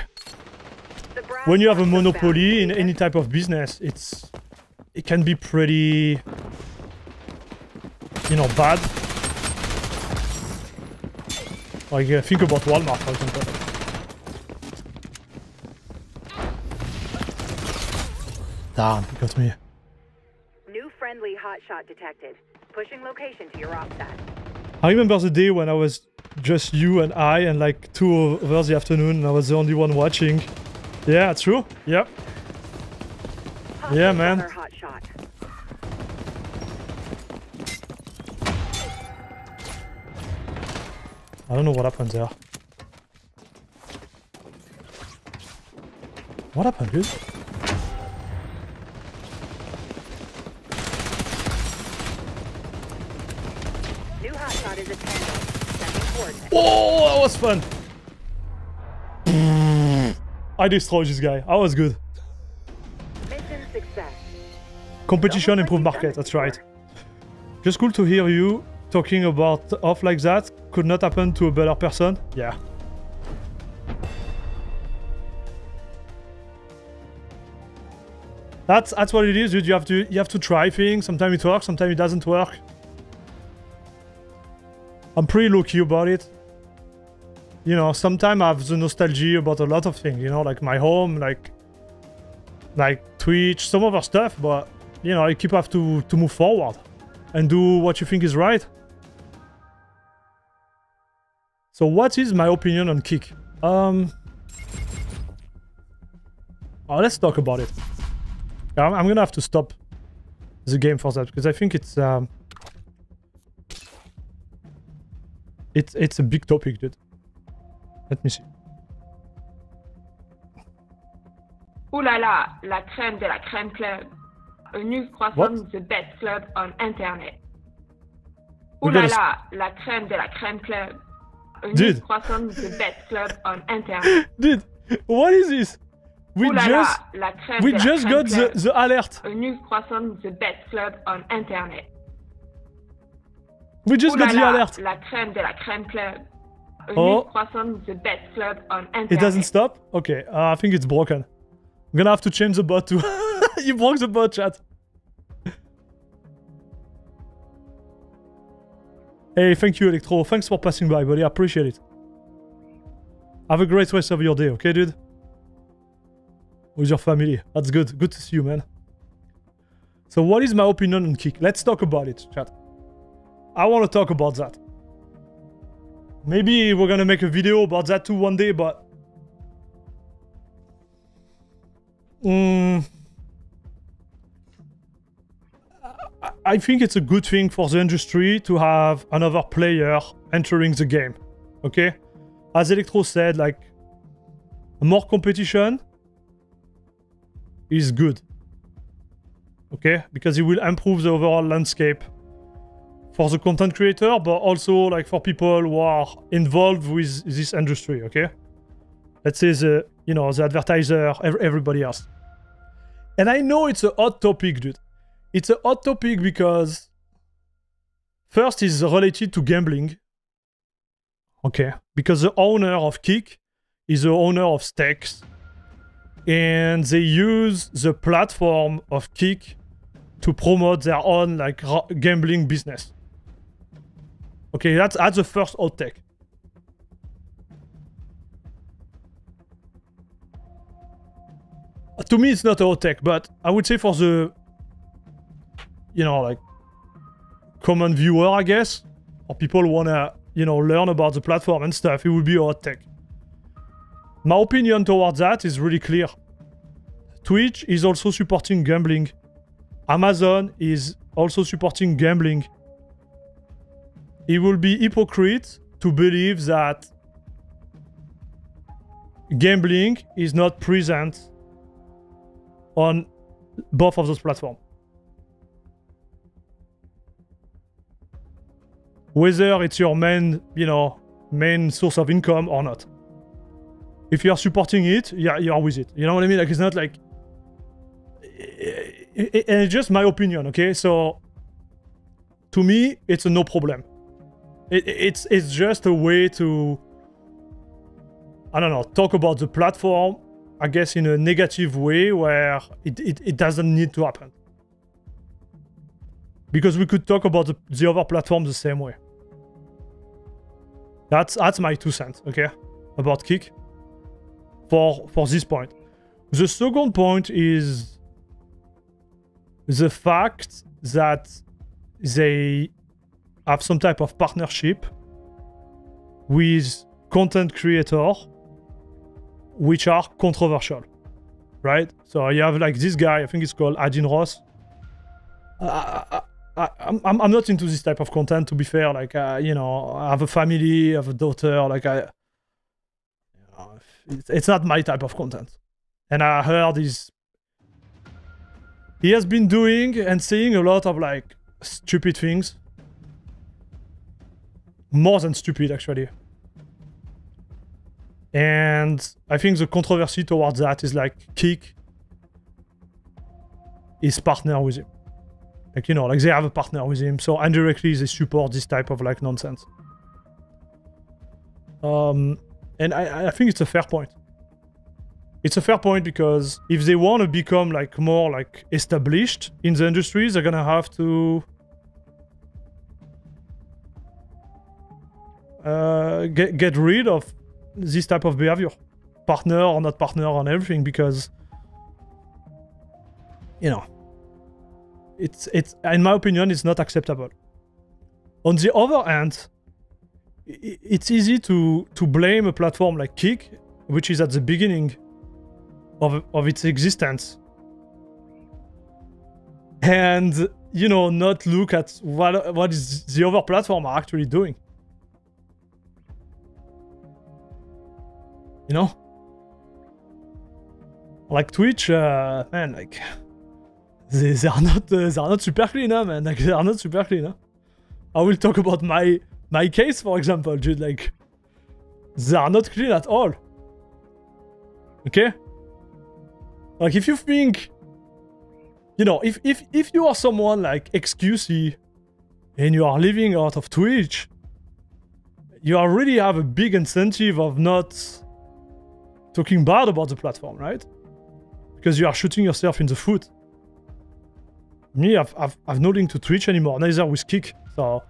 when you have a monopoly in any type of business, it's it can be pretty you know bad. Like uh, think about Walmart for example. Damn, he got me. Friendly hotshot detected. Pushing location to your stat. I remember the day when I was just you and I and like two over the afternoon and I was the only one watching. Yeah, true. Yep. Yeah, man. hotshot. I don't know what happened there. What happened, dude? New hotshot is a tango. Sending coordinates. Oh, that was fun. I destroyed this guy. I was good. Mission success. Competition Almost like improve market. That's right. Just cool to hear you talking about off like that. Could not happen to a better person. Yeah. That's that's what it is, dude. You have to you have to try things. Sometimes it works, sometimes it doesn't work. I'm pretty low key about it. You know, sometimes I have the nostalgia about a lot of things. You know, like my home, like like Twitch, some other stuff. But you know, you keep have to to move forward and do what you think is right. So, what is my opinion on Kick? Um, oh, let's talk about it. I'm, I'm gonna have to stop the game for that because I think it's um, it's it's a big topic, dude. Let me see. Ooh la la, la crème de la crème club. A new croissant What? is the best club on internet. La gotta s- la, la crème de la crème club. A new Dude. croissant is the best club on [laughs] internet. Dude, what is this? We la just la, la crème we de la just crème got the club. the alert. A new croissant is the best club on internet. We just la got the la, alert. la crème de la crème club. Oh. croissant is the best club on internet. It doesn't stop? Okay, uh, I think it's broken. I'm gonna have to change the bot too. [laughs] you broke the bot, chat. Hey, thank you, Electro. Thanks for passing by, buddy. I appreciate it. Have a great rest of your day, okay, dude? With your family. That's good. Good to see you, man. So, what is my opinion on Kick? Let's talk about it, chat. I want to talk about that. Maybe we're gonna make a video about that too one day, but. Mm, I- I think it's a good thing for the industry to have another player entering the game. Okay? As Electro said, like, more competition is good. Okay? Because it will improve the overall landscape for the content creator, but also like for people who are involved with this industry, okay? Let's say the, you know, the advertiser, everybody else. And I know it's a hot topic, dude. It's a hot topic because first is related to gambling. Okay. Because the owner of Kick is the owner of Stakes. And they use the platform of Kick to promote their own like gambling business. Okay, that's that's the first hot take. Uh, to me, it's not hot take, but I would say for the, you know, like common viewer, I guess, or people wanna, you know, learn about the platform and stuff, it would be hot take. My opinion towards that is really clear. Twitch is also supporting gambling. Amazon is also supporting gambling. It will be hypocrite to believe that gambling is not present on both of those platforms. Whether it's your main, you know, main source of income or not. If you're supporting it, yeah, you're with it. You know what I mean? Like it's not like and it's just my opinion, okay? So to me, it's a no problem. It, it's it's just a way to I don't know talk about the platform. I guess in a negative way where it, it, it doesn't need to happen. Because we could talk about the, the other platform the same way. That's that's my two cents, okay? About Kick. For for this point. The second point is the fact that they have some type of partnership with content creator which are controversial right? So you have like this guy i think it's called adin ross. I, I, I, I'm, I'm not into this type of content to be fair. Like uh, you know i have a family i have a daughter like i it's, it's not my type of content. And i heard he's he has been doing and saying a lot of like stupid things more than stupid actually. And i think the controversy towards that is like kick is partner with him. Like you know like they have a partner with him so indirectly they support this type of like nonsense. Um and i i think it's a fair point. It's a fair point because if they want to become like more like established in the industry they're gonna have to uh, get get rid of this type of behavior, partner or not partner on everything, because you know it's it's in my opinion it's not acceptable. On the other hand, it's easy to to blame a platform like Kick, which is at the beginning of of its existence, and you know not look at what what is the other platform are actually doing. You know? Like twitch uh, man like they, they are not uh, they are not super clean huh, man? Like they are not super clean huh? i will talk about my my case for example dude like they are not clean at all. Okay? Like if you think you know if if if you are someone like xqc and you are living out of twitch you already have a big incentive of not talking bad about the platform, right? Because you are shooting yourself in the foot. Me, I've, I've, I've no link to Twitch anymore, neither with Kick. So,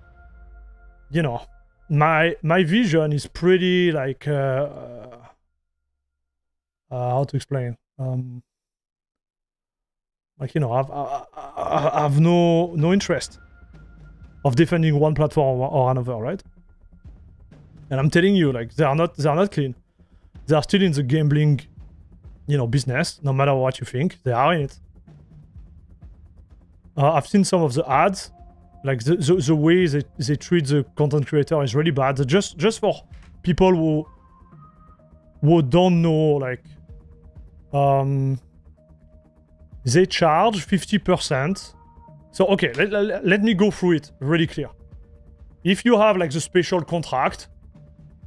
you know, my my vision is pretty like uh, uh how to explain um like you know I've I, I, I've no no interest of defending one platform or, or another, right? And I'm telling you, like they are not they are not clean. They are still in the gambling, you know, business. No matter what you think, they are in it. Uh, I've seen some of the ads, like the, the, the way they, they treat the content creator is really bad. Just just for people who who don't know, like, um, they charge 50%. So, okay, let, let, let me go through it really clear. If you have like the special contract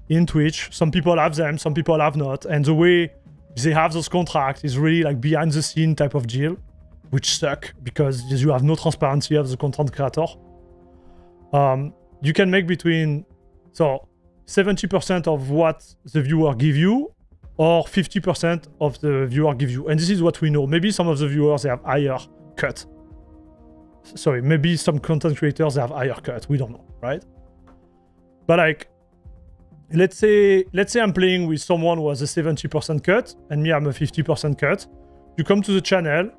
in Twitch, some people have them, some people have not. And the way they have those contracts is really like behind the scene type of deal, which suck because you have no transparency of the content creator. Um, you can make between, so 70% of what the viewer give you or 50% of the viewer give you. And this is what we know. Maybe some of the viewers, they have higher cut. Sorry, maybe some content creators, have higher cut. We don't know, right? But like, let's say, let's say I'm playing with someone who has a 70% cut and me, I'm a 50% cut. You come to the channel,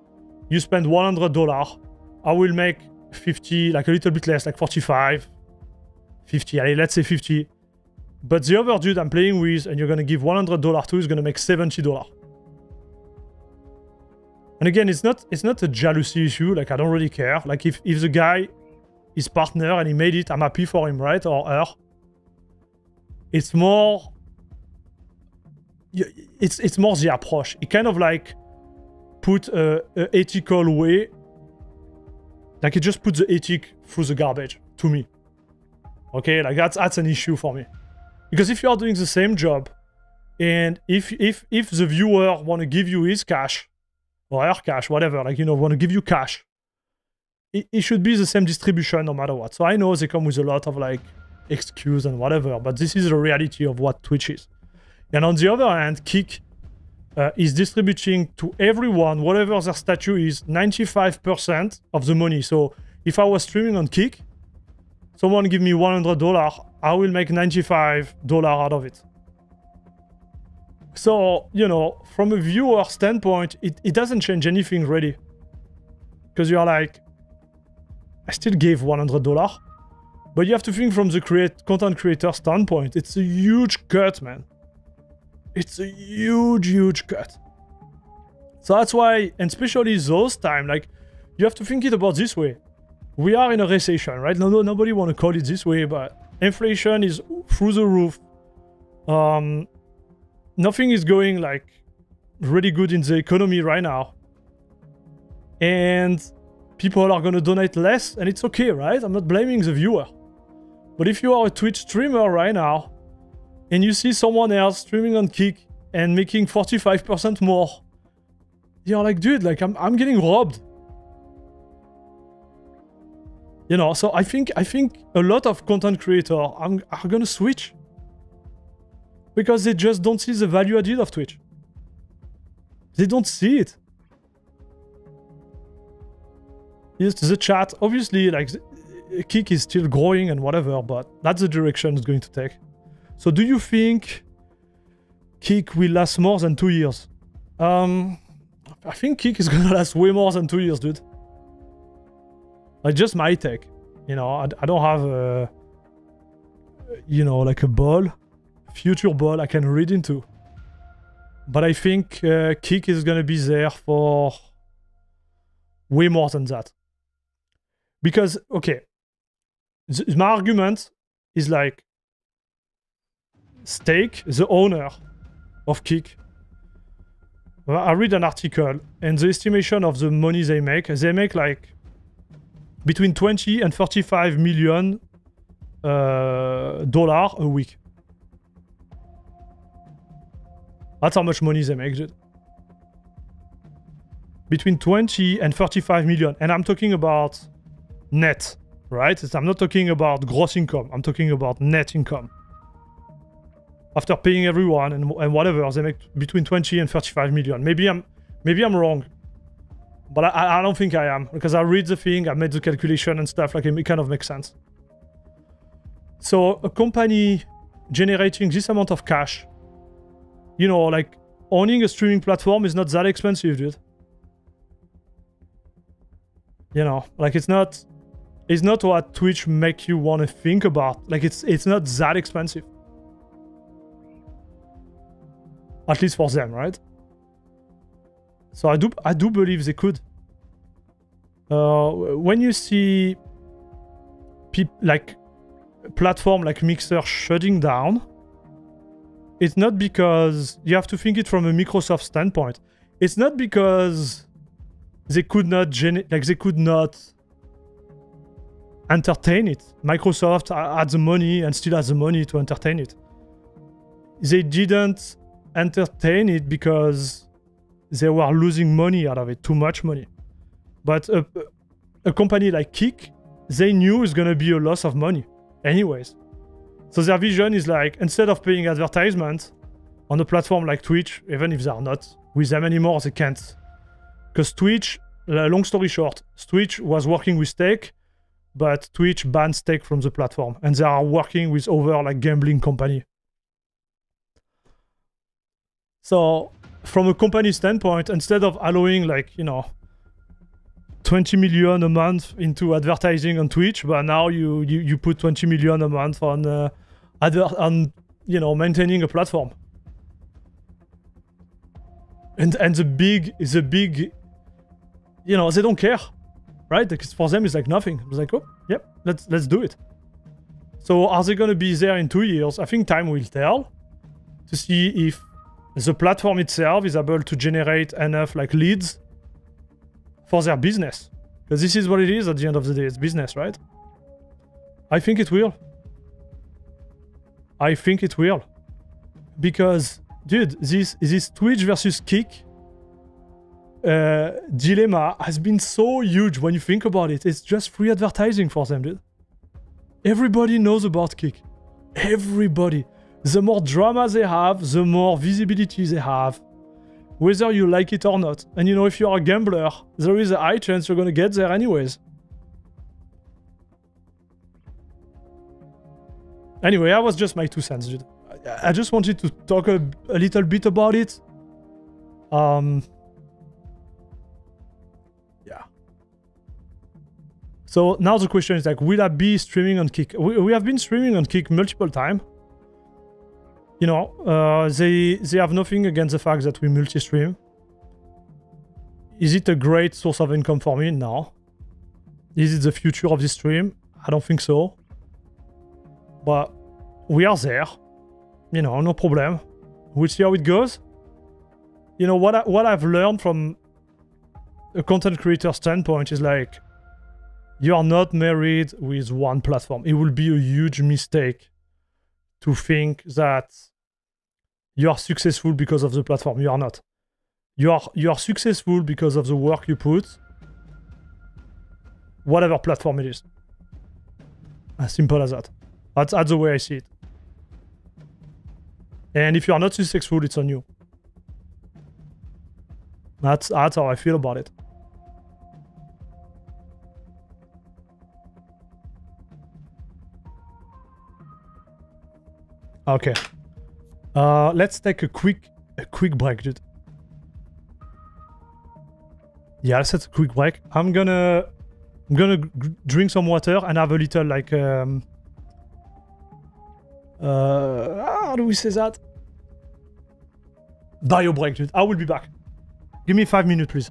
you spend $100. I will make 50, like a little bit less, like 45, 50, allez, let's say 50. But the other dude I'm playing with and you're going to give $100 to is going to make $70. And again, it's not it's not a jealousy issue. Like, I don't really care. Like, if, if the guy is partner and he made it, I'm happy for him, right? Or her. It's more... It's, it's more the approach. It kind of like put a, a ethical way like it just puts the ethic through the garbage to me. Okay, like that's that's an issue for me. Because if you are doing the same job, and if if if the viewer want to give you his cash or her cash, whatever, like you know, want to give you cash, it, it should be the same distribution no matter what. So I know they come with a lot of like excuse and whatever, but this is the reality of what Twitch is. And on the other hand, Kick uh, is distributing to everyone, whatever their statue is, 95% of the money. So if I was streaming on Kick, someone give me $100, I will make $95 out of it. So, you know, from a viewer standpoint, it, it doesn't change anything really. Because you're like, I still gave $100. But you have to think from the create content creator standpoint. It's a huge cut, man. It's a huge, huge cut. So that's why, and especially those time, like, you have to think it about this way. We are in a recession, right? No, no, nobody want to call it this way, but inflation is through the roof. Um, nothing is going like really good in the economy right now. And people are going to donate less, and it's okay, right? I'm not blaming the viewer. But if you are a Twitch streamer right now, and you see someone else streaming on Kick and making 45% more, you're like, dude, like I'm, I'm getting robbed. You know, so I think I think a lot of content creators are, are gonna switch because they just don't see the value added of Twitch. They don't see it. Yes, the chat, obviously, like, Kick is still growing and whatever, but that's the direction it's going to take. So do you think Kick will last more than two years? Um, I think Kick is [laughs] gonna last way more than two years, dude. Like just my take. You know, I, I don't have a, you know, like a ball, future ball I can read into. But I think uh, Kick is gonna be there for way more than that. Because, okay, my argument is like, Stake, the owner of Kick, I read an article and the estimation of the money they make, they make like between 20 and 35 million uh, dollar a week. That's how much money they make. Between 20 and 35 million. And I'm talking about net, right? I'm not talking about gross income. I'm talking about net income after paying everyone and, and whatever, they make between 20 and 35 million. Maybe I'm maybe I'm wrong, but I, I don't think I am because I read the thing, I made the calculation and stuff. Like it kind of makes sense. So a company generating this amount of cash, you know, like owning a streaming platform is not that expensive, dude. You know, like it's not it's not what Twitch make you want to think about. Like it's it's not that expensive. At least for them, right? So I do I do believe they could. Uh, when you see like platform like Mixer shutting down, it's not because you have to think it from a Microsoft standpoint. It's not because they could not gen- like they could not entertain it. Microsoft ha- had the money and still has the money to entertain it. They didn't entertain it because they were losing money out of it, too much money. But a, a company like Kick, they knew it's gonna be a loss of money, anyways. So their vision is like instead of paying advertisement on a platform like Twitch, even if they are not with them anymore, they can't. Because Twitch, long story short, Twitch was working with Stake, but Twitch banned Stake from the platform, and they are working with other like gambling company. So from a company standpoint, instead of allowing like you know 20 million a month into advertising on Twitch, but now you you, you put 20 million a month on uh, adver- on you know maintaining a platform. And and the big the big you know they don't care, right? Because for them it's like nothing. It's like oh yep let's let's do it. So are they gonna be there in two years? I think time will tell to see if the platform itself is able to generate enough like leads for their business. Because this is what it is at the end of the day, it's business, right? I think it will. I think it will. Because, dude, this this Twitch versus Kick uh, dilemma has been so huge when you think about it. It's just free advertising for them, dude. Everybody knows about Kick. Everybody. The more drama they have, the more visibility they have whether you like it or not. And you know, if you're a gambler, there is a high chance you're gonna get there anyways. Anyway, that was just my two cents, dude. I- just wanted to talk a, a little bit about it. Um, So now the question is like, will I be streaming on Kick? We, we have been streaming on Kick multiple times you know, uh, they they have nothing against the fact that we multi-stream. Is it a great source of income for me? No. Is it the future of this stream? I don't think so. But we are there. You know, no problem. We'll see how it goes. You know what? I, what I've learned from a content creator standpoint is like, you are not married with one platform. It will be a huge mistake to think that you are successful because of the platform. You are not. You are you are successful because of the work you put. Whatever platform it is. As simple as that. That's, that's the way I see it. And if you are not successful, it's on you. That's that's how I feel about it. Okay. Uh, let's take a quick a quick break, dude. Yeah, let's take a quick break. I'm gonna I'm gonna drink some water and have a little like um uh how do we say that? Bio break, dude. I will be back. Give me five minutes, please.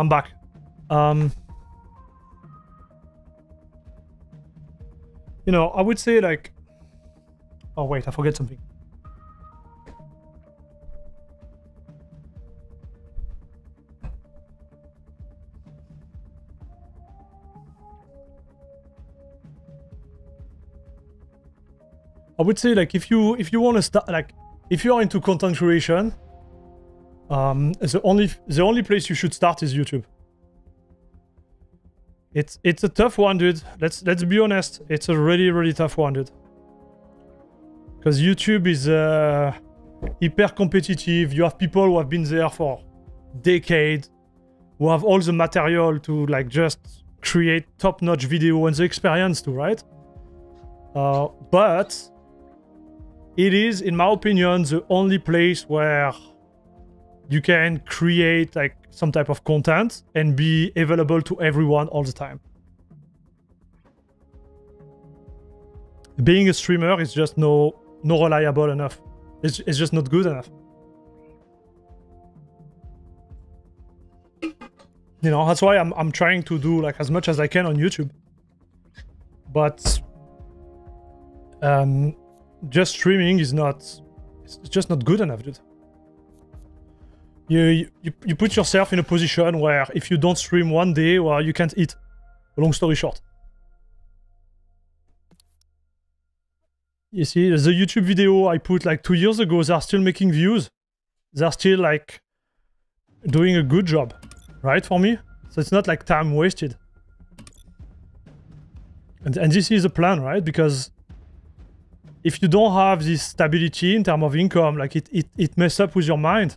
I'm back. Um, you know, I would say like, oh wait, I forget something. I would say like if you if you want to start like if you are into content creation, um, the only the only place you should start is YouTube. It's it's a tough one, dude. Let's let's be honest. It's a really really tough one, dude. Because YouTube is uh, hyper competitive. You have people who have been there for decades, who have all the material to like just create top-notch video and the experience too, right? Uh, but it is, in my opinion, the only place where you can create like some type of content and be available to everyone all the time. Being a streamer is just no no reliable enough. It's, it's just not good enough. You know, that's why I'm I'm trying to do like as much as I can on YouTube. But um just streaming is not it's just not good enough, dude. You, you you put yourself in a position where if you don't stream one day, well, you can't eat. Long story short. You see, the YouTube video I put like two years ago, they are still making views. They're still like doing a good job, right, for me? So it's not like time wasted. And, and this is a plan, right? Because if you don't have this stability in terms of income, like it, it, it mess up with your mind.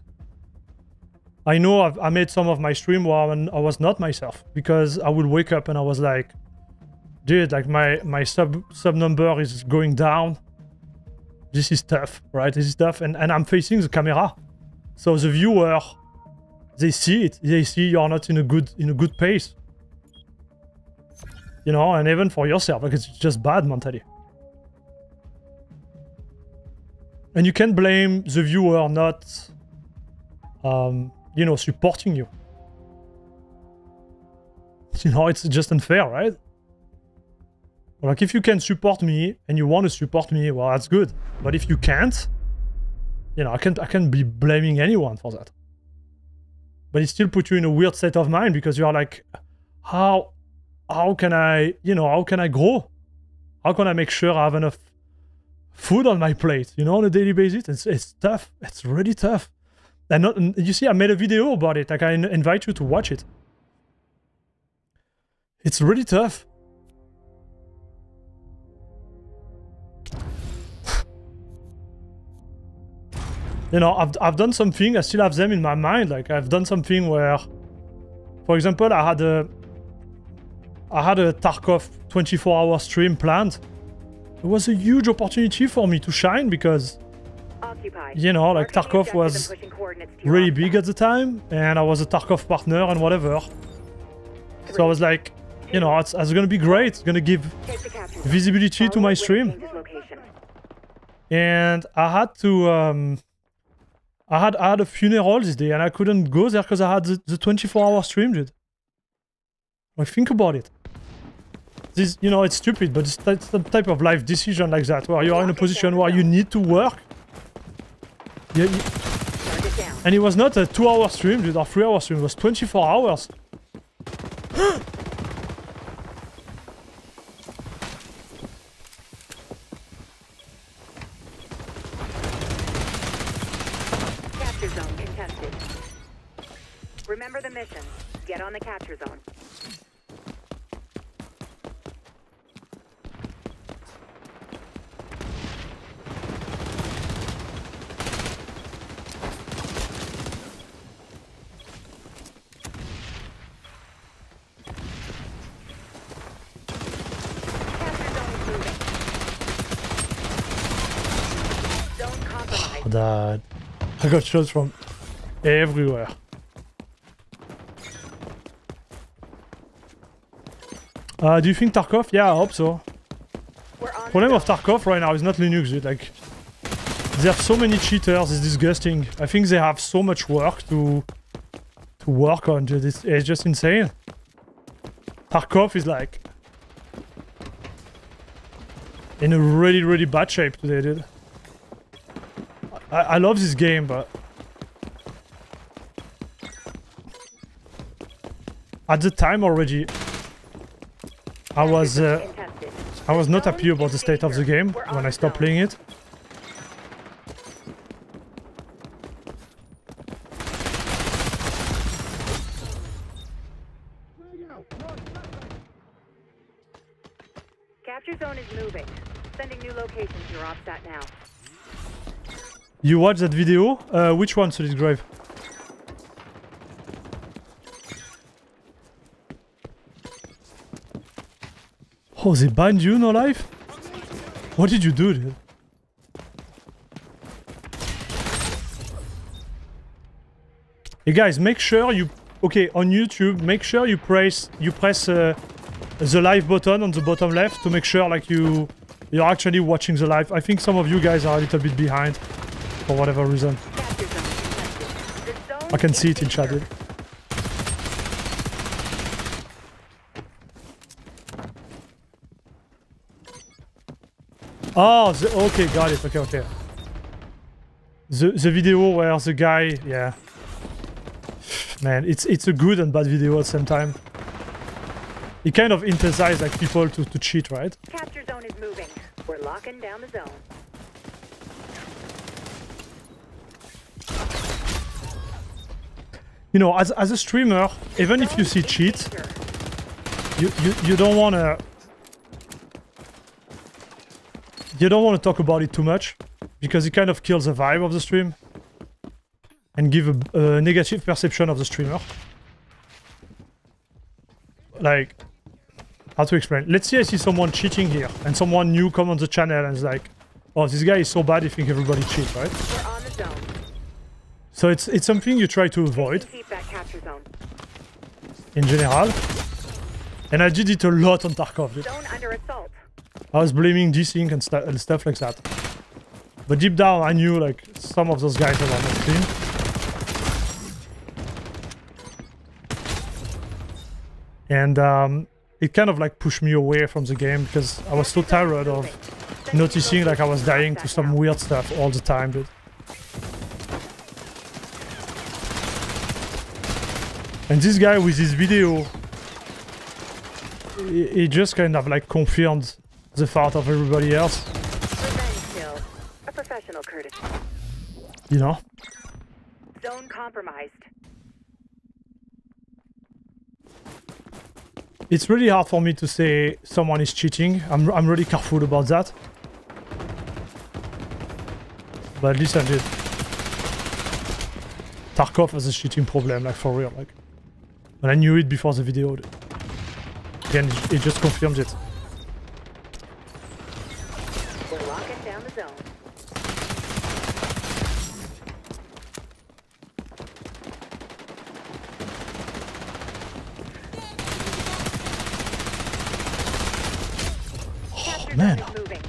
I know I've, I made some of my stream while I was not myself because I would wake up and I was like, dude, like my, my sub sub number is going down. This is tough, right? This is tough. And, and I'm facing the camera. So the viewer, they see it. They see you're not in a good in a good pace. You know, and even for yourself, like it's just bad mentally. And you can blame the viewer not, um, you know, supporting you. You know, it's just unfair, right? Like, if you can support me and you want to support me, well, that's good. But if you can't, you know, I can't, I can't be blaming anyone for that. But it still puts you in a weird state of mind because you are like, how, how can I, you know, how can I grow? How can I make sure I have enough food on my plate, you know, on a daily basis. It's, it's tough. It's really tough. And not, you see, I made a video about it. Like, I invite you to watch it. It's really tough. [sighs] you know, I've, I've done something, I still have them in my mind. Like, I've done something where, for example, I had a, I had a Tarkov 24-hour stream planned it was a huge opportunity for me to shine because you know like Tarkov was really big at the time and I was a Tarkov partner and whatever. So I was like you know it's, it's gonna be great. It's gonna give visibility to my stream. and I had to um I had I had a funeral this day and I couldn't go there because I had the, the 24 hour stream dude. Like think about it. This, you know, it's stupid, but it's the type of life decision like that, where you are in a position where you need to work. Yeah, you, and it was not a two-hour stream, dude, or three-hour stream, it was 24 hours. [gasps] capture zone contested. Remember the mission. Get on the capture zone. That. I got shots from everywhere. Uh, do you think Tarkov? Yeah, I hope so. Problem of Tarkov right now is not Linux, dude. Like, they have so many cheaters, it's disgusting. I think they have so much work to to work on. It's, it's just insane. Tarkov is like in a really, really bad shape today, dude. I, I love this game, but at the time already, I was uh, I was not happy about the state of the game when I stopped playing it. Capture zone is moving. Sending new locations to your OPSAT now. You watched that video? Uh, which one, Solid Grave? Oh, they banned you, no life? What did you do, dude? Hey guys, make sure you okay on YouTube. Make sure you press you press uh, the live button on the bottom left to make sure like you you're actually watching the live. I think some of you guys are a little bit behind for whatever reason. I can see it in chat. dude. Oh, ah, the, okay, got it. Okay, okay. The the video where the guy, yeah, man, it's it's a good and bad video at the same time. It kind of emphasizes like people to, to cheat, right? Capture zone is moving. We're locking down the zone. You know, as as a streamer, even if you see Zone is cheat, you you, you don't want to you don't want to talk about it too much because it kind of kills the vibe of the stream and give a, a negative perception of the streamer. Like how to explain? Let's say i see someone cheating here and someone new come on the channel and is like oh this guy is so bad you think everybody cheat right so it's it's something you try to avoid Keep that capture zone. in general and i did it a lot on tarkov dude. Zone under assault. I was blaming desync and, stu and stuff like that. But deep down, I knew like some of those guys were on the team. And um, it kind of like pushed me away from the game because I was so tired of noticing like I was dying to some weird stuff all the time, dude. And this guy with his video, he, he just kind of like confirmed the fault of everybody else. A professional courtesy. you know? Zone compromised. It's really hard for me to say someone is cheating. I'm, I'm really careful about that. But listen, dude. Tarkov has a cheating problem, like for real, like. And I knew it before the video. Again, it- just confirms it. We're locking down the zone. Oh, Capture man. zone is moving.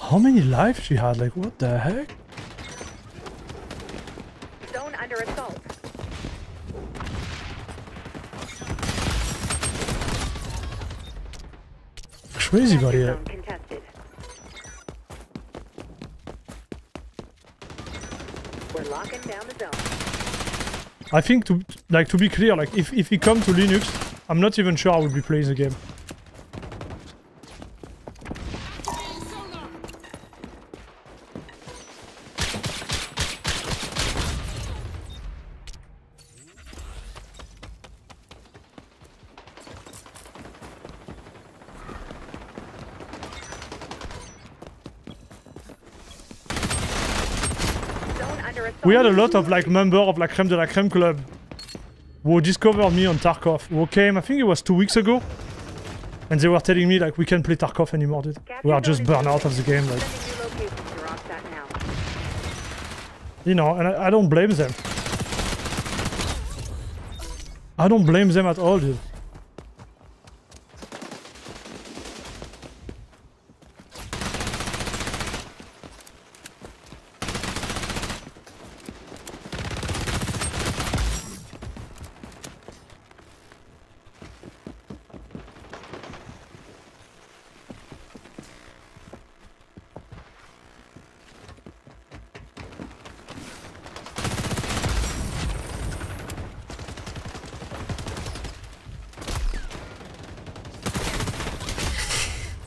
How many lives she had? Like, what the heck? Zone under assault. Crazy Capture buddy. zone contested. We're locking down the zone. I think to like to be clear, like if if he come to Linux, I'm not even sure I would be playing the game. We had a lot of like member of like Creme de la Creme Club who discovered me on Tarkov. Who came, I think it was two weeks ago, and they were telling me like we can't play Tarkov anymore, dude. We are just burned out of the game, like Sending new locations to Rocksat now. you know. And I, I don't blame them. I don't blame them at all, dude.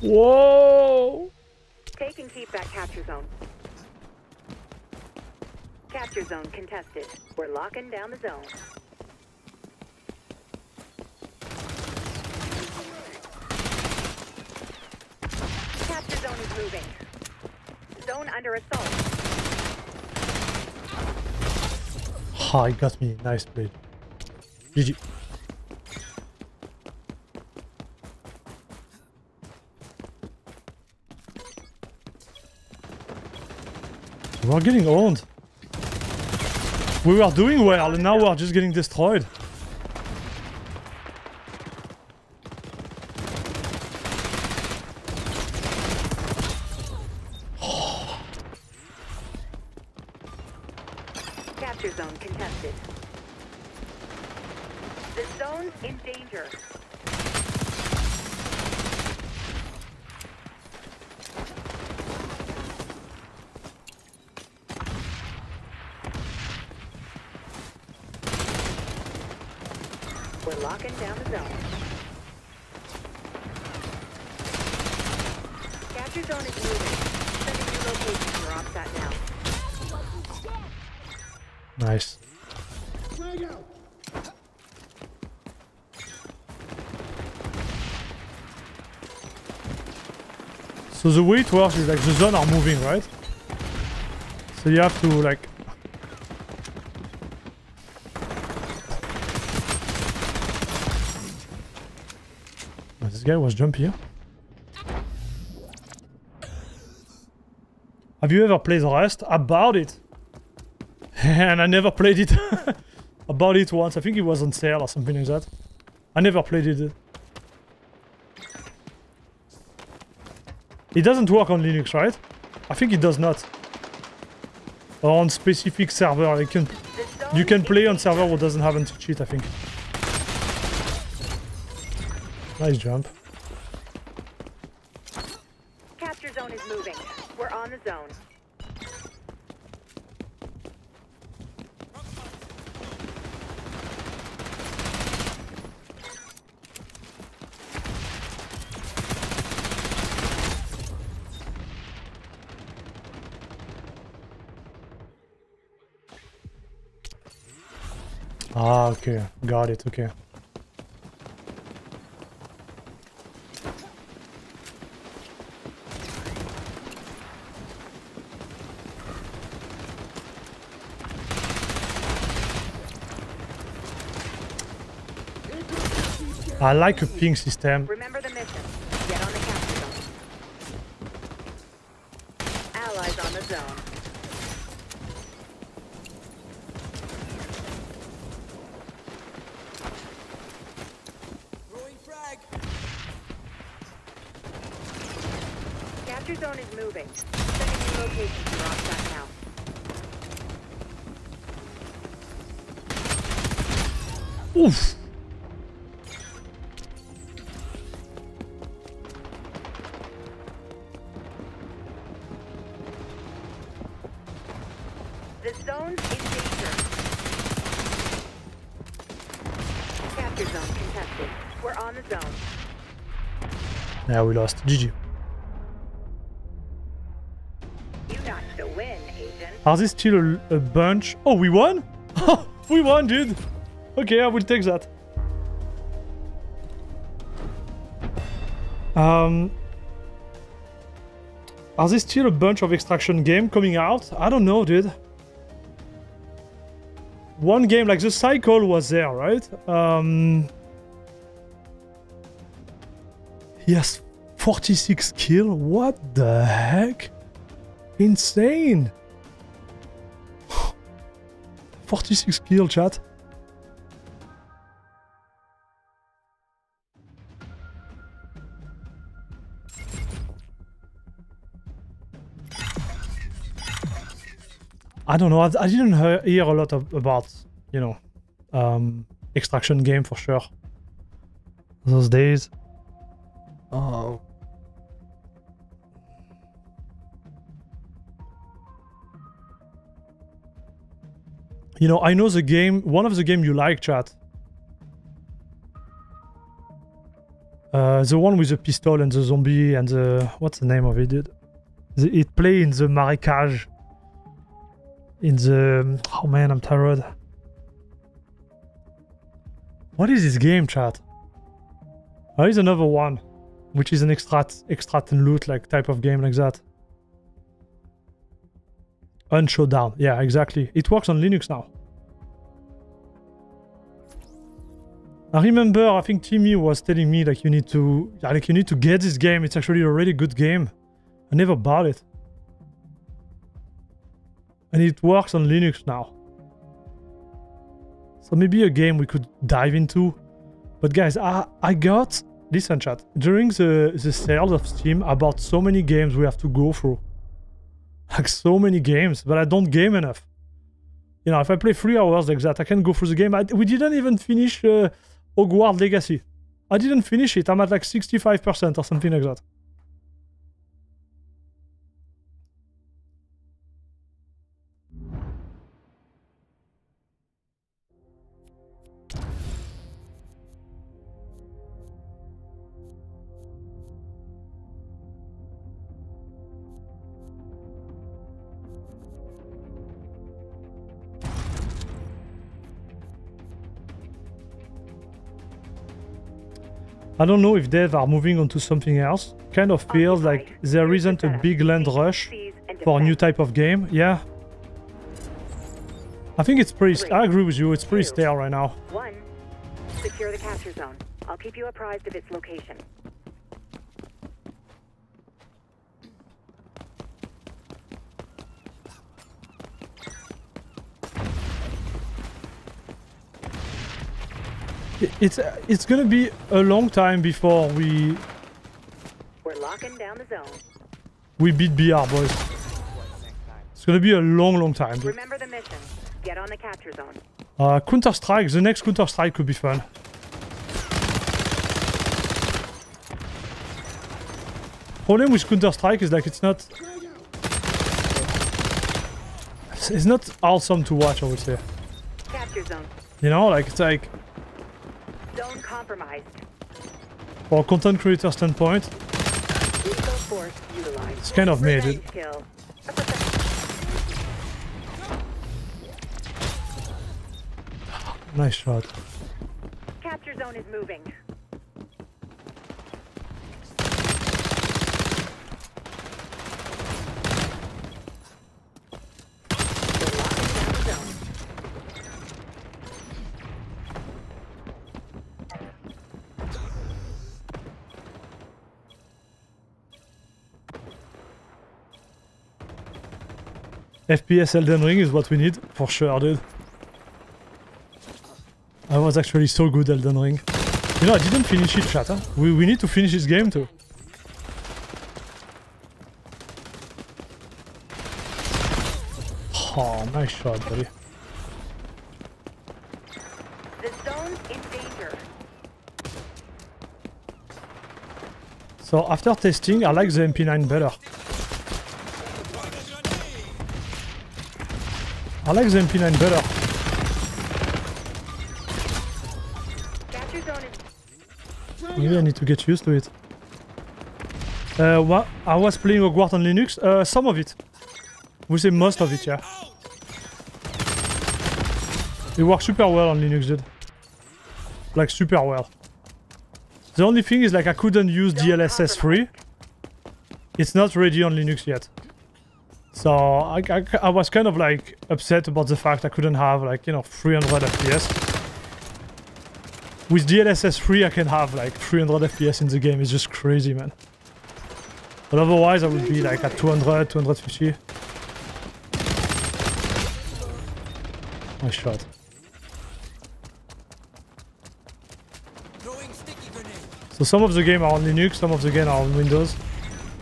Whoa! Take and keep that capture zone. Capture zone contested. We're locking down the zone. Capture zone is moving. Zone under assault. Ah, he got me. Nice play. GG. We're getting owned. We were doing well, and now we're just getting destroyed. Capture zone contested. The zone's in danger. We're locking down the zone. Capture zone is moving. Sending you location for OPSAT now. Nice. Frag out! So the way it works is like the zone are moving, right? So you have to like... This guy was jumpy. huh? Have you ever played Rust? About it. [laughs] and I never played it. [laughs] About it once. I think it was on sale or something like that. I never played it. It doesn't work on Linux, right? I think it does not. Or on specific server, you can you can play on server what doesn't have anti-cheat, I think. Nice jump. Capture zone is moving. We're on the zone. Ah, okay. Got it, okay. I like a ping system. Remember the mission. Get on the capture zone. Allies on the zone. Throwing frag. Capture zone is moving. Sending you location for OPSAT now. Oof. The zone's in danger. Capture zone contested. We're on the zone. Yeah, we lost. GG. You notched the win. Are they still a, a bunch? Oh, we won? [laughs] we won, dude. Okay, I will take that. Um, are there still a bunch of extraction game coming out? I don't know, dude. One game, like the cycle was there, right? Um, yes, 46 kill. What the heck? Insane. [sighs] 46 kill, chat. I don't know. I, I didn't hear, hear a lot of, about, you know, um, extraction game for sure. Those days. Oh. You know, I know the game, one of the game you like, chat. Uh, the one with the pistol and the zombie and the what's the name of it, dude? The, it play in the marécage. In the oh man, I'm tired. What is this game, chat? There is another one, which is an extract, extract and loot like type of game like that. Hunt Showdown. Yeah, exactly. It works on Linux now. I remember, I think Timmy was telling me like you need to, like you need to get this game. It's actually a really good game. I never bought it, and it works on Linux now. So maybe a game we could dive into. But guys, I I got listen chat during the the sales of Steam. I bought so many games we have to go through, [laughs] like so many games, but I don't game enough. You know, if I play three hours like that, I can go through the game. I, we didn't even finish. Uh, Hogwarts Legacy. I didn't finish it. I'm at like 65% or something like that. I don't know if devs are moving on to something else. Kind of feels like there isn't a big land rush for a new type of game. Yeah. I think it's pretty... I agree with you. It's pretty stale right now. One, secure the capture zone. I'll keep you apprised of its location. It's it's gonna be a long time before we We're locking down the zone. we beat BR, boys. It's gonna be a long, long time. dude. Remember the mission. Get on the capture zone. Uh, Counter Strike. The next Counter Strike could be fun. Problem with Counter Strike is like it's not. It's not awesome to watch. I would say. Capture zone. You know, like it's like Zone compromised. for content creator standpoint, Lethal force utilized. it's kind of made it. Nice shot. Capture zone is moving. We're locking down the zone. FPS Elden Ring is what we need for sure, dude. I was actually so good Elden Ring. You know, I didn't finish it, chat. Huh? We, we need to finish this game too. Oh, nice shot, buddy. The zone's in danger. So after testing, I like the MP9 better. I like the MP9 better. Maybe I need to get used to it. Uh, what? I was playing Hogwarts on Linux. Uh, some of it. We say most of it, yeah. It works super well on Linux, dude. Like super well. The only thing is like I couldn't use DLSS 3. It's not ready on Linux yet. So I, I, I was kind of like upset about the fact I couldn't have like, you know, 300 FPS. With DLSS 3 I can have like 300 FPS in the game, it's just crazy man. But otherwise I would be like at 200, 250. Nice shot. Throwing sticky grenade. So some of the game are on Linux, some of the game are on Windows.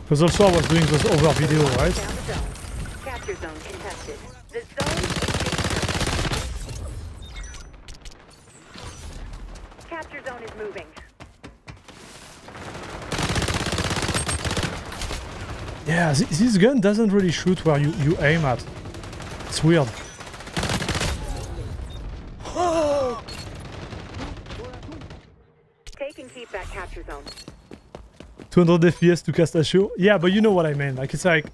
Because also I was doing this over video, right? down the zone. Capture zone contested. The zone is in danger. Capture zone is moving. Yeah, thi- this gun doesn't really shoot where you, you aim at. It's weird. Taking and keep that capture zone. 200 FPS to cast a show. Yeah, but you know what I mean. Like, it's like...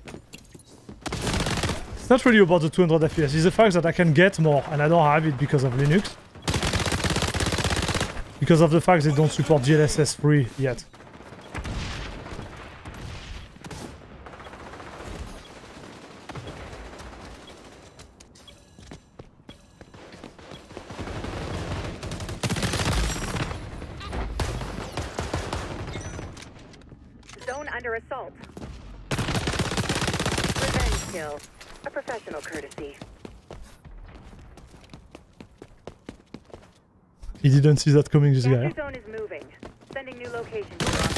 It's not really about the 200 FPS. It's the fact that I can get more, and I don't have it because of Linux. Because of the fact they don't support DLSS 3 yet. Zone under assault. Revenge kill. A professional courtesy. He didn't see that coming, this guy. Zone is moving. Sending new locations for.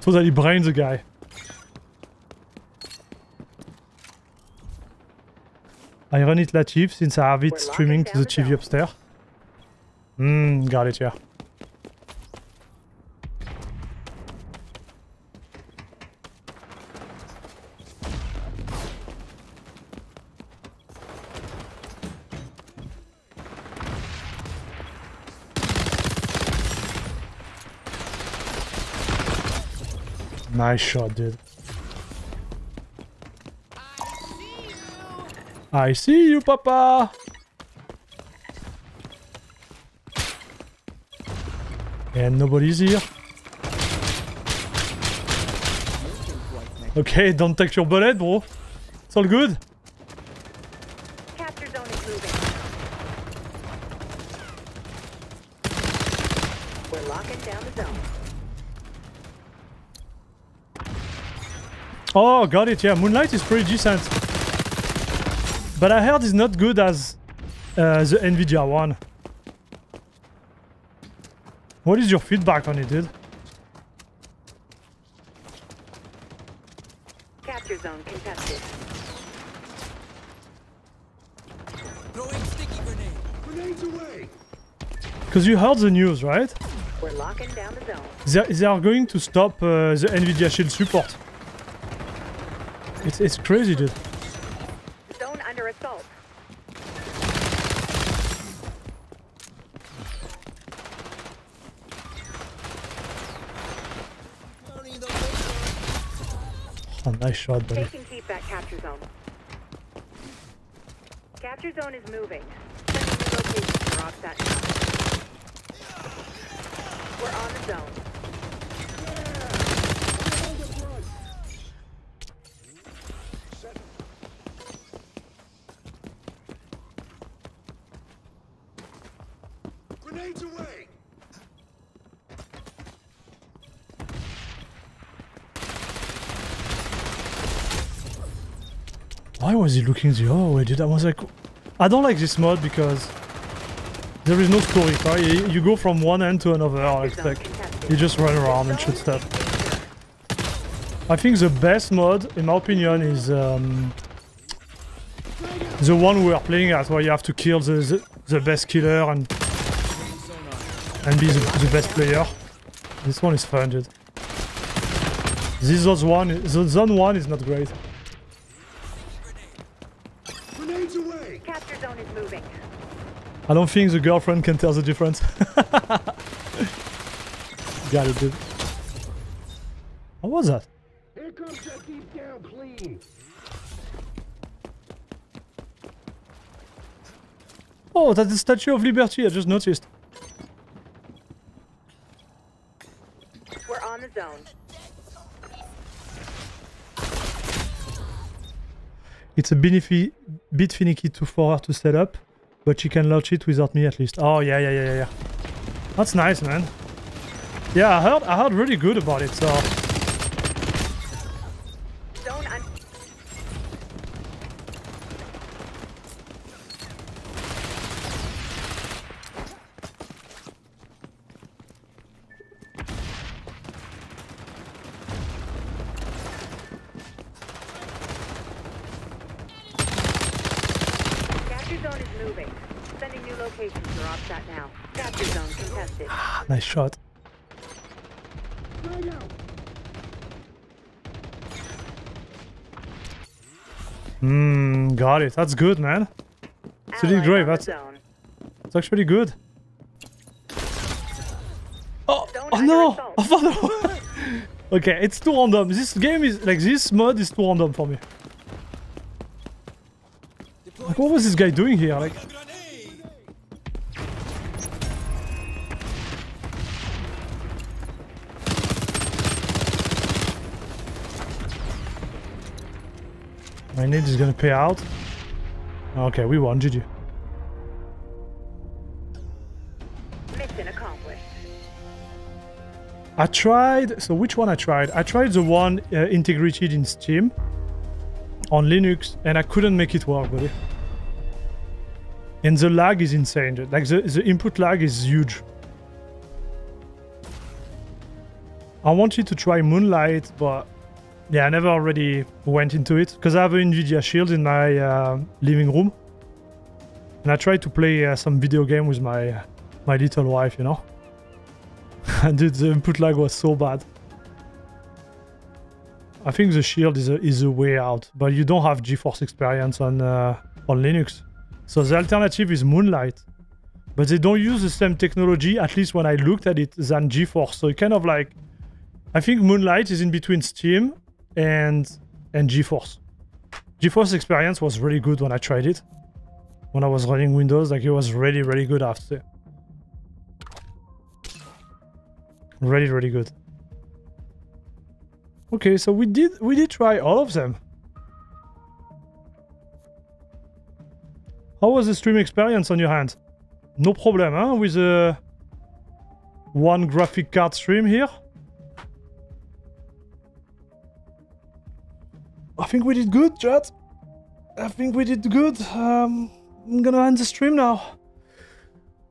Totally brain the guy. I run it native since I have it streaming to the TV upstairs. Hmm, got it, yeah. Nice shot, dude. I see you, Papa! And nobody's here. Okay, don't take your bullet, bro. It's all good. Capture zone is moving. We're locking down the zone. Oh, got it, yeah. Moonlight is pretty decent. But I heard it's not good as uh, the Nvidia one. What is your feedback on it, dude? Capture zone contested. Throwing sticky grenade. Grenades away! Because you heard the news, right? We're locking down the zone. They, they are going to stop uh, the Nvidia Shield support. It's, it's crazy, dude. Zone under assault. Loading the laser. Oh, nice shot, buddy. Take and keep that capture zone. Capture zone is moving. Sending new locations for offset. We're on the zone. Grenades away! Why was he looking the other way, dude? I was like... I don't like this mod because... There is no story? You, go from one end to another, Zone like contested. you just run around and shoot stuff. I think the best mod, in my opinion, is um, the one we are playing at, where you have to kill the the, the best killer and and be the, the best player. This one is fun, dude. This other one, zone one is not great. Grenades away! Capture zone is moving. I don't think the girlfriend can tell the difference. Got it, dude. What was that? Here comes that deep down clean! Oh, that's the Statue of Liberty, I just noticed. We're on the zone. It's a bit, bit finicky to for her to set up, but she can launch it without me at least. Oh yeah, yeah, yeah, yeah, yeah. That's nice, man. Yeah, I heard, I heard really good about it. So Zone un- Capture zone is moving. Sending new locations for offset now. Capture zone contested. ah, nice shot. Frag out! Hmm, got it. That's good, man. Grey, on the that's it's actually good. Oh, oh no! assault. I thought [laughs] Okay, it's too random. This game is like this mod is too random for me. Like, what was this guy doing here? Like, my need is gonna pay out. Okay, we won. GG. Mission accomplished. I tried. So which one I tried? I tried the one uh, integrated in Steam on Linux, and I couldn't make it work, buddy. And the lag is insane. dude. Like the the input lag is huge. I wanted to try Moonlight, but yeah, I never already went into it because I have an Nvidia Shield in my uh, living room, and I tried to play uh, some video game with my my little wife, you know. [laughs] And the input lag was so bad. I think the shield is a, is a way out, but you don't have GeForce experience on uh, on Linux. So the alternative is Moonlight, but they don't use the same technology. At least when I looked at it, than GeForce. So it kind of like, I think Moonlight is in between Steam and and GeForce. GeForce experience was really good when I tried it. When I was running Windows, like it was really really good. Say. Really, really good. Okay, so we did we did try all of them. How was the stream experience on your hand? No problem, huh? With a one graphic card stream here. I think we did good, chat. I think we did good. Um, I'm gonna end the stream now.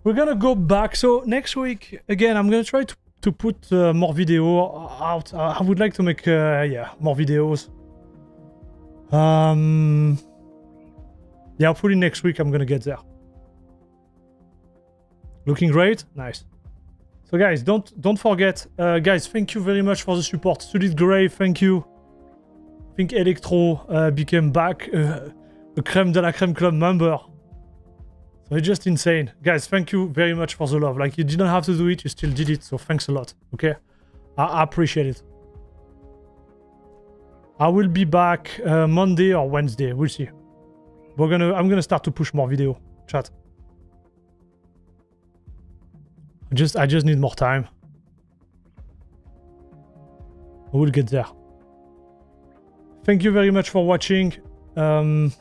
We're gonna go back. So next week, again, I'm gonna try to to put uh, more video out. Uh, I would like to make, uh, yeah, more videos. Um, yeah, hopefully next week I'm gonna get there. Looking great, nice. So guys, don't don't forget, uh, guys. Thank you very much for the support. Studied Grey, thank you. I think Electro uh, became back uh, a creme de la creme club member. So it's just insane. Guys, thank you very much for the love. Like, you didn't have to do it, you still did it. So thanks a lot, okay? I, I appreciate it. I will be back uh, Monday or Wednesday. We'll see. We're gonna. I'm gonna start to push more video. Chat. Just. I just need more time. We'll get there. Thank you very much for watching. Um,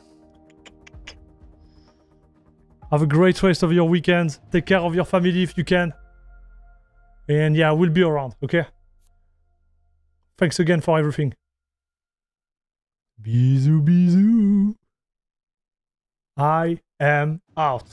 have a great rest of your weekend. Take care of your family if you can. And yeah, we'll be around, okay? Thanks again for everything. Bisous, bisous. I am out.